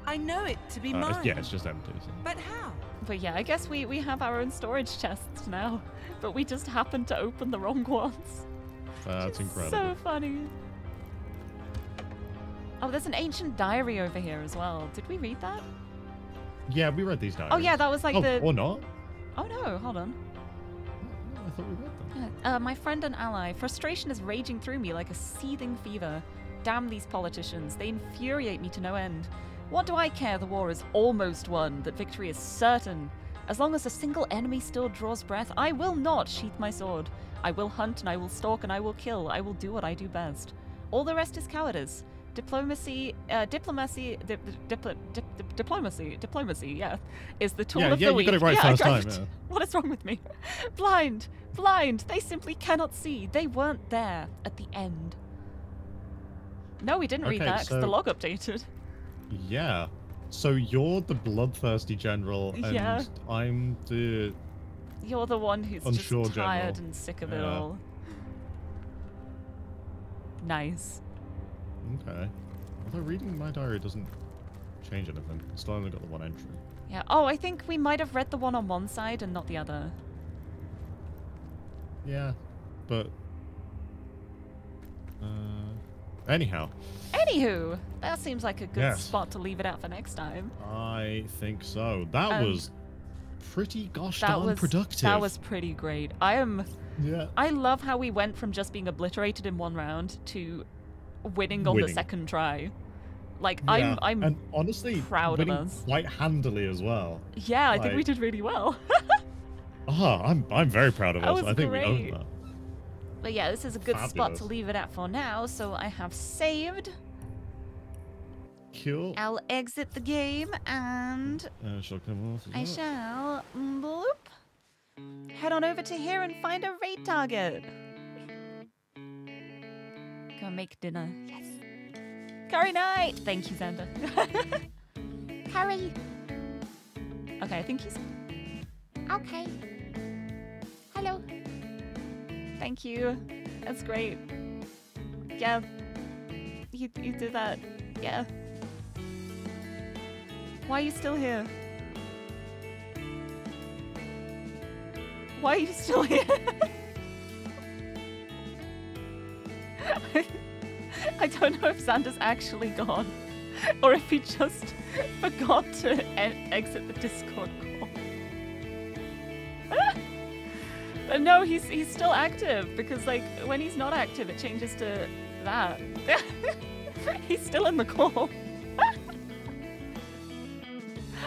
I know it to be Uh, mine. it's- yeah, it's just empty. So. But how? But yeah, I guess we, we have our own storage chests now, but we just happened to open the wrong ones. That's incredible. So funny. Oh, there's an ancient diary over here as well. Did we read that? Yeah, we read these diaries. Oh yeah, that was like oh, the. Or not. Oh no, hold on. Thought we read them. Yeah, Uh, my friend and ally, frustration is raging through me like a seething fever. Damn these politicians, they infuriate me to no end. What do I care the war is almost won, that victory is certain? As long as a single enemy still draws breath, I will not sheath my sword. I will hunt and I will stalk and I will kill. I will do what I do best. All the rest is cowardice. Diplomacy, uh, diplomacy, dip, diplo, dip, dip, diplomacy, diplomacy, yeah, is the tool Yeah, of yeah, the you week. got it right yeah, first time, yeah. What is wrong with me? blind, blind. They simply cannot see. They weren't there at the end. No, we didn't read that because the log updated. Yeah. So you're the bloodthirsty general, and Yeah. I'm the. You're the one who's just tired general. and sick of it all. Nice. Okay. Although reading my diary doesn't change anything. It's still only got the one entry. Yeah. Oh, I think we might have read the one on one side and not the other. Yeah. But. Uh. Anyhow, Anywho, that seems like a good Yes. spot to leave it at for next time. I think so. That Um, was pretty gosh That darn was productive. that was pretty great. I am. Yeah. I love how we went from just being obliterated in one round to winning on the second try. Like Yeah, I'm, I'm and honestly proud of us. quite handily as well. Yeah, I think we did really well. Ah, I'm I'm very proud of That us. I think we great. owned that. But yeah, this is a good spot to leave it at for now. So I have saved. Cool. I'll exit the game and Uh, shall I come off? I shall bloop. Head on over to here and find a raid target. Go make dinner. Yes. Curry night. Thank you, Xander. Curry. okay, I think he's. Okay. Hello. Thank you. That's great. Yeah. You you did that. Yeah. Why are you still here? Why are you still here? I don't know if Xander's actually gone, or if he just forgot to exit the Discord call. but no, he's he's still active because like when he's not active, it changes to that. he's still in the call.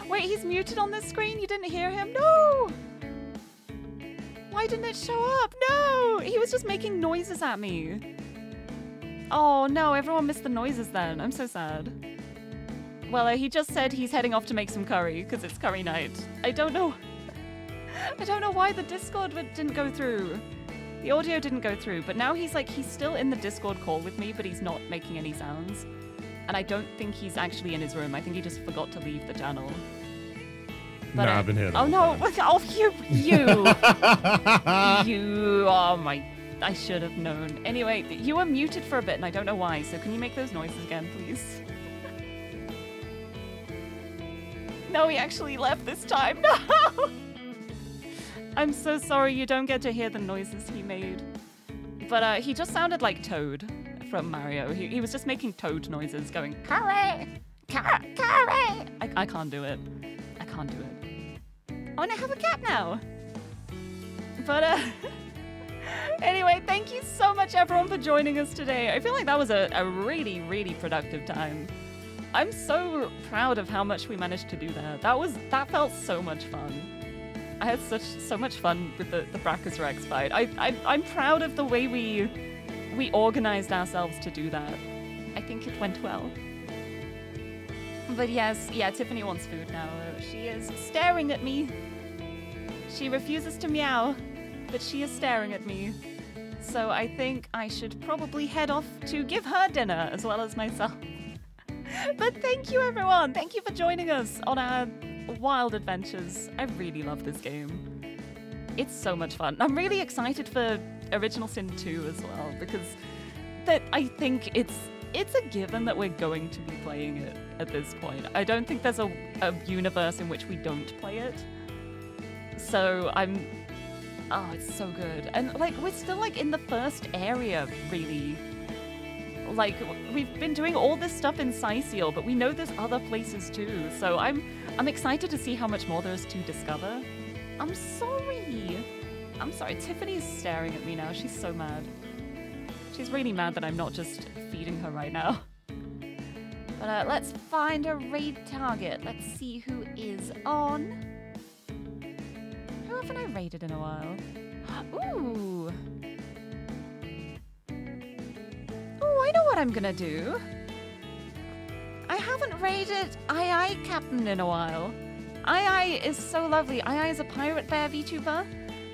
Wait, he's muted on this screen. You didn't hear him? No. Why didn't it show up? No, he was just making noises at me. Oh no, everyone missed the noises then. I'm so sad. Well, uh, he just said he's heading off to make some curry because it's curry night. I don't know. I don't know why the Discord didn't go through. The audio didn't go through, but now he's like he's still in the Discord call with me, but he's not making any sounds. And I don't think he's actually in his room. I think he just forgot to leave the channel. Nah, uh, I've been here. Oh no! Oh, you, you, you. Oh my! I should have known. Anyway, you were muted for a bit, and I don't know why. So can you make those noises again, please? No, he actually left this time. No. I'm so sorry you don't get to hear the noises he made. But uh, he just sounded like Toad from Mario. He, he was just making Toad noises, going curry, curry, curry. I, I can't do it. I can't do it. Oh, and I have a cat now. But uh, anyway, thank you so much everyone for joining us today. I feel like that was a, a really, really productive time. I'm so proud of how much we managed to do there. That was that felt so much fun. I had such so much fun with the the Braccus Rex fight. I, I I'm proud of the way we we organized ourselves to do that. I think it went well. But yes, yeah, Tiffany wants food now. She is staring at me. She refuses to meow, but she is staring at me. So I think I should probably head off to give her dinner as well as myself. but thank you everyone. Thank you for joining us on our wild adventures. I really love this game. it's so much fun. I'm really excited for Original Sin 2 as well because that I think it's it's a given that we're going to be playing it at this point. I don't think there's a, a universe in which we don't play it. So I'm oh, it's so good. And like we're still like in the first area really. Like we've been doing all this stuff in Cyseal, but we know there's other places too. So I'm I'm excited to see how much more there is to discover. I'm sorry. I'm sorry. Tiffany's staring at me now. She's so mad. She's really mad that I'm not just feeding her right now. But uh, let's find a raid target. Let's see who is on. Haven't I raided in a while? Ooh. Oh, I know what I'm gonna do. I haven't raided II Captain in a while. II is so lovely. II is a pirate bear VTuber,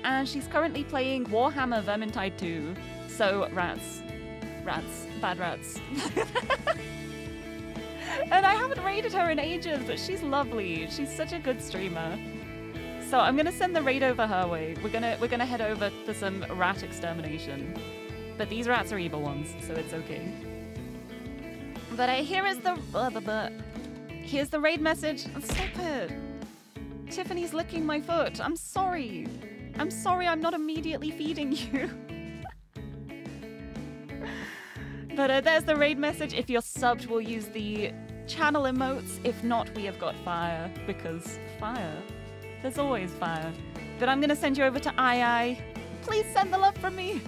and she's currently playing Warhammer Vermintide 2. So, rats. Rats. Bad rats. and I haven't raided her in ages, but she's lovely. She's such a good streamer. So I'm gonna send the raid over her way. We're gonna we're gonna head over for some rat extermination. But these rats are evil ones, so it's okay. But uh, here is the blah, blah, blah. here's the raid message. Stop it. Tiffany's licking my foot. I'm sorry. I'm sorry I'm not immediately feeding you. but uh, there's the raid message. If you're subbed, we'll use the channel emotes. If not, we have got fire because fire. There's always fire. But I'm gonna send you over to II. Please send the love from me.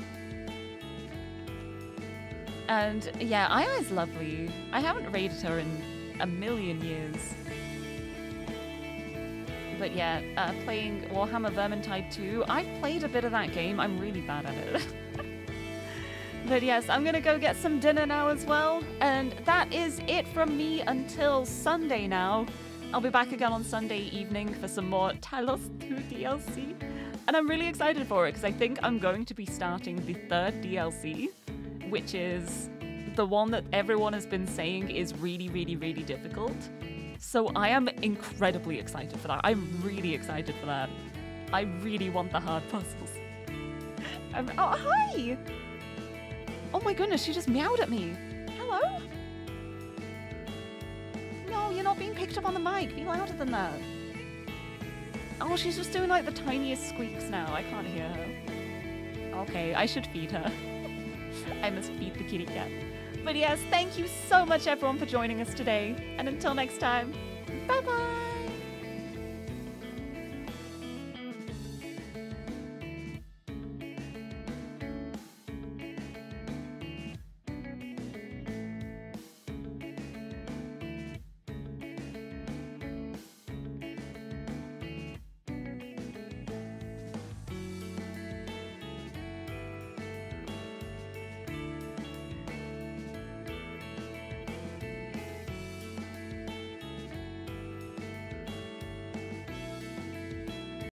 And yeah, II's lovely. I haven't raided her in a million years. But yeah, uh, playing Warhammer Vermintide 2. I've played a bit of that game. I'm really bad at it. but yes, I'm gonna go get some dinner now as well. And that is it from me until Sunday now. I'll be back again on Sunday evening for some more Talos 2 DLC. And I'm really excited for it because I think I'm going to be starting the third DLC, which is the one that everyone has been saying is really, really, really difficult. So I am incredibly excited for that. I'm really excited for that. I really want the hard puzzles. Um, oh, hi! Oh my goodness, she just meowed at me. Hello? No, you're not being picked up on the mic. Be louder than that. Oh, she's just doing like the tiniest squeaks now. I can't hear her. Okay, I should feed her. I must feed the kitty cat. But yes, thank you so much everyone for joining us today. And until next time, bye bye!